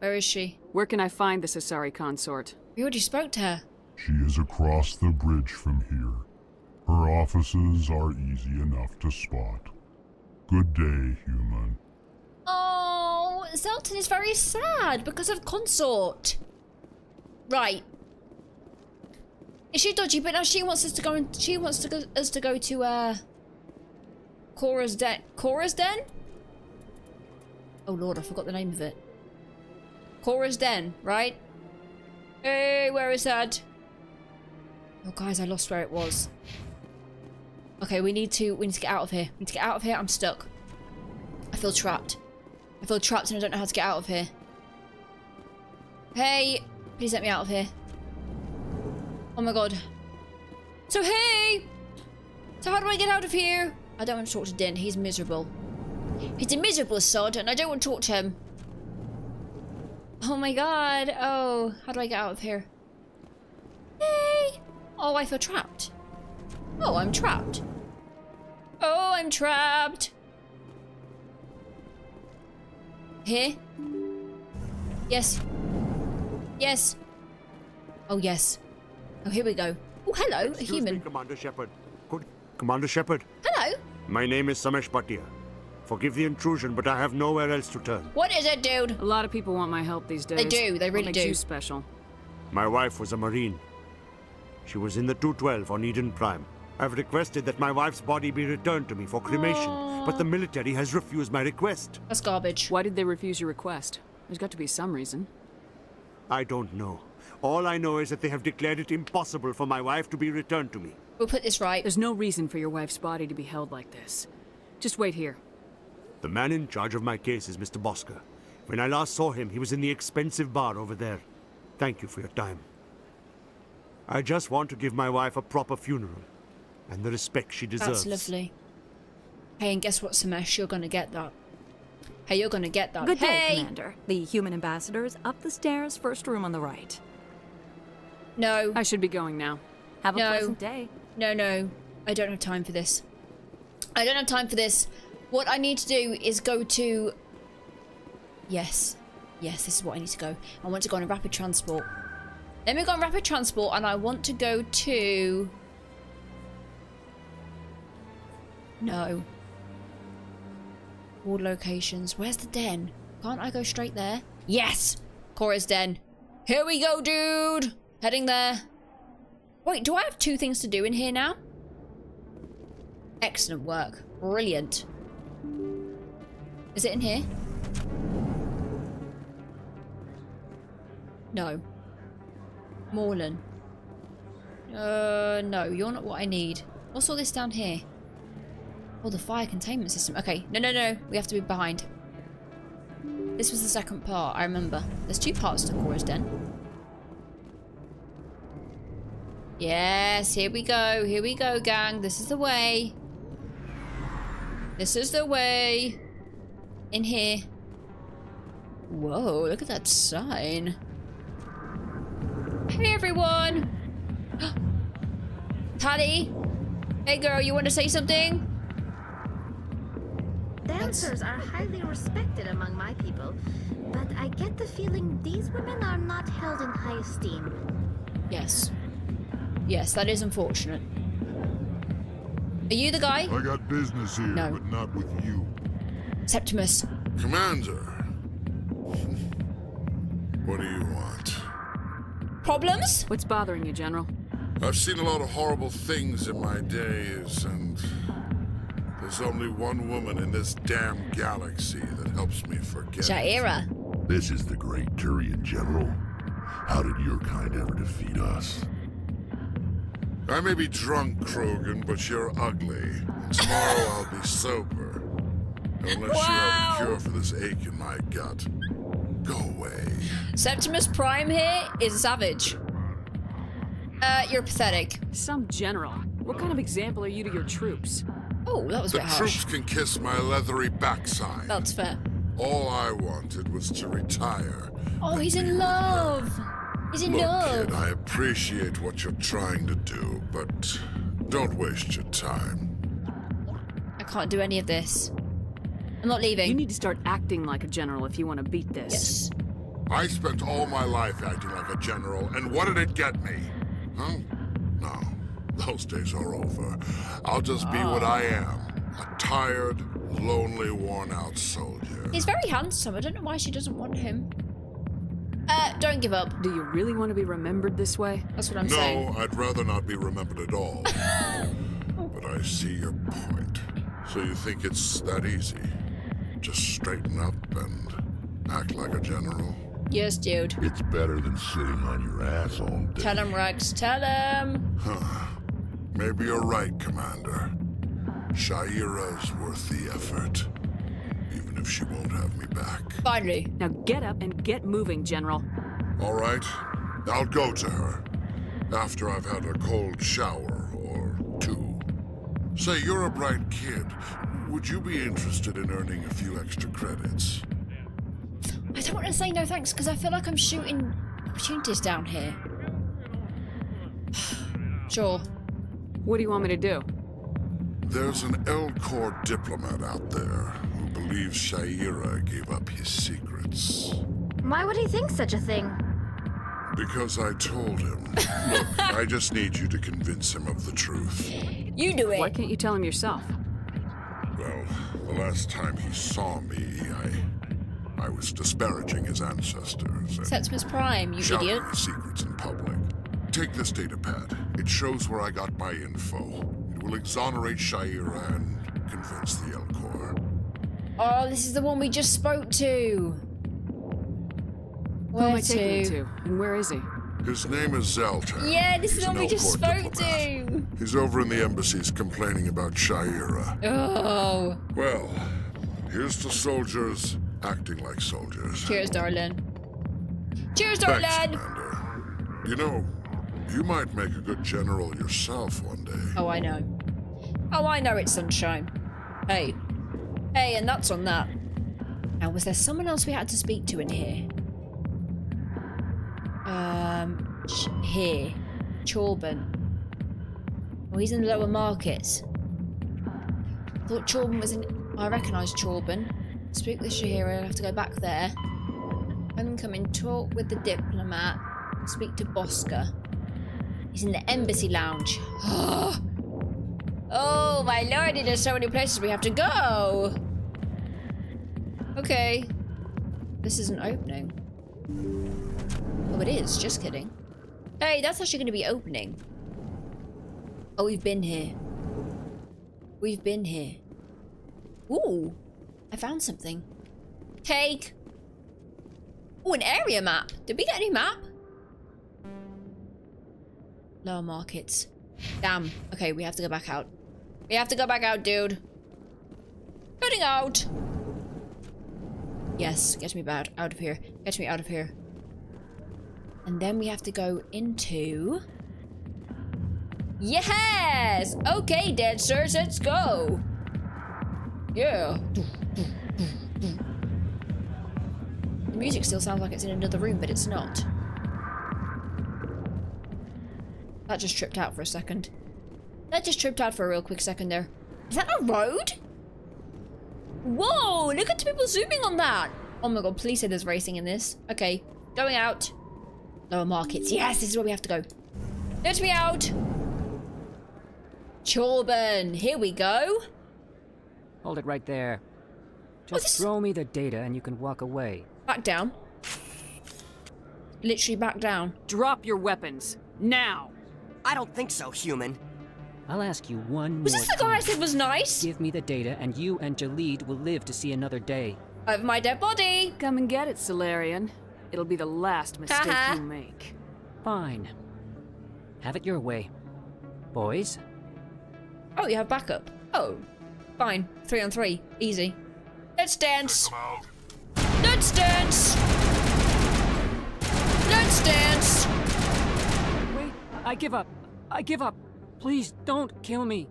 Speaker 2: Where is she?
Speaker 4: Where can I find this Asari consort?
Speaker 2: We already spoke to her.
Speaker 42: She is across the bridge from here. Her offices are easy enough to spot. Good day, human.
Speaker 2: Oh, Xeltan is very sad because of consort. Right. Is she dodgy? But now she wants us to go and she wants to go, us to go to uh Chora's den. Chora's den? Oh lord, I forgot the name of it. Chora's den, right? Hey, where is that? Oh guys, I lost where it was. Okay, we need to we need to get out of here. We need to get out of here. I'm stuck. I feel trapped. I feel trapped and I don't know how to get out of here. Hey, please let me out of here. Oh my god. So hey! So how do I get out of here? I don't want to talk to Din, he's miserable. He's a miserable sod and I don't want to talk to him. Oh my god. Oh, how do I get out of here? Hey! Oh, I feel trapped. Oh, I'm trapped. Oh, I'm trapped. Here? Yes. Yes. Oh, yes. Oh, here we go. Oh, hello,
Speaker 44: Excuse a
Speaker 2: human.
Speaker 44: Me, Commander Shepard. Good. Commander Shepard.
Speaker 2: Hello.
Speaker 44: My name is Samesh Bhatia. Forgive the intrusion, but I have nowhere else to turn.
Speaker 2: What is it, dude?
Speaker 4: A lot of people want my help these days.
Speaker 2: They do, they really
Speaker 4: what makes
Speaker 2: do.
Speaker 4: you special.
Speaker 44: My wife was a Marine. She was in the 212 on Eden Prime. I've requested that my wife's body be returned to me for cremation, but the military has refused my request.
Speaker 2: That's garbage.
Speaker 4: Why did they refuse your request? There's got to be some reason.
Speaker 44: I don't know. All I know is that they have declared it impossible for my wife to be returned to me.
Speaker 2: We'll put this right.
Speaker 4: There's no reason for your wife's body to be held like this. Just wait here.
Speaker 44: The man in charge of my case is Mr. Bosker. When I last saw him, he was in the expensive bar over there. Thank you for your time. I just want to give my wife a proper funeral and the respect she deserves.
Speaker 2: That's lovely. Hey, and guess what, Samesh? You're gonna get that. Hey, you're gonna get that.
Speaker 45: Good day! Commander. The human ambassador is up the stairs, first room on the right.
Speaker 2: No.
Speaker 4: I should be going now.
Speaker 45: Have a
Speaker 2: No.
Speaker 45: pleasant day.
Speaker 2: No, no. I don't have time for this. I don't have time for this. What I need to do is go to... Yes. Yes, this is what I need to go. I want to go on rapid transport. Let me go on rapid transport and I want to go to... No. Ward locations. Where's the den? Can't I go straight there? Yes! Chora's den. Here we go, dude! Heading there. Wait, do I have two things to do in here now? Excellent work. Brilliant. Is it in here? No. Morlan. Uh, no, you're not what I need. What's all this down here? Oh, the fire containment system. Okay, no, no, no. We have to be behind. This was the second part, I remember. There's two parts to Chora's Den. Yes, here we go. Here we go, gang. This is the way. This is the way. In here. Whoa, look at that sign. Hey, everyone. Taddy. Hey, girl, you want to say something?
Speaker 39: Dancers are highly respected among my people, but I get the feeling these women are not held in high esteem.
Speaker 2: Yes. Yes, that is unfortunate. Are you the guy?
Speaker 27: I got business here,
Speaker 2: No.
Speaker 27: but not with you.
Speaker 2: Septimus.
Speaker 27: Commander. What do you want?
Speaker 2: Problems?
Speaker 4: What's bothering you, General?
Speaker 27: I've seen a lot of horrible things in my days, and there's only one woman in this damn galaxy that helps me forget.
Speaker 2: Sha'ira.
Speaker 27: This is the great Turian General. How did your kind ever defeat us? I may be drunk, Krogan, but you're ugly. And tomorrow I'll be sober. Unless you have a cure for this ache in my gut. Go away.
Speaker 2: Septimus Prime here is savage. Uh, you're pathetic.
Speaker 4: Some general. What kind of example are you to your troops?
Speaker 2: Oh, that was a
Speaker 27: The
Speaker 2: bit harsh.
Speaker 27: troops can kiss my leathery backside.
Speaker 2: That's fair.
Speaker 27: All I wanted was to retire.
Speaker 2: Oh, he's in love. He's in
Speaker 27: Look,
Speaker 2: love.
Speaker 27: kid, I appreciate what you're trying to do, but don't waste your time.
Speaker 2: I can't do any of this. I'm not leaving.
Speaker 4: You need to start acting like a general if you want to beat this.
Speaker 2: Yes.
Speaker 27: I spent all my life acting like a general, and what did it get me? Huh? No, those days are over. I'll just be what I am a tired, lonely, worn out soldier.
Speaker 2: He's very handsome. I don't know why she doesn't want him. Uh, don't give up.
Speaker 4: Do you really want to be remembered this way?
Speaker 2: That's what I'm
Speaker 27: no,
Speaker 2: saying.
Speaker 27: No, I'd rather not be remembered at all. but I see your point. So you think it's that easy? Just straighten up and act like a general?
Speaker 2: Yes, dude.
Speaker 27: It's better than sitting on your ass all day.
Speaker 2: Tell him, Wrex. Tell him.
Speaker 27: Huh. Maybe you're right, Commander. Sha'ira's worth the effort. Even if she won't have me back.
Speaker 2: Finally.
Speaker 4: Now get up and get moving, General.
Speaker 27: All right, I'll go to her. After I've had a cold shower or two. Say, you're a bright kid. Would you be interested in earning a few extra credits?
Speaker 2: I don't want to say no thanks because I feel like I'm shooting opportunities down here. sure.
Speaker 4: What do you want me to do?
Speaker 27: There's an Elcor diplomat out there who believes believes Sha'ira gave up his secrets.
Speaker 39: Why would he think such a thing?
Speaker 27: Because I told him. Look, I just need you to convince him of the truth.
Speaker 2: You do it.
Speaker 4: Why can't you tell him yourself?
Speaker 27: Well, the last time he saw me, I I was disparaging his ancestors. and
Speaker 2: Septimus Prime, you idiot.
Speaker 27: his secrets in public. Take this data pad. It shows where I got my info. It will exonerate Sha'ira and convince the Elcor.
Speaker 2: Oh, this is the one we just spoke to.
Speaker 4: Who am
Speaker 2: Where
Speaker 4: I taking
Speaker 2: to?
Speaker 4: to? And where is he?
Speaker 27: His name is Zelta.
Speaker 2: Yeah, this is
Speaker 27: He's
Speaker 2: the
Speaker 27: an
Speaker 2: one we just spoke
Speaker 27: diplomat.
Speaker 2: to.
Speaker 27: He's over in the embassies complaining about Sha'ira.
Speaker 2: Oh.
Speaker 27: Well, here's to soldiers acting like soldiers.
Speaker 2: Cheers, darling. Cheers, darling.
Speaker 27: Thanks,
Speaker 2: darling.
Speaker 27: You know, you might make a good general yourself one day.
Speaker 2: Oh, I know. Oh, I know it's sunshine. Hey. Hey, and that's on that. Now, was there someone else we had to speak to in here? Um, here. Chorban. Oh, he's in the lower markets. I thought Chorban was in... I recognise Chorban. Speak with Sha'ira, I have to go back there. Homecoming, talk with the diplomat. Speak to Bosker. He's in the embassy lounge. oh my lordy, there's so many places we have to go. Okay. This isn't opening. Oh, it is. Just kidding. Hey, that's actually going to be opening. Oh, we've been here. We've been here. Ooh, I found something. Take. Oh, an area map. Did we get any map? Lower markets. Damn. Okay, we have to go back out. We have to go back out, dude. Cutting out. Yes, get me out of here. Get me out of here. And then we have to go into... Yes! Okay, dancers, let's go. Yeah. The music still sounds like it's in another room, but it's not. That just tripped out for a second. That just tripped out for a real quick second there. Is that a road? Whoa, look at the people zooming on that. Oh my god, please say there's racing in this. Okay, going out. Lower markets. Yes, this is where we have to go. Let me out. Chorban, here we go.
Speaker 20: Hold it right there.
Speaker 2: Oh,
Speaker 20: Just throw me the data and you can walk away.
Speaker 2: Back down. Literally back down.
Speaker 4: Drop your weapons. Now!
Speaker 46: I don't think so, human.
Speaker 20: I'll ask you one
Speaker 2: Was
Speaker 20: more Was
Speaker 2: this the guy I said was nice?
Speaker 20: Give me the data and you and Jahleed will live to see another day.
Speaker 2: Over my dead body.
Speaker 4: Come and get it, Salarian. It'll be the last mistake
Speaker 2: uh-huh.
Speaker 4: you make.
Speaker 20: Fine. Have it your way. Boys,
Speaker 2: Oh, you have backup. Oh, fine. Three on three. Easy. Let's dance. Let's dance. Let's dance.
Speaker 20: Wait, I give up. I give up. Please don't kill me.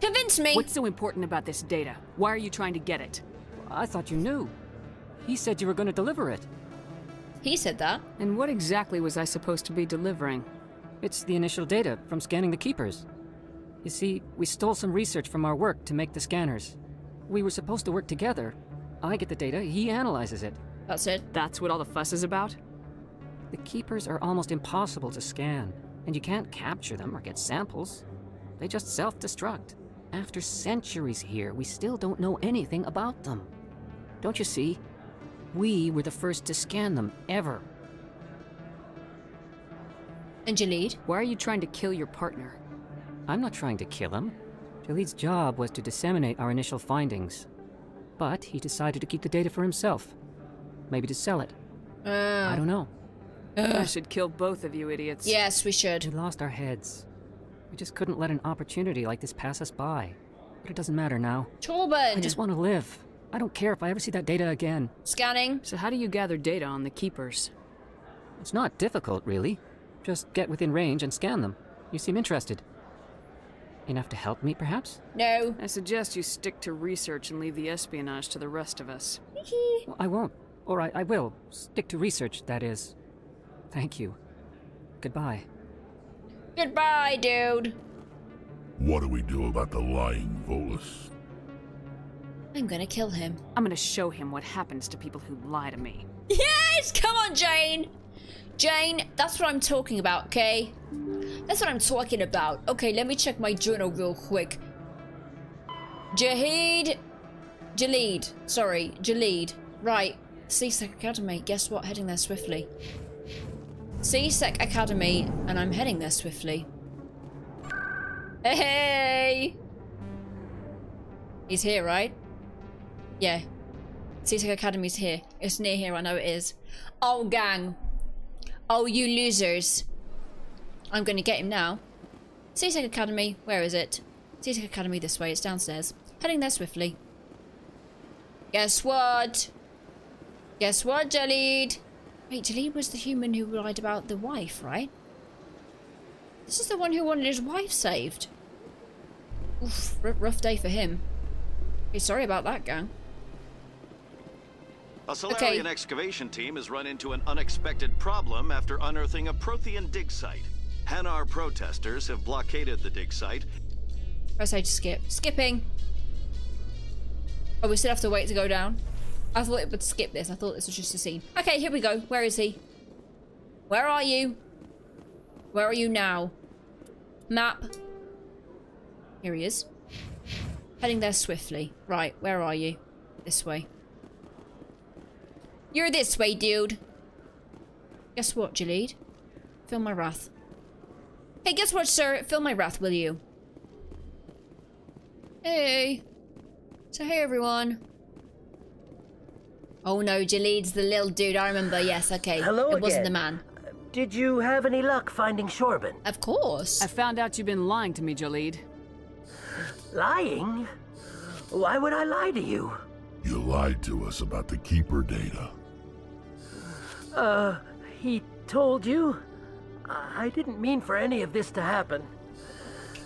Speaker 2: Convince me.
Speaker 4: What's so important about this data? Why are you trying to get it?
Speaker 20: I thought you knew. He said you were going to deliver it.
Speaker 2: He said that.
Speaker 4: And what exactly was I supposed to be delivering?
Speaker 20: It's the initial data from scanning the keepers. You see, we stole some research from our work to make the scanners. We were supposed to work together. I get the data, he analyzes it.
Speaker 2: That's it.
Speaker 4: That's what all the fuss is about?
Speaker 20: The keepers are almost impossible to scan, and you can't capture them or get samples. They just self destruct. After centuries here, we still don't know anything about them. Don't you see? We were the first to scan them, ever.
Speaker 2: And Jahleed?
Speaker 4: Why are you trying to kill your partner?
Speaker 20: I'm not trying to kill him. Jahleed's job was to disseminate our initial findings. But he decided to keep the data for himself. Maybe to sell it.
Speaker 2: Uh,
Speaker 20: I don't know.
Speaker 4: I should kill both of you idiots.
Speaker 2: Yes, we should.
Speaker 20: We lost our heads. We just couldn't let an opportunity like this pass us by. But it doesn't matter now.
Speaker 2: Chorban.
Speaker 20: I just want to live. I don't care if I ever see that data again.
Speaker 2: Scanning.
Speaker 4: So how do you gather data on the Keepers?
Speaker 20: It's not difficult, really. Just get within range and scan them. You seem interested. Enough to help me, perhaps?
Speaker 2: No.
Speaker 4: I suggest you stick to research and leave the espionage to the rest of us.
Speaker 20: Well, I won't. Or I, I will. Stick to research, that is. Thank you. Goodbye.
Speaker 2: Goodbye, dude.
Speaker 32: What do we do about the lying Volus?
Speaker 2: I'm gonna kill him.
Speaker 4: I'm gonna show him what happens to people who lie to me.
Speaker 2: Yes! Come on, Jane! Jane, that's what I'm talking about, okay? That's what I'm talking about. Okay, let me check my journal real quick. Jahid... Jahleed. Sorry, Jahleed. Right. C-Sec Academy. Guess what? Heading there swiftly. C-Sec Academy, and I'm heading there swiftly. Hey! He's here, right? Yeah. C-Sec Academy's here. It's near here, I know it is. Oh, gang. Oh, you losers. I'm gonna get him now. C-Sec Academy, where is it? C-Sec Academy this way, it's downstairs. Heading there swiftly. Guess what? Guess what, Jahleed? Wait, Jahleed was the human who lied about the wife, right? This is the one who wanted his wife saved. Oof, rough day for him. Hey, sorry about that, gang.
Speaker 47: A Salarian okay. excavation team has run into an unexpected problem after unearthing a Prothean dig site. Hanar protesters have blockaded the dig site.
Speaker 2: Press A to skip. Skipping! Oh, we still have to wait to go down? I thought it would skip this. I thought this was just a scene. Okay, here we go. Where is he? Where are you? Where are you now? Map. Here he is. Heading there swiftly. Right, where are you? This way. You're this way, dude. Guess what, Jahleed? Feel my wrath. Hey, guess what, sir? Feel my wrath, will you? Hey. So, hey, everyone. Oh no, Jahleed's the little dude. I remember. Yes, okay.
Speaker 33: Hello
Speaker 2: It
Speaker 33: again.
Speaker 2: wasn't the man.
Speaker 33: Did you have any luck finding Chorban?
Speaker 2: Of course.
Speaker 4: I found out you've been lying to me, Jahleed.
Speaker 33: Lying? Why would I lie to you?
Speaker 32: You lied to us about the Keeper data.
Speaker 33: Uh, he told you? I didn't mean for any of this to happen.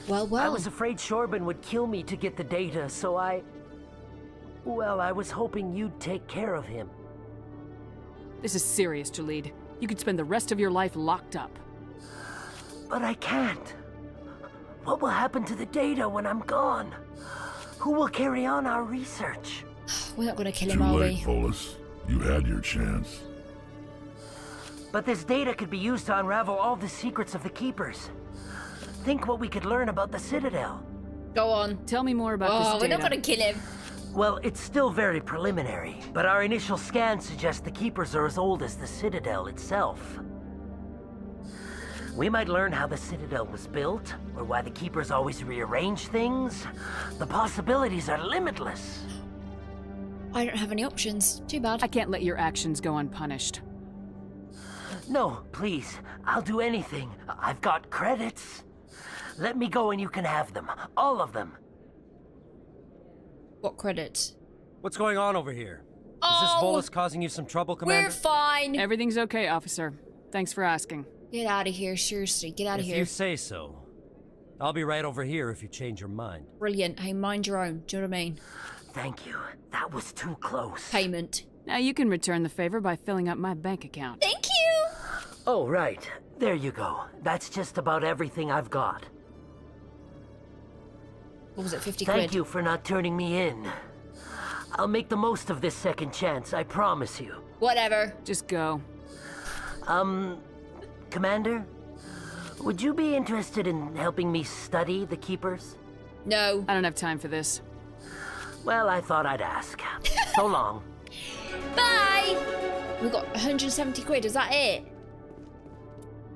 Speaker 2: Well, well.
Speaker 33: I was afraid Chorban would kill me to get the data, so I... Well, I was hoping you'd take care of him.
Speaker 4: This is serious, Jahleed. You could spend the rest of your life locked up.
Speaker 33: But I can't. What will happen to the data when I'm gone? Who will carry on our research?
Speaker 2: We're not gonna kill
Speaker 32: Too
Speaker 2: him, are
Speaker 32: late,
Speaker 2: we?
Speaker 32: Volus. You had your chance.
Speaker 33: But this data could be used to unravel all the secrets of the Keepers. Think what we could learn about the Citadel.
Speaker 2: Go on.
Speaker 4: Tell me more about
Speaker 2: oh,
Speaker 4: this
Speaker 2: we're not gonna kill him.
Speaker 33: Well, it's still very preliminary, but our initial scans suggest the Keepers are as old as the Citadel itself. We might learn how the Citadel was built, or why the Keepers always rearrange things. The possibilities are limitless.
Speaker 2: I don't have any options. Too bad.
Speaker 4: I can't let your actions go unpunished.
Speaker 33: No, please. I'll do anything. I've got credits. Let me go and you can have them. All of them.
Speaker 2: What credits?
Speaker 31: What's going on over here?
Speaker 2: Oh,
Speaker 31: Is this oh, Volus causing you some trouble, Commander?
Speaker 2: We're fine.
Speaker 4: Everything's okay, officer. Thanks for asking.
Speaker 2: Get out of here, seriously. Get out of here.
Speaker 31: if you say so. I'll be right over here if you change your mind.
Speaker 2: Brilliant. Hey, mind your own. Do you know what I mean?
Speaker 33: Thank you. That was too close.
Speaker 2: Payment.
Speaker 4: Now you can return the favor by filling up my bank account.
Speaker 2: Thank you!
Speaker 33: Oh, right. There you go. That's just about everything I've got.
Speaker 2: What was it, 50
Speaker 33: Thank
Speaker 2: quid?
Speaker 33: you for not turning me in. I'll make the most of this second chance, I promise you.
Speaker 2: Whatever.
Speaker 4: Just go.
Speaker 33: Um, Commander? Would you be interested in helping me study the Keepers?
Speaker 2: No.
Speaker 4: I don't have time for this.
Speaker 33: Well, I thought I'd ask. so long.
Speaker 2: Bye! We've got 170 quid, is that it?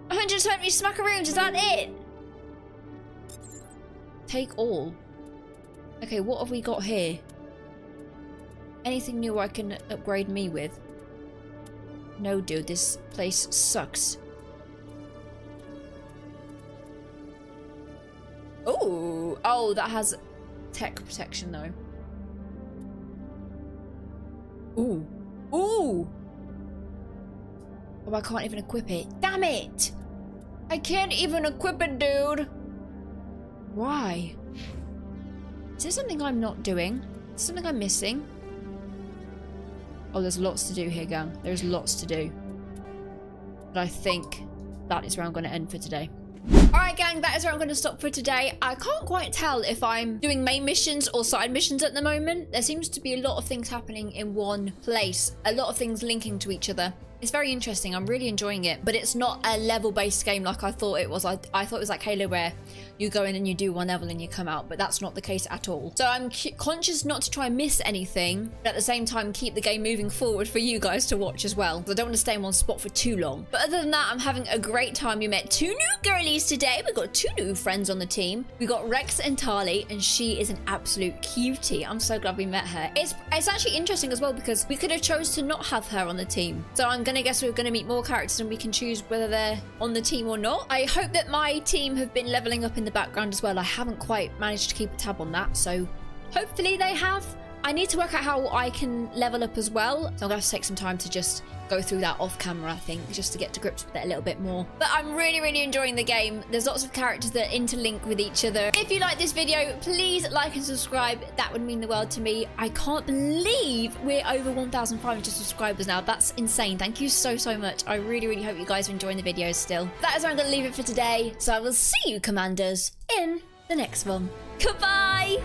Speaker 2: 120 smackaroons, is that it? Take all. Okay, what have we got here? Anything new I can upgrade me with? No, dude, this place sucks. Oh, oh, that has tech protection though. Ooh, ooh. Oh, I can't even equip it. Damn it! I can't even equip it, dude. Why? Is there something I'm not doing? Something I'm missing? Oh, there's lots to do here, gang. There's lots to do. But I think that is where I'm going to end for today. Alright gang, that is where I'm going to stop for today. I can't quite tell if I'm doing main missions or side missions at the moment. There seems to be a lot of things happening in one place. A lot of things linking to each other. It's very interesting. I'm really enjoying it, but it's not a level-based game like I thought it was. I, I thought it was like Halo where you go in and you do one level and you come out, but that's not the case at all. So I'm conscious not to try and miss anything, but at the same time keep the game moving forward for you guys to watch as well. I don't want to stay in one spot for too long. But other than that, I'm having a great time. We met two new girlies today. We've got two new friends on the team. We got Wrex and Tali, and she is an absolute cutie. I'm so glad we met her. It's it's actually interesting as well because we could have chose to not have her on the team. So I'm gonna guess we're gonna meet more characters and we can choose whether they're on the team or not. I hope that my team have been leveling up in the background as well. I haven't quite managed to keep a tab on that, so hopefully they have. I need to work out how I can level up as well. So I'm gonna have to take some time to just go through that off camera, I think, just to get to grips with it a little bit more. But I'm really, really enjoying the game. There's lots of characters that interlink with each other. If you like this video, please like and subscribe. That would mean the world to me. I can't believe we're over 1,500 subscribers now. That's insane. Thank you so, so much. I really, really hope you guys are enjoying the videos still. That is where I'm to leave it for today. So I will see you, Commanders, in the next one. Goodbye!